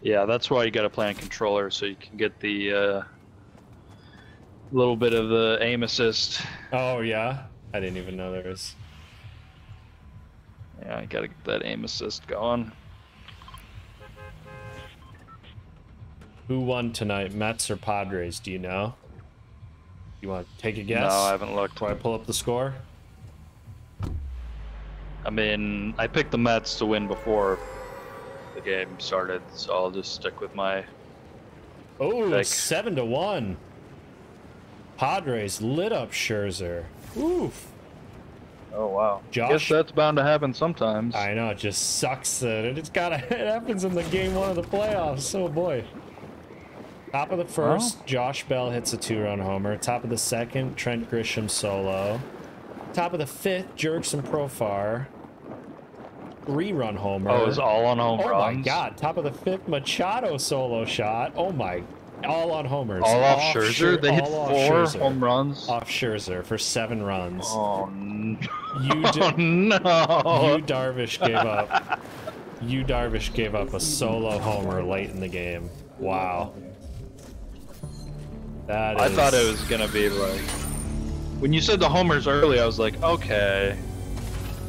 B: Yeah, that's why you got to play on controller so you can get the uh, little bit of the aim assist.
A: Oh yeah, I didn't even know there was.
B: Yeah, I got to get that aim assist going.
A: Who won tonight, Mets or Padres? Do you know? You want to take a guess?
B: No, I haven't looked.
A: Before I pull up the score.
B: I mean, I picked the Mets to win before the game started, so I'll just stick with my.
A: Oh,
B: Like-
A: seven to one. Padres lit up Scherzer. Oof.
B: Oh wow.
A: Josh?
B: Guess that's bound to happen sometimes.
A: I know it just sucks that it's gotta *laughs* it happens in the game one of the playoffs. Oh boy. Top of the first, Josh Bell hits a two-run homer. Top of the second, Trent Grisham solo. Top of the fifth, Jurickson Profar. Three-run homer.
B: Oh, it was all on home
A: Oh
B: runs.
A: my god! Top of the fifth, Machado solo shot. Oh my! All on homers.
B: All off Scherzer.
A: Scher-
B: they hit four
A: Scherzer.
B: home runs.
A: Off Scherzer for seven runs.
B: Oh, n-
A: You *laughs*
B: oh no.
A: you Darvish gave up. You Darvish gave up a solo homer late in the game. Wow. That
B: I
A: is-
B: thought it was gonna be like when you said the homers early, I was like, okay,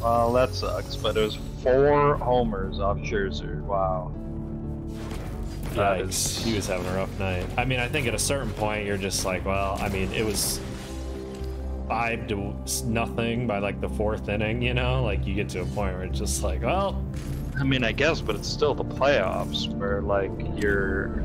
B: well that sucks. But it was four homers off Scherzer. Wow. That
A: Yikes. He was having a rough night. I mean, I think at a certain point you're just like, well, I mean, it was five to nothing by like the fourth inning. You know, like you get to a point where it's just like, well,
B: I mean, I guess, but it's still the playoffs where like you're.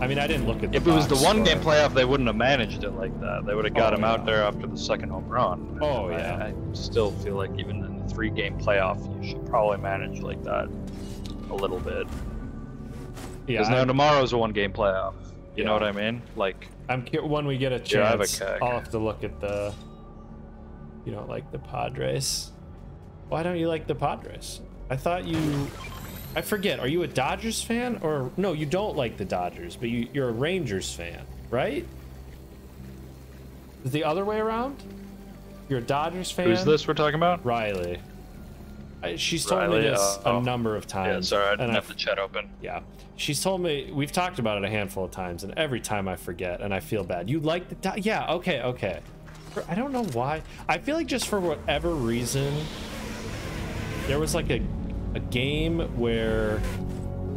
A: I mean, I didn't look at. The
B: If it was the one game playoff, they wouldn't have managed it like that. They would have got
A: Oh,
B: him out there after the second home run.
A: Oh,
B: I-
A: yeah.
B: I, still feel like even in the three game playoff, you should probably manage like that a little bit.
A: Yeah,
B: Because now tomorrow's a one game playoff. You know what I mean? Like,
A: I'm when we get a
B: Yeah, I have a
A: chance. I'll have to look at the. You don't like the Padres? Why don't you like the Padres? I thought you. I forget. Are you a Dodgers fan or no? You don't like the Dodgers, but you, you're a Rangers fan, right? Is the other way around? You're a Dodgers fan.
B: who's this we're talking about?
A: Riley. I, she's told me this
B: uh,
A: a
B: oh.
A: number of times.
B: Yeah, sorry, I didn't have the chat open.
A: yeah. She's told me we've talked about it a handful of times, and every time I forget, and I feel bad. You like the Do- yeah? Okay, okay. I don't know why. I feel like just for whatever reason, there was like a a game where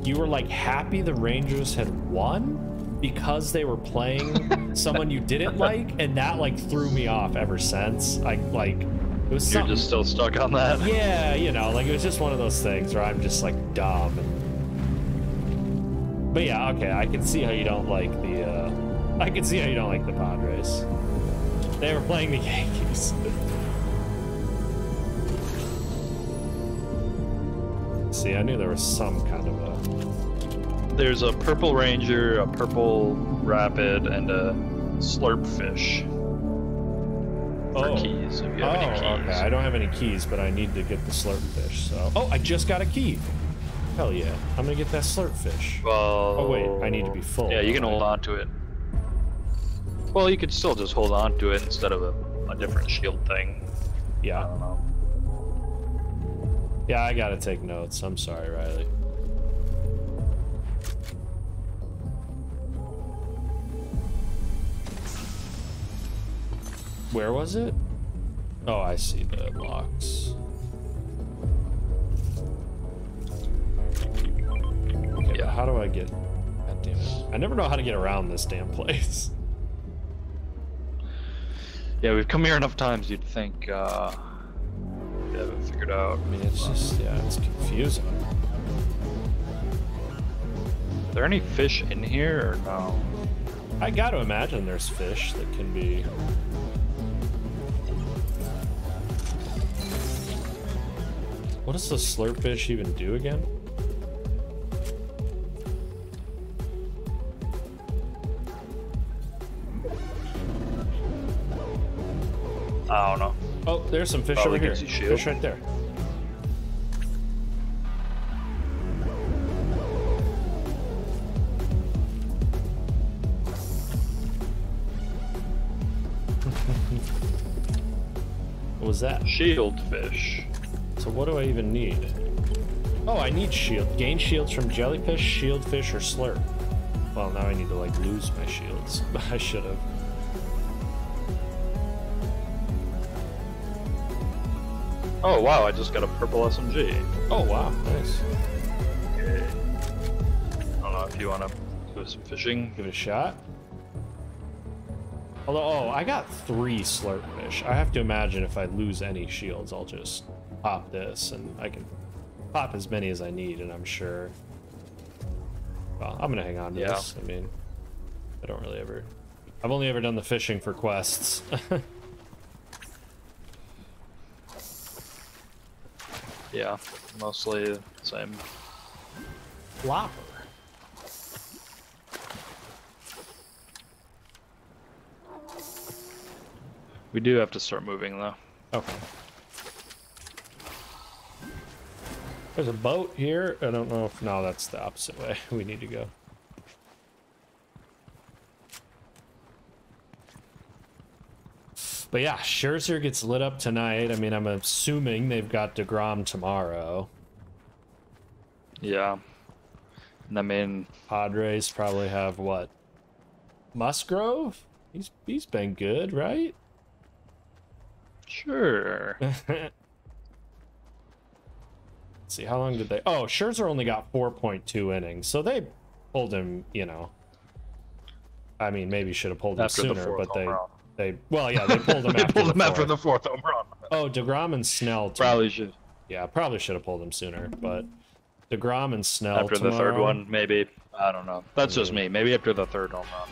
A: you were like happy the Rangers had won because they were playing *laughs* someone you didn't like, and that like threw me off ever since. Like like it was
B: You're just still stuck on that.
A: Yeah, you know, like it was just one of those things where I'm just like dumb. And... But yeah, okay, I can see how you don't like the. uh I can see how you don't like the Padres. They were playing the *laughs* Yankees. see, I knew there was some kind of a.
B: There's a purple ranger, a purple rapid, and a slurp fish
A: Oh.
B: keys. If you
A: Oh,
B: any keys.
A: okay. I don't have any keys, but I need to get the slurp fish. So, oh, I just got a key. Hell yeah! I'm gonna get that slurp fish.
B: Well.
A: Oh, wait, I need to be full,
B: Yeah, you can hold on to it. Well, you could still just hold on to it instead of a, a different shield thing. I
A: Yeah,
B: don't know.
A: yeah, I gotta take notes. I'm sorry, Riley. Where was it? Oh, I see the box. Okay,
B: Yeah.
A: how do I get? God damn it! I never know how to get around this damn place.
B: Yeah, we've come here enough times. You'd think uh, we have it figured out.
A: I mean, it's just yeah, it's confusing.
B: Are there any fish in here or no?
A: I got to imagine there's fish that can be. What does the slurp fish even do again?
B: I don't know.
A: Oh, there's some fish
B: Probably
A: over here.
B: shield.
A: Fish right there. *laughs* what was that?
B: Shield fish.
A: So what do I even need? Oh, I need shield. Gain shields from jellyfish, shieldfish, or slurp. Well, now I need to like lose my shields. *laughs* I should have.
B: Oh wow, I just got a purple SMG.
A: Oh wow, nice.
B: Okay. I don't know. if you want to do some fishing.
A: Give it a shot. Although, oh, I got three slurp fish. I have to imagine if I lose any shields, I'll just pop this and I can pop as many as I need, and I'm sure. Well, I'm gonna hang on to
B: Yeah.
A: this. I mean, I don't really ever. I've only ever done the fishing for quests. *laughs*
B: Yeah, mostly the same.
A: Flopper.
B: We do have to start moving though.
A: Okay. There's a boat here. I don't know if no, that's the opposite way. *laughs* We need to go. But yeah, Scherzer gets lit up tonight. I mean, I'm assuming they've got DeGrom tomorrow.
B: Yeah. And I mean,
A: Padres probably have what? Musgrove? He's he's been good, right?
B: sure. *laughs*
A: Let's see, how long did they? Oh, Scherzer only got 4.2 innings, so they pulled him. You know, I mean, maybe should have pulled him
B: After the
A: sooner,
B: fourth
A: but they
B: run.
A: They well, yeah, they pulled *laughs* him
B: they
A: after
B: pulled
A: the
B: him after
A: fourth.
B: the fourth home run.
A: Oh, Degrom and Snell. to-
B: Probably should.
A: yeah, probably should have pulled him sooner, but Degrom and Snell
B: After the third one, maybe. I don't know. That's just me. Maybe after the third home run.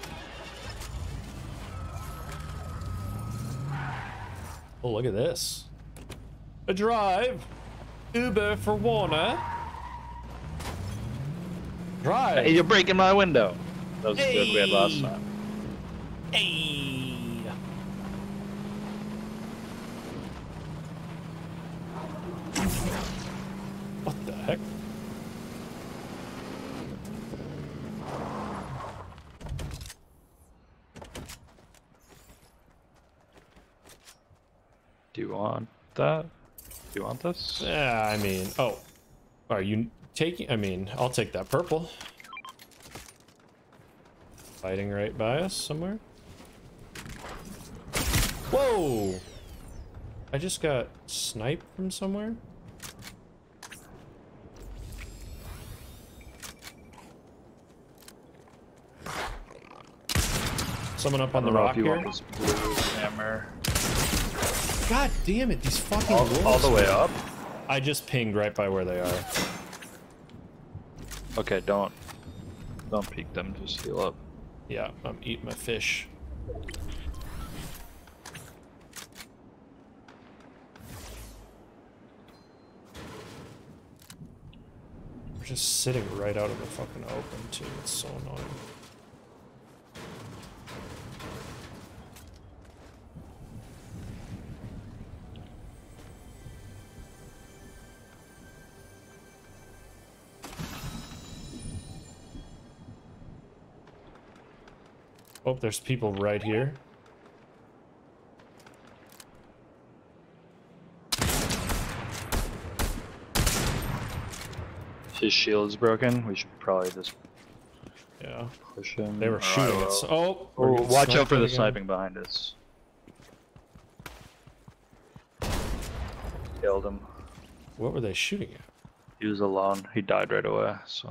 A: Oh, look at this. A drive. Uber for Warner. Drive.
B: Hey, you're breaking my window. That was the joke we had last
A: Hey.
B: time.
A: Hey. What the heck?
B: Do you want that? Do you want this?
A: Yeah, I mean, oh, are you taking? I mean, I'll take that purple. Fighting right by us somewhere. Whoa! I just got sniped from somewhere. Someone up on the rock here.
B: want this blue hammer.
A: God damn it! These fucking
B: All, all the way up?
A: I just pinged right by where they are.
B: Okay, don't. Don't peek them, just heal up.
A: Yeah, I'm eating my fish. We're just sitting right out of the fucking open too. It's so annoying. Oh, there's people right here.
B: His shield's broken. We should probably just
A: Yeah,
B: push him.
A: they were shooting
B: I
A: at. s- Oh,
B: Oh, watch out for the
A: again.
B: sniping behind us. Killed him.
A: What were they shooting at?
B: He was alone. He died right away, so.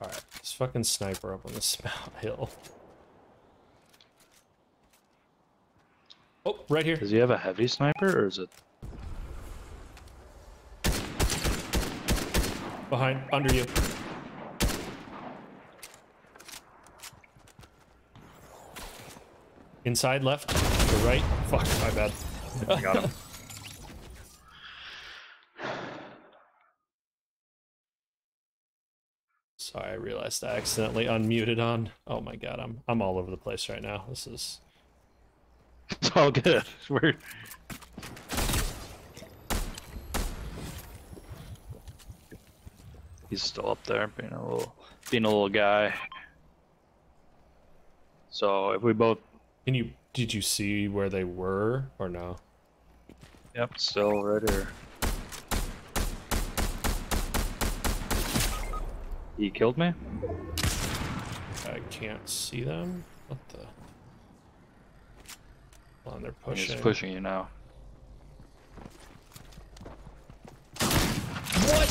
A: All right, this fucking sniper up on the *laughs* spout hill. Oh, right here.
B: Does he have a heavy sniper or is it?
A: Behind, under you. Inside, left, to right. Fuck, my bad.
B: I *laughs* got him.
A: Sorry, I realized I accidentally unmuted on. Oh my god, I'm I'm all over the place right now. This is
B: it's all good. *laughs* We're. He's still up there, being a little, being a little guy. So if we both,
A: Can you did you see where they were or no?
B: yep, still right here. He killed me?
A: I can't see them. What the? Hold on, they're pushing.
B: He's
A: pushing
B: you now. What?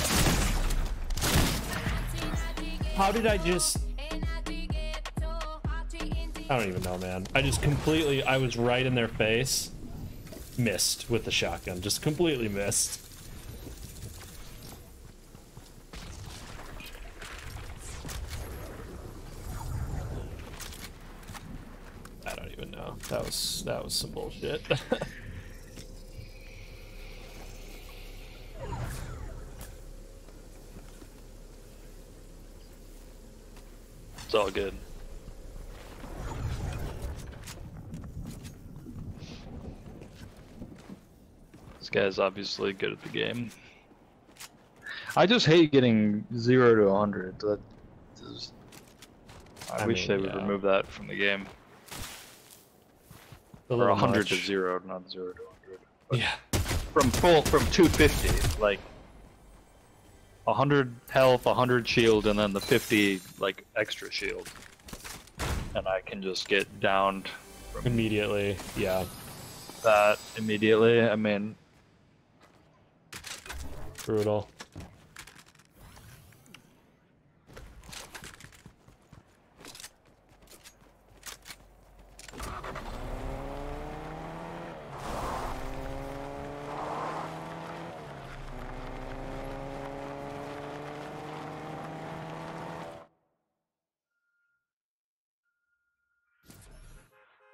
A: How did I just... I don't even know, man. I just completely... I was right in their face. Missed with the shotgun. Just completely missed. Was that was some bullshit. *laughs*
B: It's all good. This guy's obviously good at the game. I just hate getting zero to 100. That is, I,
A: I
B: wish
A: mean,
B: they would
A: yeah.
B: remove that from the game.
A: A
B: Or
A: little
B: 100 to zero, not zero to 100.
A: Yeah.
B: From full, from 250, like 100 health, 100 shield, and then the 50 like extra shield. And I can just get downed from
A: Immediately. Yeah.
B: that immediately. I mean,
A: Brutal.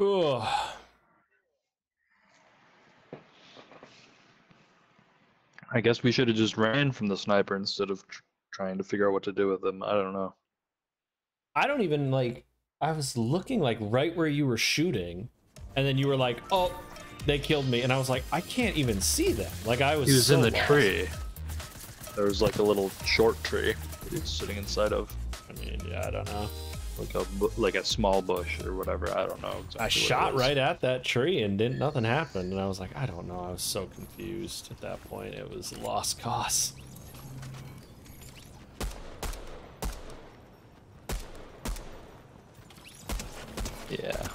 A: Ugh.
B: I guess we should have just ran from the sniper instead of tr- trying to figure out what to do with them. I don't know.
A: I don't even like. I was looking like right where you were shooting, and then you were like, "Oh, they killed me," and I was like, "I can't even see them." Like I was.
B: He was
A: so
B: in the
A: lost.
B: tree. There was like a little short tree that he was sitting inside of,
A: I mean, yeah, I don't know.
B: Like a like a small bush or whatever. I don't know. Exactly
A: I shot right at that tree and didn't. Nothing happened, and I was like, I don't know. I was so confused at that point. It was lost cause.
B: Yeah.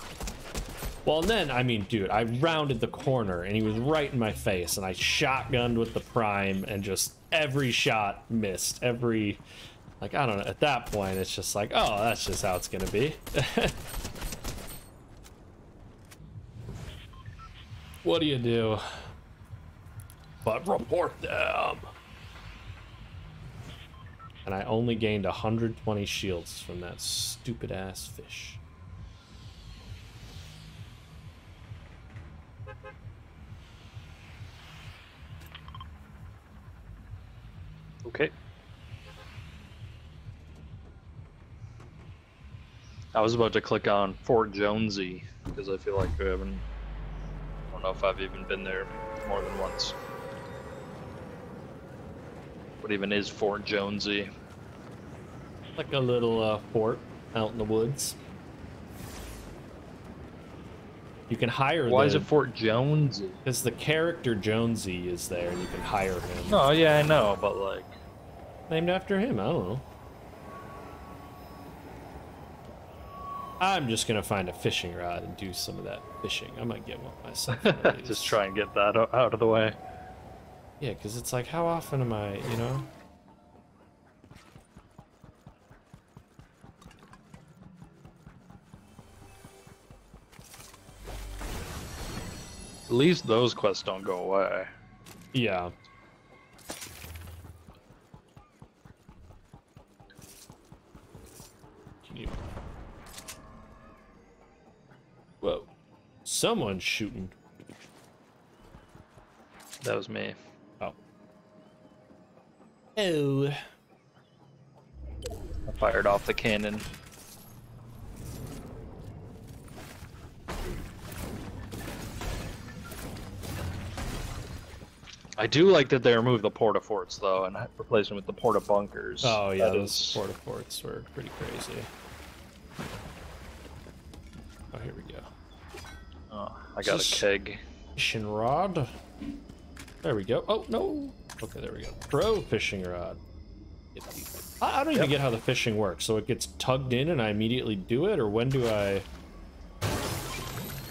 A: Well, and then, I mean, dude, I rounded the corner and he was right in my face, and I shotgunned with the prime, and just every shot missed. Every, like, I don't know. At that point, it's just like, oh, that's just how it's gonna be. *laughs* what do you do? But report them. And I only gained 120 shields from that stupid ass fish.
B: Okay. I was about to click on Fort Jonesy because I feel like I haven't. I don't know if I've even been there more than once. What even is Fort Jonesy?
A: Like a little uh, fort out in the woods. You can hire
B: Why is it Fort Jonesy?
A: because the character Jonesy is there and you can hire him.
B: Oh yeah, I know, but like,
A: Named after him, I don't know. I'm just gonna find a fishing rod and do some of that fishing. I might get one myself. one of these.
B: just try and get that out of the way.
A: Yeah, because it's like, how often am I, you know?
B: At least those quests don't go away.
A: Yeah. Can you? Whoa. Someone's shooting.
B: That was me.
A: Oh. Oh.
B: I fired off the cannon. I do like that they removed the porta forts though and replaced them with the porta bunkers.
A: Oh yeah,
B: That
A: those
B: is-
A: porta forts were pretty crazy. Oh, here we go.
B: I got a keg.
A: Fishing rod. There we go. Oh no. Okay, there we go. Pro fishing rod. I, I don't even
B: Yep.
A: get how the fishing works. So it gets tugged in and I immediately do it, or when do I?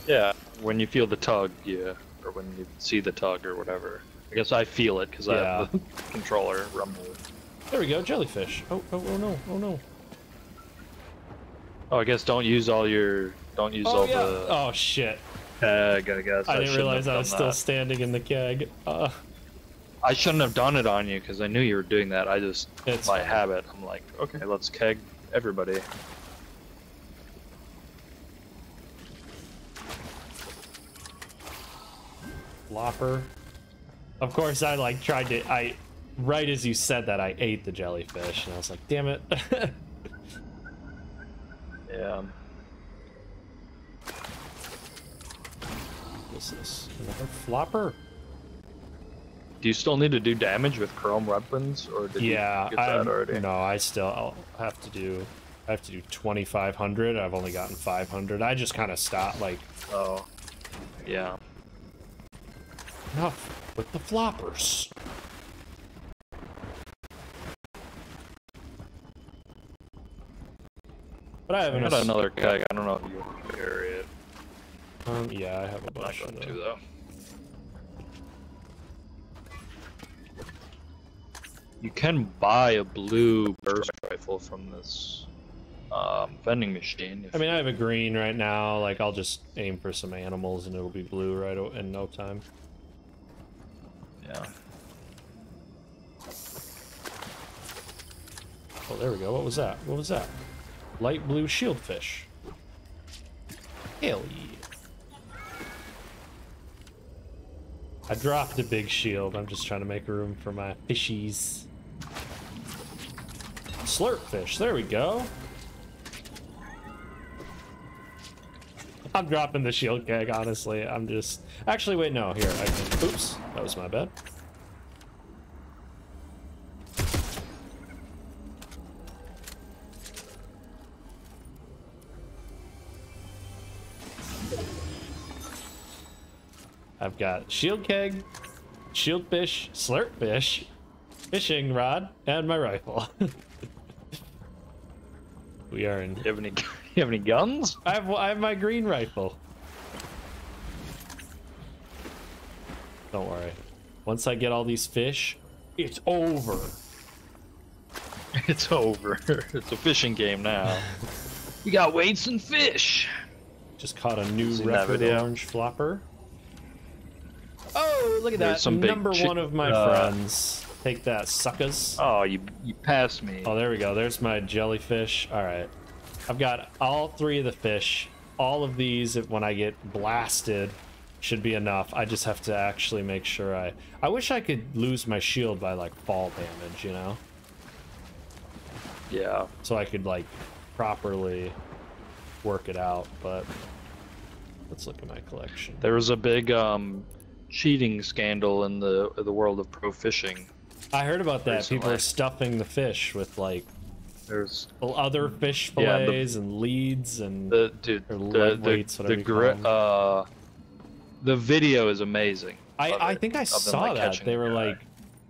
B: Yeah, when you feel the tug, yeah, or when you see the tug or whatever. I guess I feel it because I have the *laughs* controller rumble.
A: There we go. Jellyfish. Oh oh oh no oh no.
B: Oh, I guess don't use all your. Don't use oh, all the
A: Oh shit!
B: Keg. I guess.
A: I didn't realize I was
B: done
A: still standing in the keg. Uh,
B: I shouldn't have done it on you because I knew you were doing that. I just
A: It's
B: by
A: fine.
B: habit. I'm like, okay, let's keg everybody.
A: flopper. Of course, I like tried to. I right as you said that, I ate the jellyfish, and I was like, "Damn it!" *laughs*
B: Yeah.
A: What's this? Another flopper?
B: Do you still need to do damage with chrome weapons, or did
A: yeah,
B: you get
A: I
B: that already?
A: no, I still I'll have to do. I have to do 2,500. I've only gotten 500. I just kind of stopped. Like
B: Oh. Yeah.
A: enough with the floppers. But I have
B: I
A: enough.
B: got another keg. I don't know if you want to carry it.
A: Um, yeah, I have a
B: not
A: bunch
B: going
A: of
B: to
A: them.
B: though. You can buy a blue burst rifle from this um, vending machine.
A: I mean, I have a green right now. Like, I'll just aim for some animals and it'll be blue right o- in no time.
B: yeah.
A: Oh, there we go. What was that? What was that? Light blue shieldfish. Hell yeah. I dropped a big shield. I'm just trying to make room for my fishies. Slurp fish. There we go. I'm dropping the shield keg, honestly. I'm just... Actually, wait, no. Here, I can... Oops. That was my bad. I've got shield keg, shield fish, slurp fish, fishing rod, and my rifle. *laughs* we are in.
B: You have any? *laughs* You have any guns?
A: I have I have my green rifle. Don't worry. Once I get all these fish, it's over. *laughs*
B: It's over. It's a fishing game now. we got weights and fish.
A: Just caught a new record orange flopper. Oh, look at
B: There's
A: that!
B: some
A: Number
B: chi-
A: one of my
B: uh,
A: friends. Take that, suckers.
B: Oh, you you passed me.
A: Oh, there we go. There's my jellyfish. All right. I've got all three of the fish. All of these, if- when I get blasted, should be enough. I just have to actually make sure I... I wish I could lose my shield by, like, fall damage, you know?
B: Yeah.
A: So I could, like, properly work it out, but... Let's look at my collection.
B: There was a big um, cheating scandal in the the world of pro fishing.
A: I heard about that. People are stuffing the fish with, like,
B: There's
A: other fish
B: Yeah, the-
A: and leads and...
B: the dude the the, the, gri- uh the video is amazing.
A: I, I think I
B: them,
A: saw
B: like,
A: that. They were
B: guy.
A: like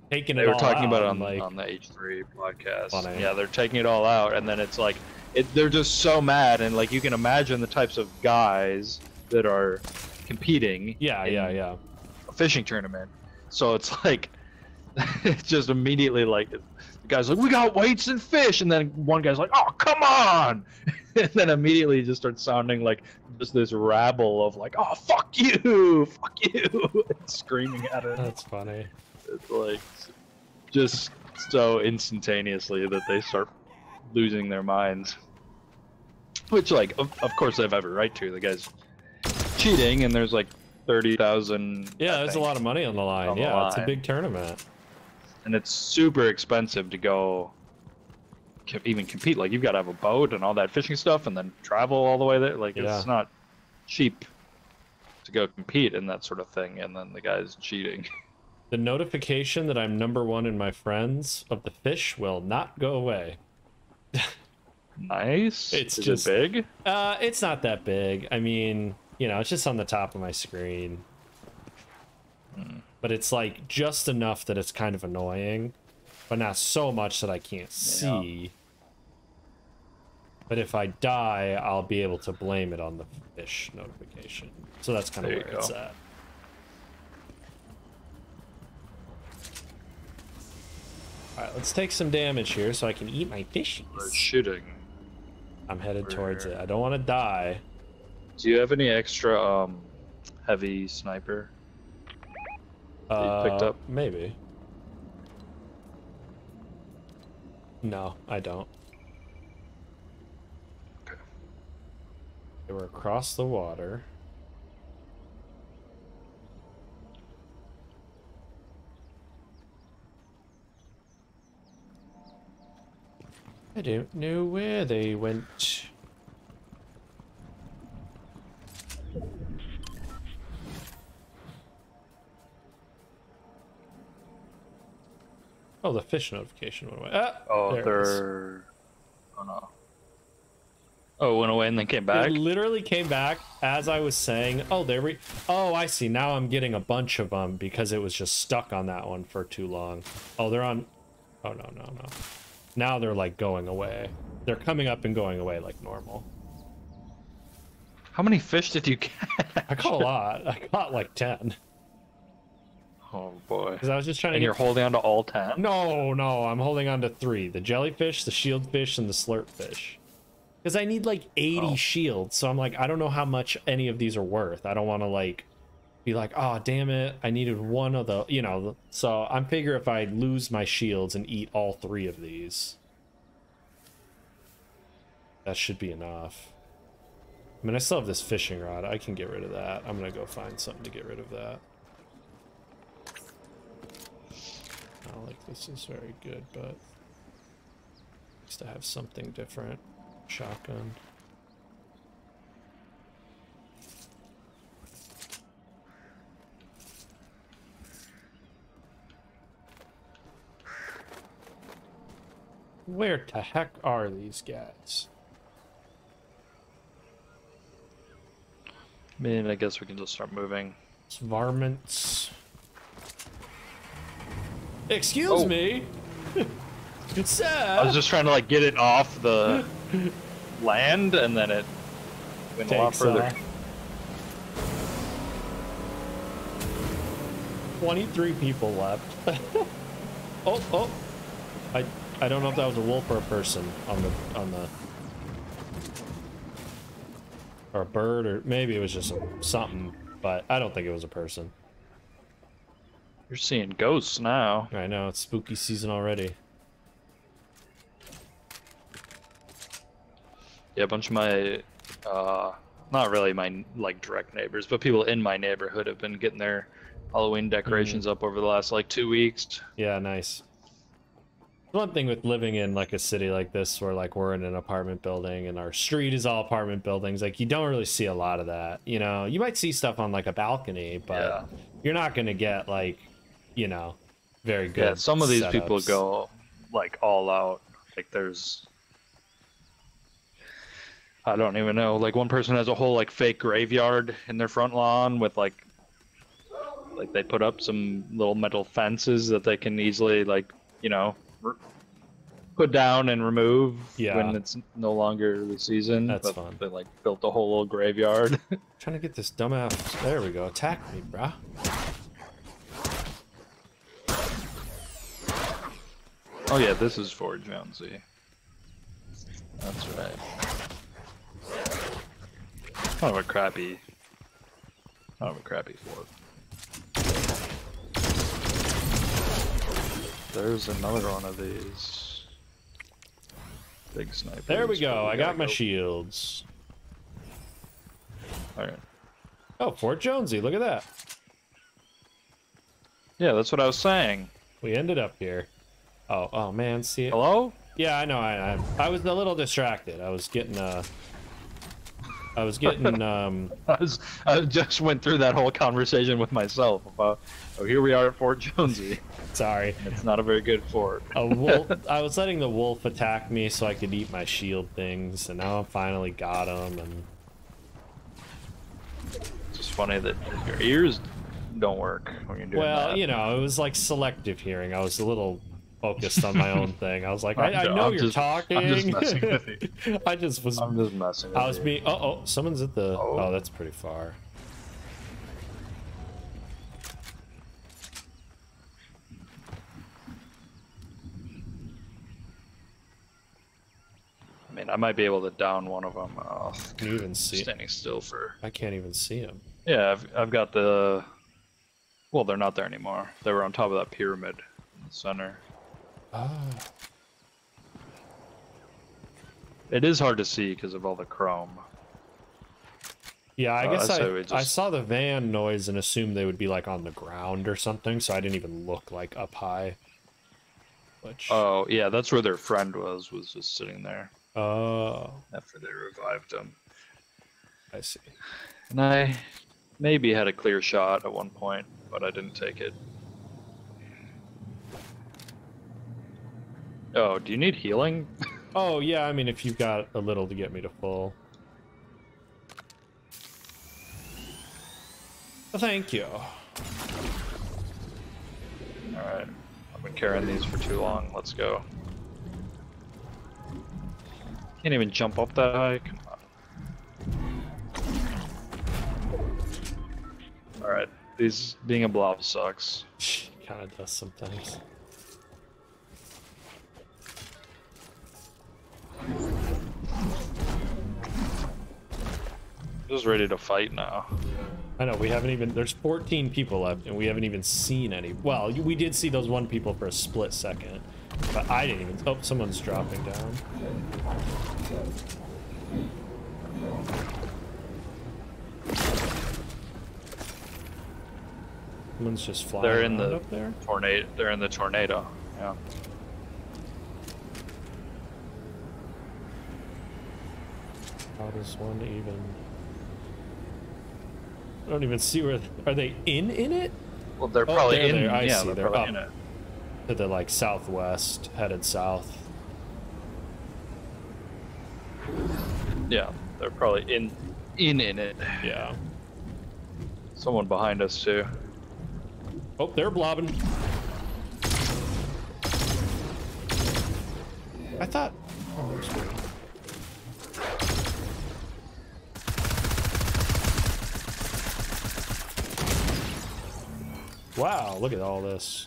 A: taking
B: they
A: it
B: They
A: were
B: talking about it on,
A: like
B: on the H3 podcast.
A: Funny.
B: Yeah, they're taking it all out, and then it's like it, they're just so mad, and like you can imagine the types of guys that are competing.
A: yeah,
B: in
A: yeah, yeah.
B: Fishing tournament. So it's *laughs* like it's *laughs* just immediately like the guy's like, "We got weights and fish," and then one guy's like, "Oh, come on!" *laughs* and then immediately just starts sounding like just this rabble of like, "Oh, fuck you, fuck you," screaming at it.
A: That's funny.
B: It's like just so instantaneously that they start losing their minds. Which, like, of, of course, they have every right to. The guy's cheating, and there's like thirty thousand.
A: Yeah, there's a lot of money on the line.
B: On the
A: yeah, it's a big tournament.
B: and it's super expensive to go even compete. Like, you've got to have a boat and all that fishing stuff, and then travel all the way there. Like,
A: Yeah.
B: it's not cheap to go compete in that sort of thing. And then the guy's cheating. *laughs*
A: The notification that I'm number one in my friends of the fish will not go away. *laughs*
B: nice.
A: It's
B: Is
A: just-
B: it big.
A: Uh, it's not that big. I mean, you know, it's just on the top of my screen. But it's like just enough that it's kind of annoying, but not so much that I can't see. But if I die, I'll be able to blame it on the fish notification. So that's kind of where it's
B: go.
A: at. Alright, let's take some damage here so I can eat my fishies.
B: shooting.
A: I'm headed towards
B: Where-
A: it. I don't want to die.
B: Do you have any extra um heavy sniper? you
A: Uh,
B: picked up?
A: Maybe. No, I don't.
B: Okay.
A: They were across the water. I don't know where they went. Oh, the fish notification went away. Ah,
B: Oh,
A: there
B: they're. Oh no. Oh, it went away and then came back.
A: It literally came back as I was saying, "Oh, there we." Oh, I see. Now I'm getting a bunch of them because it was just stuck on that one for too long. Oh, they're on. Oh no no no. Now they're like going away. They're coming up and going away like normal.
B: How many fish did you *laughs* catch?
A: I caught a lot. I caught like ten
B: Oh boy.
A: because I was just trying to.
B: And you're holding on to all ten?
A: No no, I'm holding on to three: the jellyfish, the shield fish, and the slurp fish. Because I need like 80
B: Oh.
A: shields, so I'm like, I don't know how much any of these are worth. I don't want to like be like, oh damn it, I needed one of the, you know. So I'm figure if I lose my shields and eat all three of these, that should be enough. I mean, I still have this fishing rod. I can get rid of that. I'm gonna go find something to get rid of that. I don't like this is very good, but needs to have something different. Shotgun. Where the heck are these guys?
B: I mean, I guess we can just start moving.
A: It's varmints. Excuse
B: Oh.
A: me. *laughs* Sir.
B: I was just trying to like get it off the land, and then it went a lot further.
A: off. 23 people left. *laughs* oh, oh. I I don't know if that was a wolf or a person on the on the or a bird or maybe it was just a, something, but I don't think it was a person.
B: You're seeing ghosts now.
A: I know it's spooky season already.
B: Yeah, a bunch of my, uh, not really my like direct neighbors, but people in my neighborhood have been getting their Halloween decorations up over the last like two weeks.
A: Yeah, nice. One thing with living in like a city like this, where like we're in an apartment building and our street is all apartment buildings, like you don't really see a lot of that. You know, you might see stuff on like a balcony, but
B: Yeah.
A: you're not gonna get like, you know, very good.
B: Yeah, some of these people go like all out. Like there's, I don't even know. Like one person has a whole like fake graveyard in their front lawn with like, like they put up some little metal fences that they can easily like, you know, put down and remove
A: Yeah.
B: when it's no longer the season.
A: That's
B: but
A: fun.
B: They like built a whole little graveyard. *laughs*
A: Trying to get this dumbass. There we go. Attack me, bruh.
B: Oh yeah, this is Fort Jonesy. That's right. Kind of a crappy, kind of a crappy fort. There's another one of these big sniper.
A: There we go. I got
B: gotta
A: my
B: go-
A: shields.
B: All right.
A: Oh, Fort Jonesy. Look at that.
B: Yeah, that's what I was saying.
A: We ended up here. Oh, oh man. See it.
B: Hello?
A: Yeah, I know. I, I I was a little distracted. I was getting uh I was getting *laughs* um
B: I, was, I just went through that whole conversation with myself about, oh, here we are at Fort Jonesy. *laughs*
A: sorry.
B: It's not a very good fort.
A: A wolf *laughs* I was letting the wolf attack me so I could eat my shield things and now I finally got him and
B: It's just funny that your ears don't work when you're doing
A: well,
B: that.
A: you know, it was like selective hearing. I was a little focused on my own *laughs* thing. I was like, I, I
B: I'm
A: know you're
B: just-
A: talking.
B: I'm just messing with *laughs* you.
A: I just was
B: I'm just messing with
A: I was
B: you.
A: being oh oh someone's at the
B: Oh.
A: oh that's pretty far.
B: I mean, I might be able to down one of them. Oh, uh,
A: Can you even see?
B: standing still for.
A: I can't even see him.
B: Yeah, I've, I've got the. Well, they're not there anymore. They were on top of that pyramid in the center.
A: Oh.
B: It is hard to see because of all the chrome.
A: Yeah, I
B: Oh,
A: guess
B: I
A: I,
B: we
A: I saw the van noise and assumed they would be like on the ground or something, so I didn't even look like up high. Which
B: Oh, yeah, that's where their friend was, was just sitting there
A: oh,
B: after they revived him.
A: I see.
B: And I maybe had a clear shot at one point, but I didn't take it. Oh, do you need healing? *laughs*
A: Oh yeah, I mean if you've got a little to get me to full. Thank you.
B: Alright. I've been carrying these for too long. Let's go. Can't even jump up that high. Come on. Alright. These being a blob sucks.
A: Kind of does sometimes.
B: Just ready to fight now.
A: I know we haven't even. There's 14 people left, and we haven't even seen any. Well, we did see those one people for a split second, but I didn't even. Oh, someone's dropping down. Someone's just flying
B: They're in the
A: up there.
B: tornado. They're in the tornado. Yeah.
A: How does one even? I don't even see where. Are they in in it?
B: Well, they're
A: Oh,
B: probably
A: there
B: in.
A: There. I
B: yeah,
A: see.
B: they're,
A: They're
B: probably
A: up.
B: in it.
A: To the like southwest, headed south.
B: Yeah, they're probably in, in in it.
A: Yeah.
B: Someone behind us too.
A: Oh, they're blobbing. I thought. Oh, there's one. Wow, look at all this.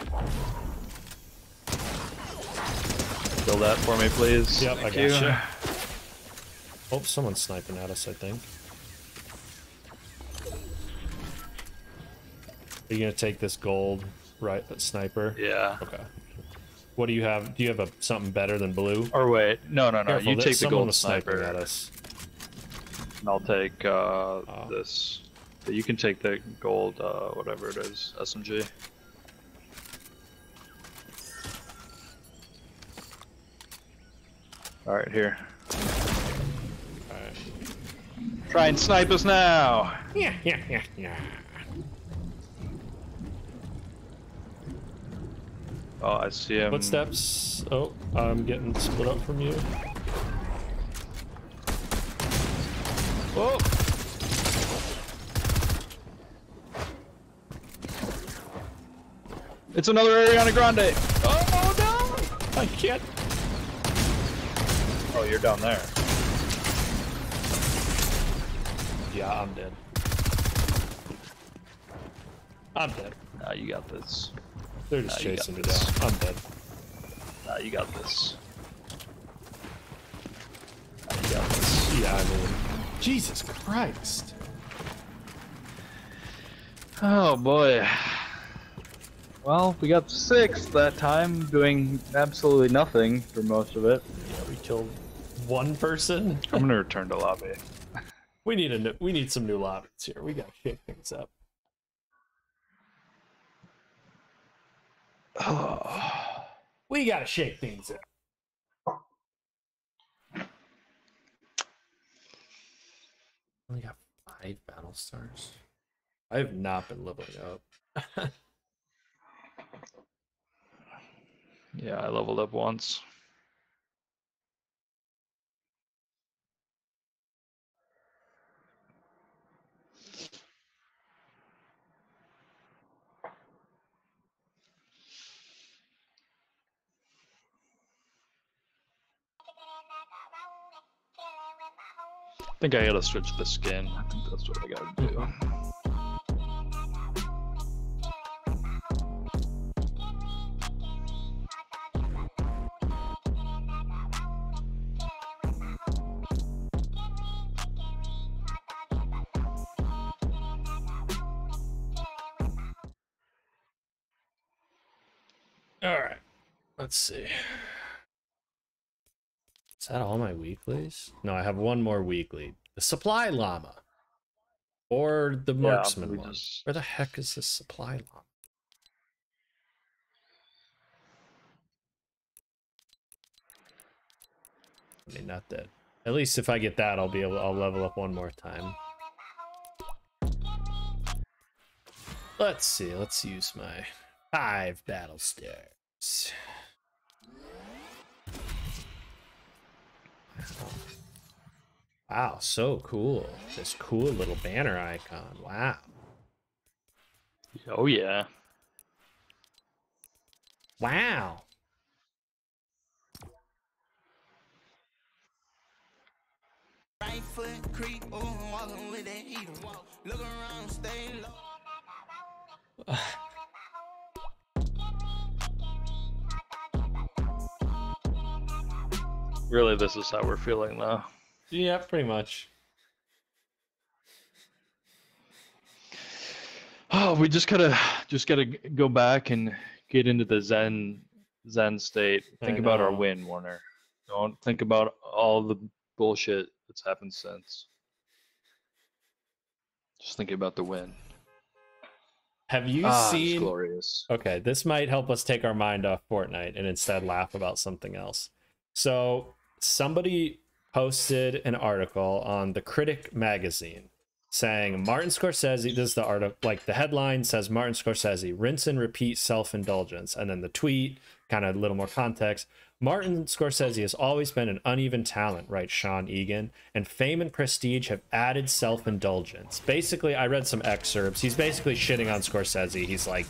B: Kill that for me, please.
A: Yep, I
B: Thank
A: got
B: you.
A: you. Oh, someone's sniping at us, I think. Are you gonna take this gold right sniper?
B: Yeah.
A: Okay. What do you have? Do you have a something better than blue?
B: Or wait, no, no, no.
A: Careful,
B: you take the
A: someone
B: gold
A: was sniping
B: sniper,
A: at us.
B: and I'll take uh,
A: Oh.
B: this. You can take the gold, uh, whatever it is, SMG. All right, here.
A: Alright.
B: Try and snipe us now.
A: Yeah, yeah, yeah, yeah.
B: Oh, I see him.
A: Footsteps. Oh, I'm getting split up from you.
B: Oh. It's another Ariana Grande.
A: Oh no! I can't.
B: Oh, you're down there.
A: Yeah, I'm dead. I'm dead.
B: Nah, you got this.
A: They're just
B: Nah,
A: chasing me down. I'm dead.
B: Nah, you got this. Nah, you got this.
A: Yeah, I mean, Jesus Christ.
B: Oh boy. Well, we got six that time, doing absolutely nothing for most of it.
A: Yeah, we killed one person.
B: I'm gonna return to lobby.
A: We need a new, we need some new lobbies here. We gotta shake things up. *sighs* we gotta shake things up. Only got five battle stars. I have not been leveling up. *laughs*
B: Yeah, I leveled up once. I think I gotta switch the skin. I think that's what I gotta do.
A: All right, let's see. Is that all my weeklies? No, I have one more weekly. The supply llama. Or the marksman
B: we
A: one.
B: just-
A: Where the heck is this supply llama? I mean, not that. At least if I get that, I'll be able. I'll level up one more time. Let's see. Let's use my five battle stars. Wow, so cool. This cool little banner icon. Wow.
B: Oh yeah.
A: Wow.
D: Right foot creep, oh, walking with that heat. Walk, look around, stay low.
B: Really, this is how we're feeling though.
A: Yeah, pretty much.
B: Oh, we just gotta just gotta go back and get into the zen zen state. Think about our win, Warner. Don't think about all the bullshit that's happened since. Just think about the win.
A: Have you
B: ah,
A: seen
B: glorious.
A: Okay, this might help us take our mind off Fortnite and instead laugh about something else. So, somebody posted an article on the Critic magazine saying Martin Scorsese, this is the article, like the headline says Martin Scorsese, rinse and repeat self indulgence. And then the tweet, kind of a little more context. Martin Scorsese has always been an uneven talent, right Sean Egan, and fame and prestige have added self indulgence. Basically, I read some excerpts. He's basically shitting on Scorsese. He's like,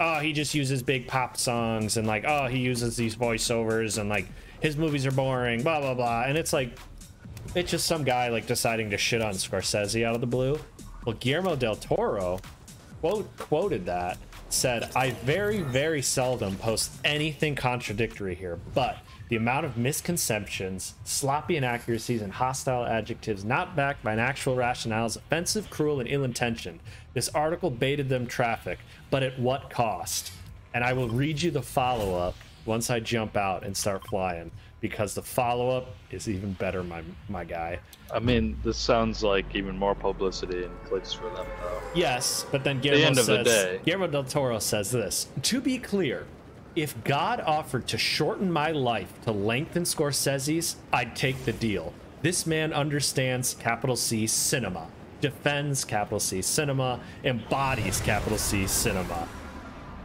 A: oh, he just uses big pop songs and like, oh, he uses these voiceovers and like his movies are boring, blah, blah, blah. And it's like, it's just some guy like deciding to shit on Scorsese out of the blue. Well, Guillermo del Toro quote quoted that said, "I very very seldom post anything contradictory here, but the amount of misconceptions, sloppy inaccuracies, and hostile adjectives not backed by an actual rationale is offensive, cruel, and ill-intentioned. This article baited them traffic, but at what cost?" And I will read you the follow-up once I jump out and start flying because the follow-up is even better, my my guy.
B: I mean, this sounds like even more publicity and clicks for them, though.
A: Yes, but then Guillermo
B: end of the
A: says,
B: day.
A: Guillermo del Toro says this. To be clear, if God offered to shorten my life to lengthen Scorsese's, I'd take the deal. This man understands capital C cinema, defends capital C cinema, embodies capital C cinema.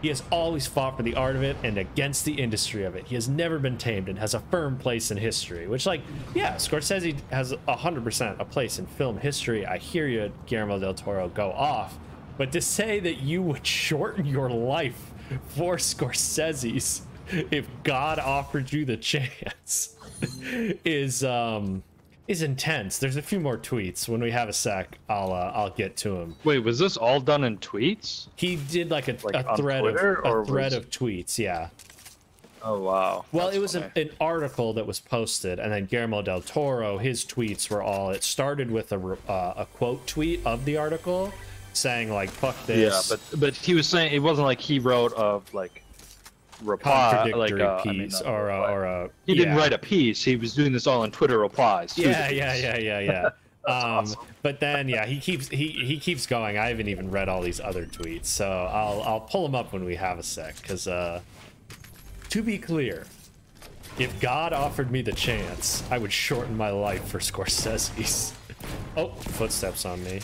A: He has always fought for the art of it and against the industry of it. He has never been tamed and has a firm place in history. Which, like, yeah, Scorsese has 100% a place in film history. I hear you, Guillermo del Toro, go off. But to say that you would shorten your life for Scorsese's if God offered you the *laughs* chance is um is intense. There's a few more tweets. When we have a sec, I'll uh, I'll get to them.
B: Wait, was this all done in tweets?
A: He did like a,
B: Like
A: a thread
B: Twitter,
A: of a thread
B: was-
A: of tweets. Yeah.
B: Oh wow.
A: Well,
B: That's
A: it was a, an article that was posted, and then Guillermo del Toro, his tweets were all. It started with a uh, a quote tweet of the article, saying like "fuck this."
B: yeah, but but he was saying it wasn't like he wrote of like reply like
A: contradictory
B: uh, I mean,
A: piece or a, or a
B: he didn't write a piece. He was doing this all in Twitter replies. to the
A: Yeah, yeah, yeah, *laughs* yeah, yeah. um,
B: awesome.
A: But then, yeah, he keeps he he keeps going. I haven't even read all these other tweets, so I'll I'll pull them up when we have a sec. Because uh, to be clear, if God offered me the chance, I would shorten my life for *laughs* Scorsese's. oh, footsteps on me.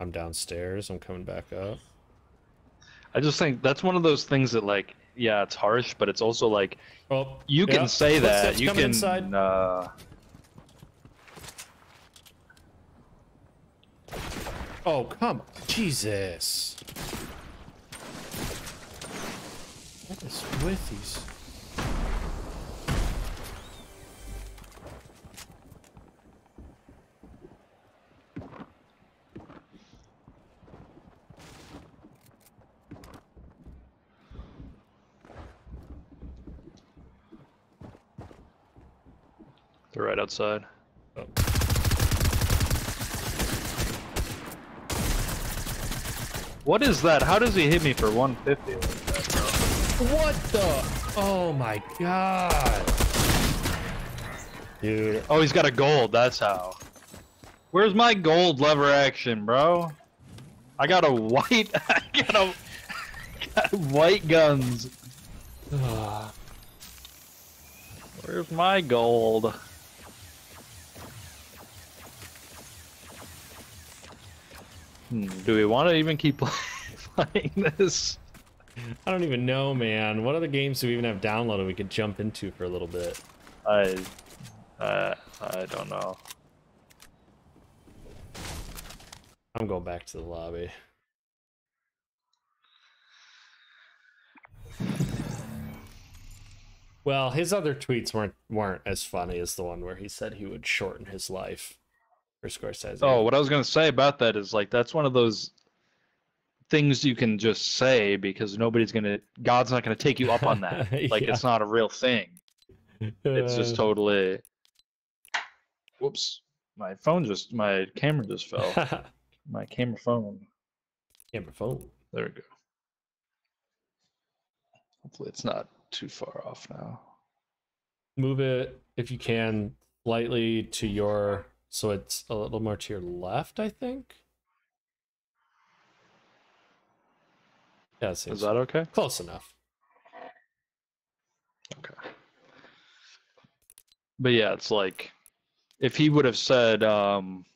A: I'm downstairs. I'm coming back up.
B: I just think that's one of those things that like yeah, it's harsh, but it's also like
A: Oh,
B: you can
A: yeah,
B: say that. You can
A: inside.
B: uh
A: Oh, come on. Jesus. What is with these?
B: They're right outside.
A: Oh.
B: What is that? How does he hit me for 150?
A: What the? Oh my god. Dude,
B: Oh, he's got a gold. That's how. Where's my gold lever action, bro? I got a white. *laughs* I got a got white guns. *sighs* Where's my gold? Do we want to even keep *laughs* playing this?
A: I don't even know, man. What other games do we even have downloaded we could jump into for a little bit?
B: I, uh, I don't know.
A: I'm going back to the lobby. Well, his other tweets weren't weren't as funny as the one where he said he would shorten his life for Scorsese.
B: Oh, what I was gonna say about that is like that's one of those things you can just say because nobody's gonna God's not gonna take you up on that. *laughs* Like
A: Yeah.
B: it's not a real thing. It's just
A: Uh,
B: totally Whoops. My phone just my camera just fell. *laughs* my camera phone.
A: camera phone.
B: There we go. Hopefully it's not too far off now.
A: Move it if you can slightly to your so it's a little more to your left, I think. Yeah, it seems
B: Is that okay?
A: close enough.
B: Okay. But yeah, it's like if he would have said, um,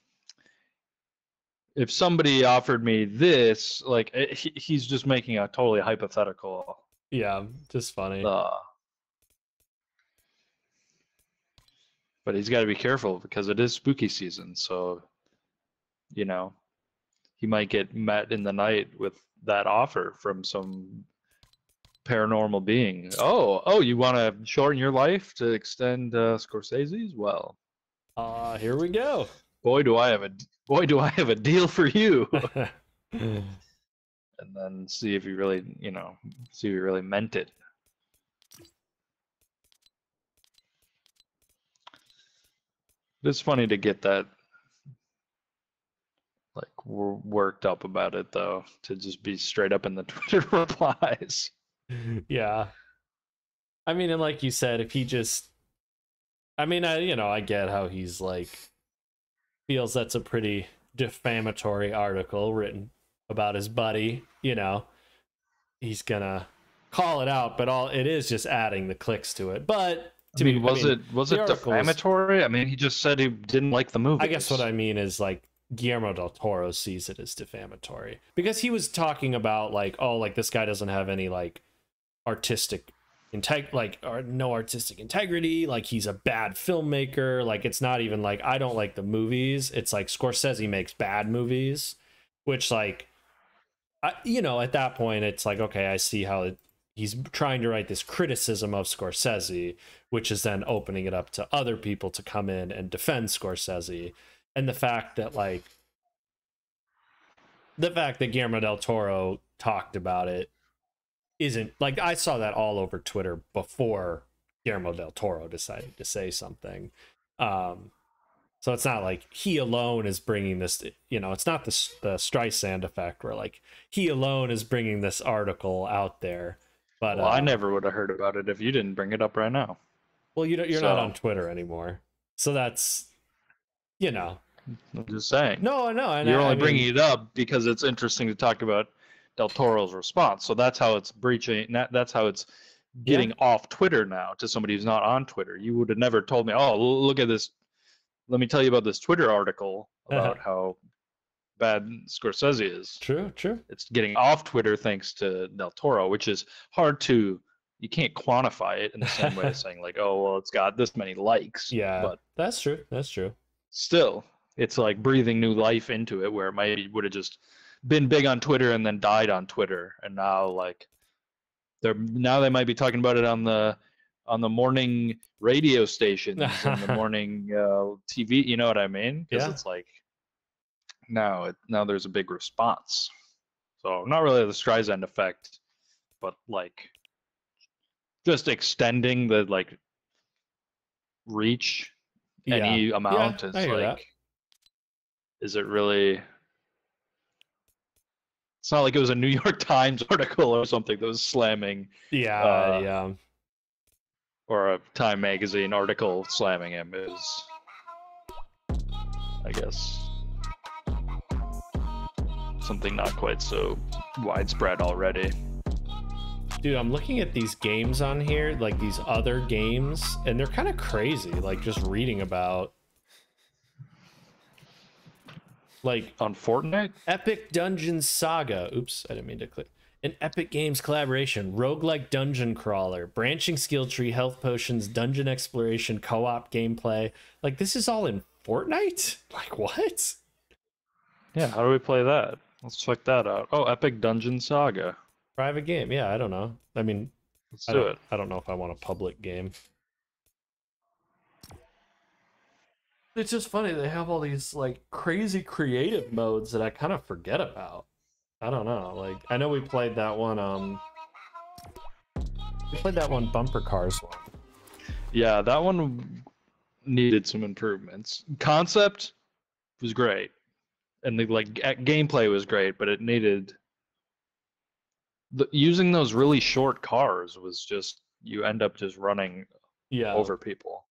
B: if somebody offered me this, like eh, he, he's just making a totally hypothetical.
A: Yeah, just funny.
B: Uh, but he's got to be careful because it is spooky season. So, you know, he might get met in the night with that offer from some paranormal being. Oh, oh, you want to shorten your life to extend uh, Scorsese's? Well,
A: Uh, here we go.
B: boy, do I have a boy, do I have a deal for you. *laughs* and then see if he really, you know, see if he really meant it. It's funny to get that like worked up about it though, to just be straight up in the *laughs* Twitter replies.
A: yeah. I mean, and like you said, if he just, I mean, I you know, I get how he's like feels that's a pretty defamatory article written about his buddy. You know, he's gonna call it out, but all it is just adding the clicks to it. But
B: I
A: to
B: mean,
A: be,
B: was
A: I mean,
B: it was it defamatory? I mean, he just said he didn't like the movie.
A: I guess what I mean is like Guillermo del Toro sees it as defamatory because he was talking about like, oh, like this guy doesn't have any like artistic integ like or no artistic integrity like he's a bad filmmaker like it's not even like i don't like the movies it's like scorsese makes bad movies which like I, you know at that point it's like okay i see how it, he's trying to write this criticism of scorsese which is then opening it up to other people to come in and defend scorsese and the fact that like the fact that guillermo del toro talked about it isn't like I saw that all over Twitter before Guillermo del Toro decided to say something. Um, so it's not like he alone is bringing this. You know, it's not the the Streisand effect where like he alone is bringing this article out there. But
B: Well,
A: uh,
B: I never would have heard about it if you didn't bring it up right now.
A: Well, you don't, you're not on Twitter anymore, so that's you know.
B: I'm just saying.
A: No, no,
B: You're
A: I- I
B: only
A: mean-
B: bringing it up because it's interesting to talk about Del Toro's response. So that's how it's breaching. That's how it's getting off Twitter now to somebody who's not on Twitter. You would have never told me, "Oh, look at this. Let me tell you about this Twitter article about how bad Scorsese is."
A: True, true.
B: It's getting off Twitter thanks to Del Toro, which is hard to. You can't quantify it in the same way as *laughs* saying like, "Oh, well, it's got this many likes."
A: Yeah,
B: but
A: that's true. That's true.
B: still it's like breathing new life into it where it might would have just been big on twitter and then died on twitter and now like they're now they might be talking about it on the on the morning radio *laughs* stations and the morning uh, tv you know what i mean because
A: Yeah.
B: it's like now it now there's a big response so not really the streisand effect but like just extending the like reach any amount
A: Yeah,
B: is
A: hear that.
B: like is it really It's not like it was a New York *laughs* Times article or something that was slamming,
A: Yeah,
B: Uh,
A: yeah.
B: or a Time magazine article slamming him. is I guess, something not quite so widespread already.
A: Dude, I'm looking at these games on here, like these other games, and they're kind of crazy. Like just reading about, like
B: On Fortnite?
A: Epic Dungeon Saga. Oops, I didn't mean to click. An Epic Games collaboration, roguelike dungeon crawler, branching skill tree, health potions, dungeon exploration, co-op gameplay. Like this is all in Fortnite? *laughs* Like what?
B: Yeah, how do we play that? Let's check that out. Oh, Epic Dungeon Saga.
A: Private game. Yeah, I don't know. I mean,
B: Let's
A: I
B: do
A: don't,
B: it.
A: I don't know if I want a public game. It's just funny they have all these like crazy creative modes that I kind of forget about. I don't know. Like I know we played that one um we played that one bumper cars one.
B: Yeah, that one needed some improvements. Concept was great, and the like g- gameplay was great, but it needed the, using those really short cars was just you end up just running
A: Yeah.
B: over people.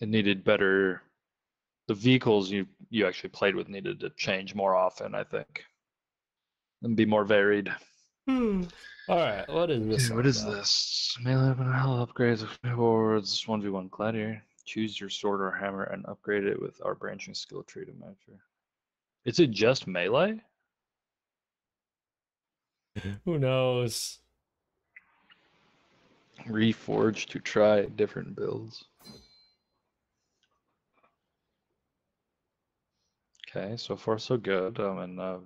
B: It needed better. The vehicles you you actually played with needed to change more often, I think, and be more varied. Hmm.
A: All right. What is this?
B: Dude, what
A: all
B: is
A: about?
B: this? Melee weapon hell upgrades boards, 1v1 gladiator. Choose your sword or hammer and upgrade it with our branching skill tree to match your. Is it just melee? *laughs*
A: Who knows?
B: Reforge to try different builds. Okay, so far so good. Um, and uh,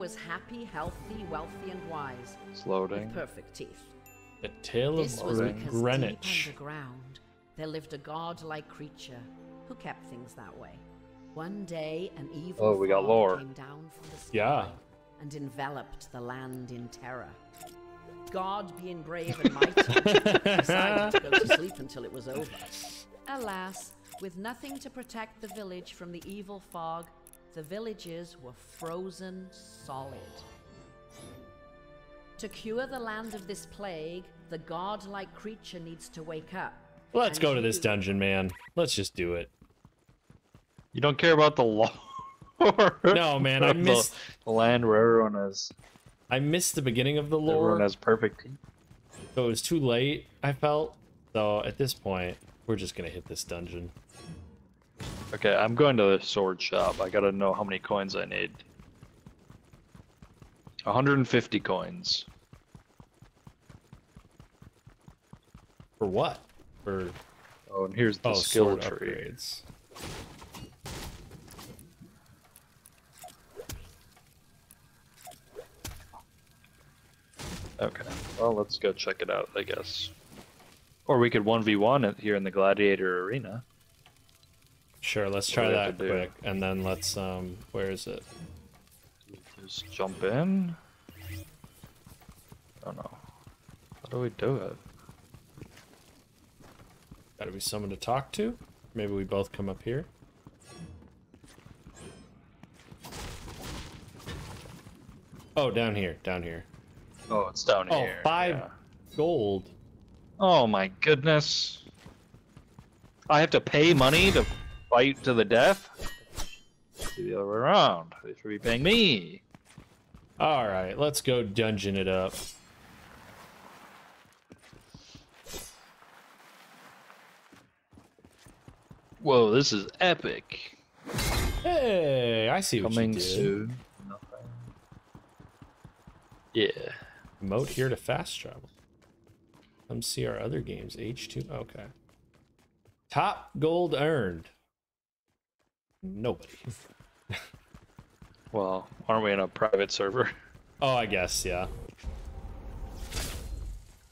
F: was happy, healthy, wealthy, and wise,
B: it's
F: with
B: loading.
F: perfect teeth.
A: The Tale
F: This
A: of
F: was
A: Gre- Greenwich.
F: deep underground there lived a god-like creature who kept things that way. One day, an evil
B: Oh, we got
F: fog
B: lore.
F: came down from the sky
A: Yeah.
F: and enveloped the land in terror. God, being brave and mighty, *laughs* decided to go to sleep until it was over. Alas, with nothing to protect the village from the evil fog, the villagers were frozen solid. To cure the land of this plague, the godlike creature needs to wake up.
A: Let's go to this dungeon, man. Let's just do it.
B: You don't care about the *laughs* law.
A: No, man, I
B: The-
A: missed
B: the land where everyone is.
A: I missed the beginning of the lore.
B: everyone
A: lore.
B: has perfect teeth.
A: So it was too late, I felt. So at this point, we're just gonna hit this dungeon.
B: Okay, I'm going to the sword shop. I gotta know how many coins I need. 150 coins.
A: For what? For
B: Oh, and here's the
A: oh,
B: skill tree.
A: upgrades.
B: Okay, well, let's go check it out, I guess. Or we could 1v1 it here in the Gladiator Arena.
A: Sure, let's try that quick, and then let's um, where is it?
B: Just jump in. I don't know. How do we do it?
A: Got to be someone to talk to. Maybe we both come up here. Oh, down here, down here.
B: Oh, it's down
A: Oh,
B: here.
A: Oh, five
B: yeah.
A: gold.
B: Oh my goodness. I have to pay money to fight to the death? The other way around. They should be paying me.
A: All right, let's go dungeon it up.
B: Whoa, this is epic.
A: Hey, I see what
B: Coming
A: you did.
B: soon. Nothing. Yeah.
A: Moat here to fast travel. Come see our other games. H2. Okay. Top gold earned. Nobody. *laughs*
B: Well, aren't we in a private server? *laughs*
A: Oh, I guess, yeah.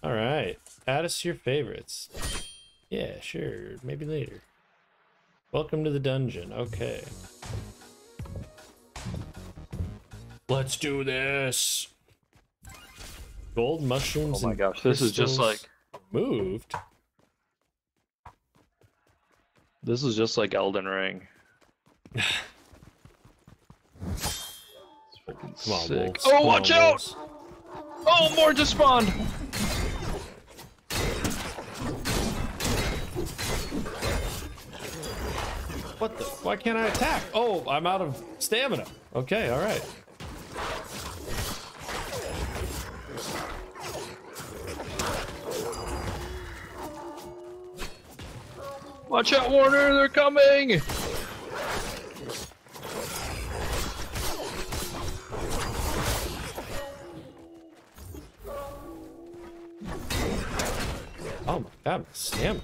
A: All right. Add us your favorites. Yeah, sure. Maybe later. Welcome to the dungeon. Okay. Let's do this. Gold mushrooms.
B: Oh my gosh, this is just like
A: moved.
B: this is just like Elden Ring. *laughs*
A: Come on,
B: Sick.
A: wolves.
B: Oh,
A: Come on,
B: watch out!
A: wolves.
B: Oh, more just spawned.
A: What the? Why can't I attack? Oh, I'm out of stamina. Okay, all right.
B: Watch out, Warner! They're coming.
A: God, stamina.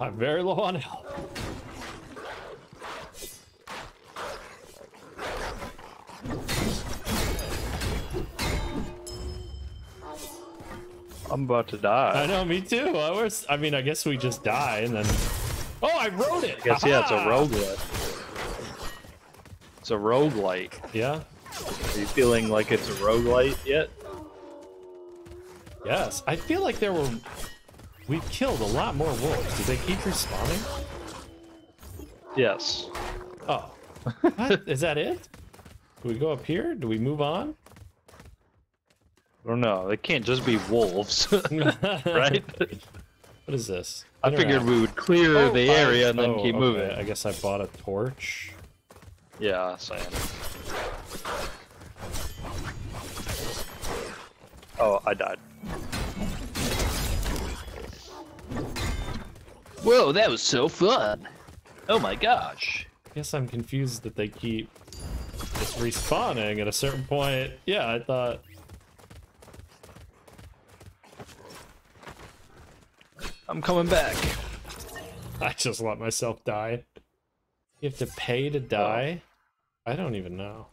A: I'm very low on health.
B: I'm about to die.
A: I know, me too. I was. I mean, I guess we just die and then. Oh, I wrote it.
B: I guess yeah, it's a
A: Haha!
B: roguelite. It's a roguelite.
A: Yeah.
B: Are you feeling like it's a roguelite yet?
A: Yes. I feel like there were. We killed a lot more wolves. Did they keep respawning?
B: Yes.
A: Oh. What? *laughs* Is that it? Do we go up here? Do we move on?
B: I don't know. They can't just be wolves, *laughs* *laughs* right?
A: What is this?
B: I figured we would clear
A: Oh,
B: the area and then
A: oh,
B: keep
A: okay.
B: moving.
A: I guess I bought a torch.
B: Yeah, same. Oh, I died. Whoa, that was so fun! Oh my gosh.
A: I guess I'm confused that they keep just respawning at a certain point. Yeah, I thought.
B: I'm coming back. *laughs*
A: I just let myself die. You have to pay to die? I don't even know.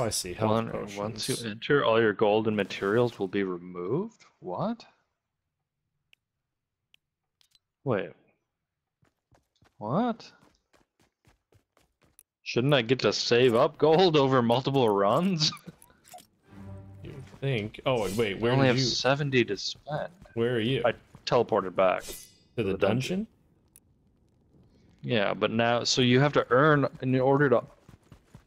A: Oh, I see. Health
B: One,
A: potions.
B: once you enter, all your gold and materials will be removed? What? Wait. What? Shouldn't I get to save up gold over multiple runs? *laughs*
A: You think? Oh, wait.
B: We
A: Where
B: only have
A: you?
B: 70 to spend.
A: Where are you?
B: I teleported back.
A: to the,
B: the
A: dungeon?
B: dungeon. Yeah, but now, so you have to earn, in order to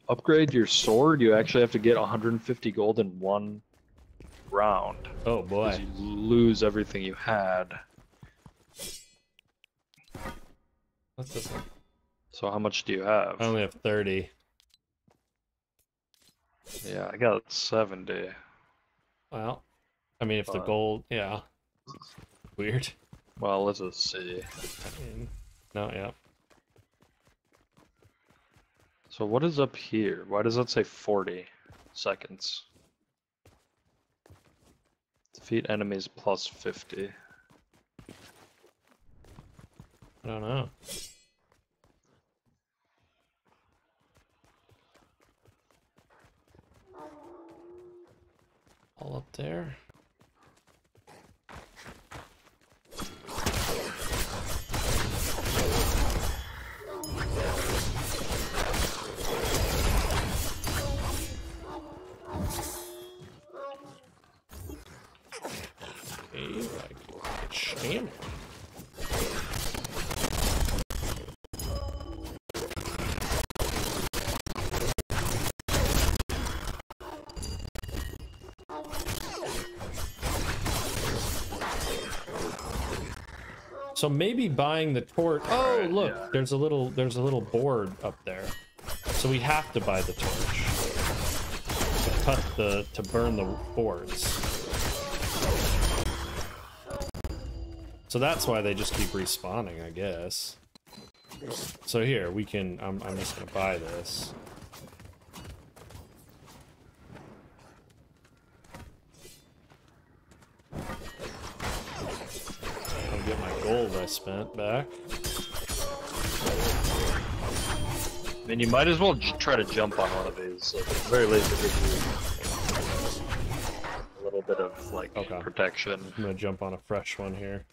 B: upgrade your sword, you actually have to get 150 gold in one round.
A: Oh boy.
B: You lose everything you had.
A: What's this one?
B: So how much do you have?
A: I only have 30.
B: Yeah, I got 70.
A: Well, I mean, if the gold, yeah. Weird.
B: Well, let's just see.
A: I mean, no, yeah.
B: So what is up here? Why does that say 40 seconds? Defeat enemies plus 50.
A: I don't know. All up there. So maybe buying the torch. Oh, look,
B: yeah.
A: there's a little there's a little board up there. So we have to buy the torch to cut the to burn the boards. So that's why they just keep respawning, I guess. So here we can. I'm I'm just gonna buy this. I'll get my gold I spent back.
B: I mean, you might as well j- try to jump on one of these. Like, at the very least, it gives you a little bit of like
A: Okay.
B: protection.
A: I'm gonna jump on a fresh one here.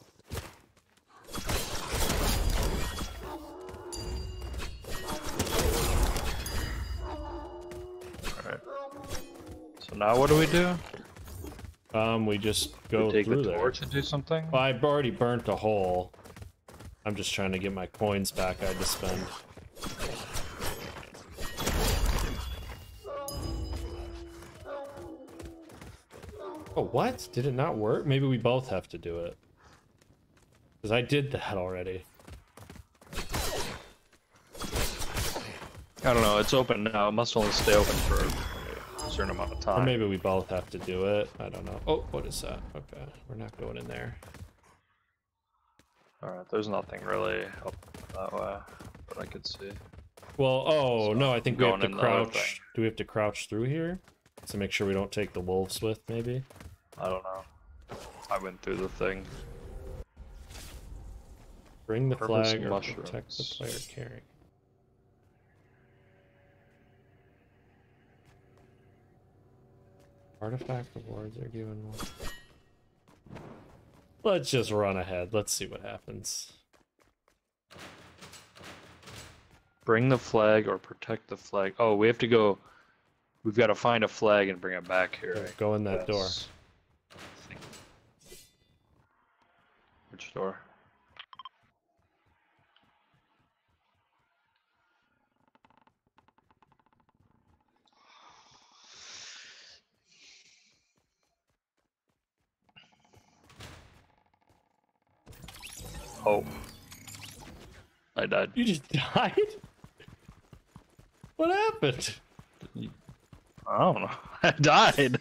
B: Alright. So now what do we do?
A: Um, we just go
B: we take
A: through
B: the
A: there.
B: torch and do something?
A: Well, I've already burnt a hole. I'm just trying to get my coins back I had to spend. Oh, what? Did it not work? Maybe we both have to do it. Because I did that already.
B: I don't know. It's open now. It must only stay open for a certain amount of time.
A: Or maybe we both have to do it. I don't know. Oh, what is that? Okay. We're not going in there.
B: All right. There's nothing really up that way that I could see.
A: Well, oh no, I think we have to
B: in the other thing.
A: crouch. Do we have to crouch through here to make sure we don't take the wolves with? Maybe.
B: I don't know. I went through the thing.
A: Bring the
B: Purpose
A: flag or protect the player carrying. Artifact rewards are given one. Let's just run ahead. Let's see what happens.
B: Bring the flag or protect the flag. Oh, we have to go. We've got to find a flag and bring it back here.
A: Go in that door.
B: Which door? Oh. I died.
A: You just *laughs* died? What happened?
B: I don't know. *laughs* *laughs* I died.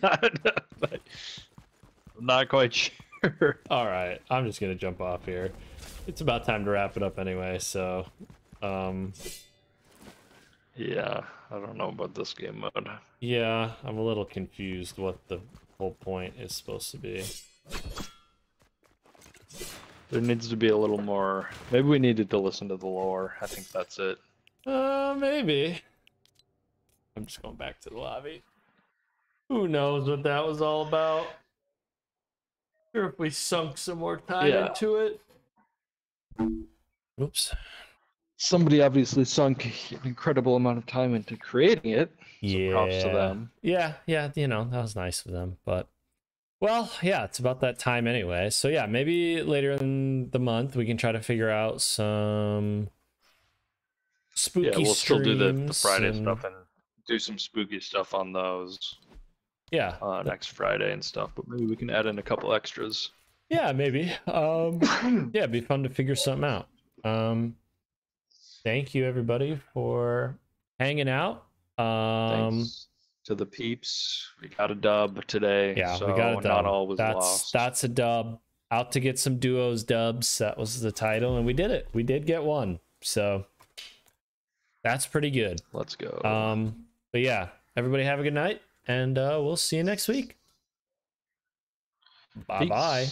B: I'm not quite sure.
A: All right, I'm just gonna jump off here. It's about time to wrap it up anyway. So, um,
B: Yeah, I don't know about this game mode.
A: yeah, I'm a little confused what the whole point is supposed to be.
B: There needs to be a little more. Maybe we needed to listen to the lore. I think that's it.
A: Uh, maybe. I'm just going back to the lobby. Who knows what that was all about? Sure, if we sunk some more time
B: Yeah.
A: into it. Oops.
B: Somebody obviously sunk an incredible amount of time into creating it.
A: Yeah.
B: props to them.
A: Yeah, yeah, you know, that was nice of them. But well, yeah, it's about that time anyway. So yeah, maybe later in the month we can try to figure out some spooky
B: yeah, we'll still do the, the Friday
A: and-
B: stuff and do some spooky stuff on those
A: Yeah.
B: uh, next Friday and stuff. But maybe we can add in a couple extras.
A: Yeah, maybe. Um *clears throat* yeah, it'd be fun to figure something out. Um thank you everybody for hanging out. Um
B: Thanks to the peeps. We got a dub today.
A: yeah,
B: so
A: we got it
B: Not all was
A: that's
B: lost.
A: that's a dub. Out to get some duos dubs. That was the title and we did it. We did get one. So that's pretty good.
B: Let's go.
A: Um but yeah, everybody have a good night and uh we'll see you next week. Bye bye.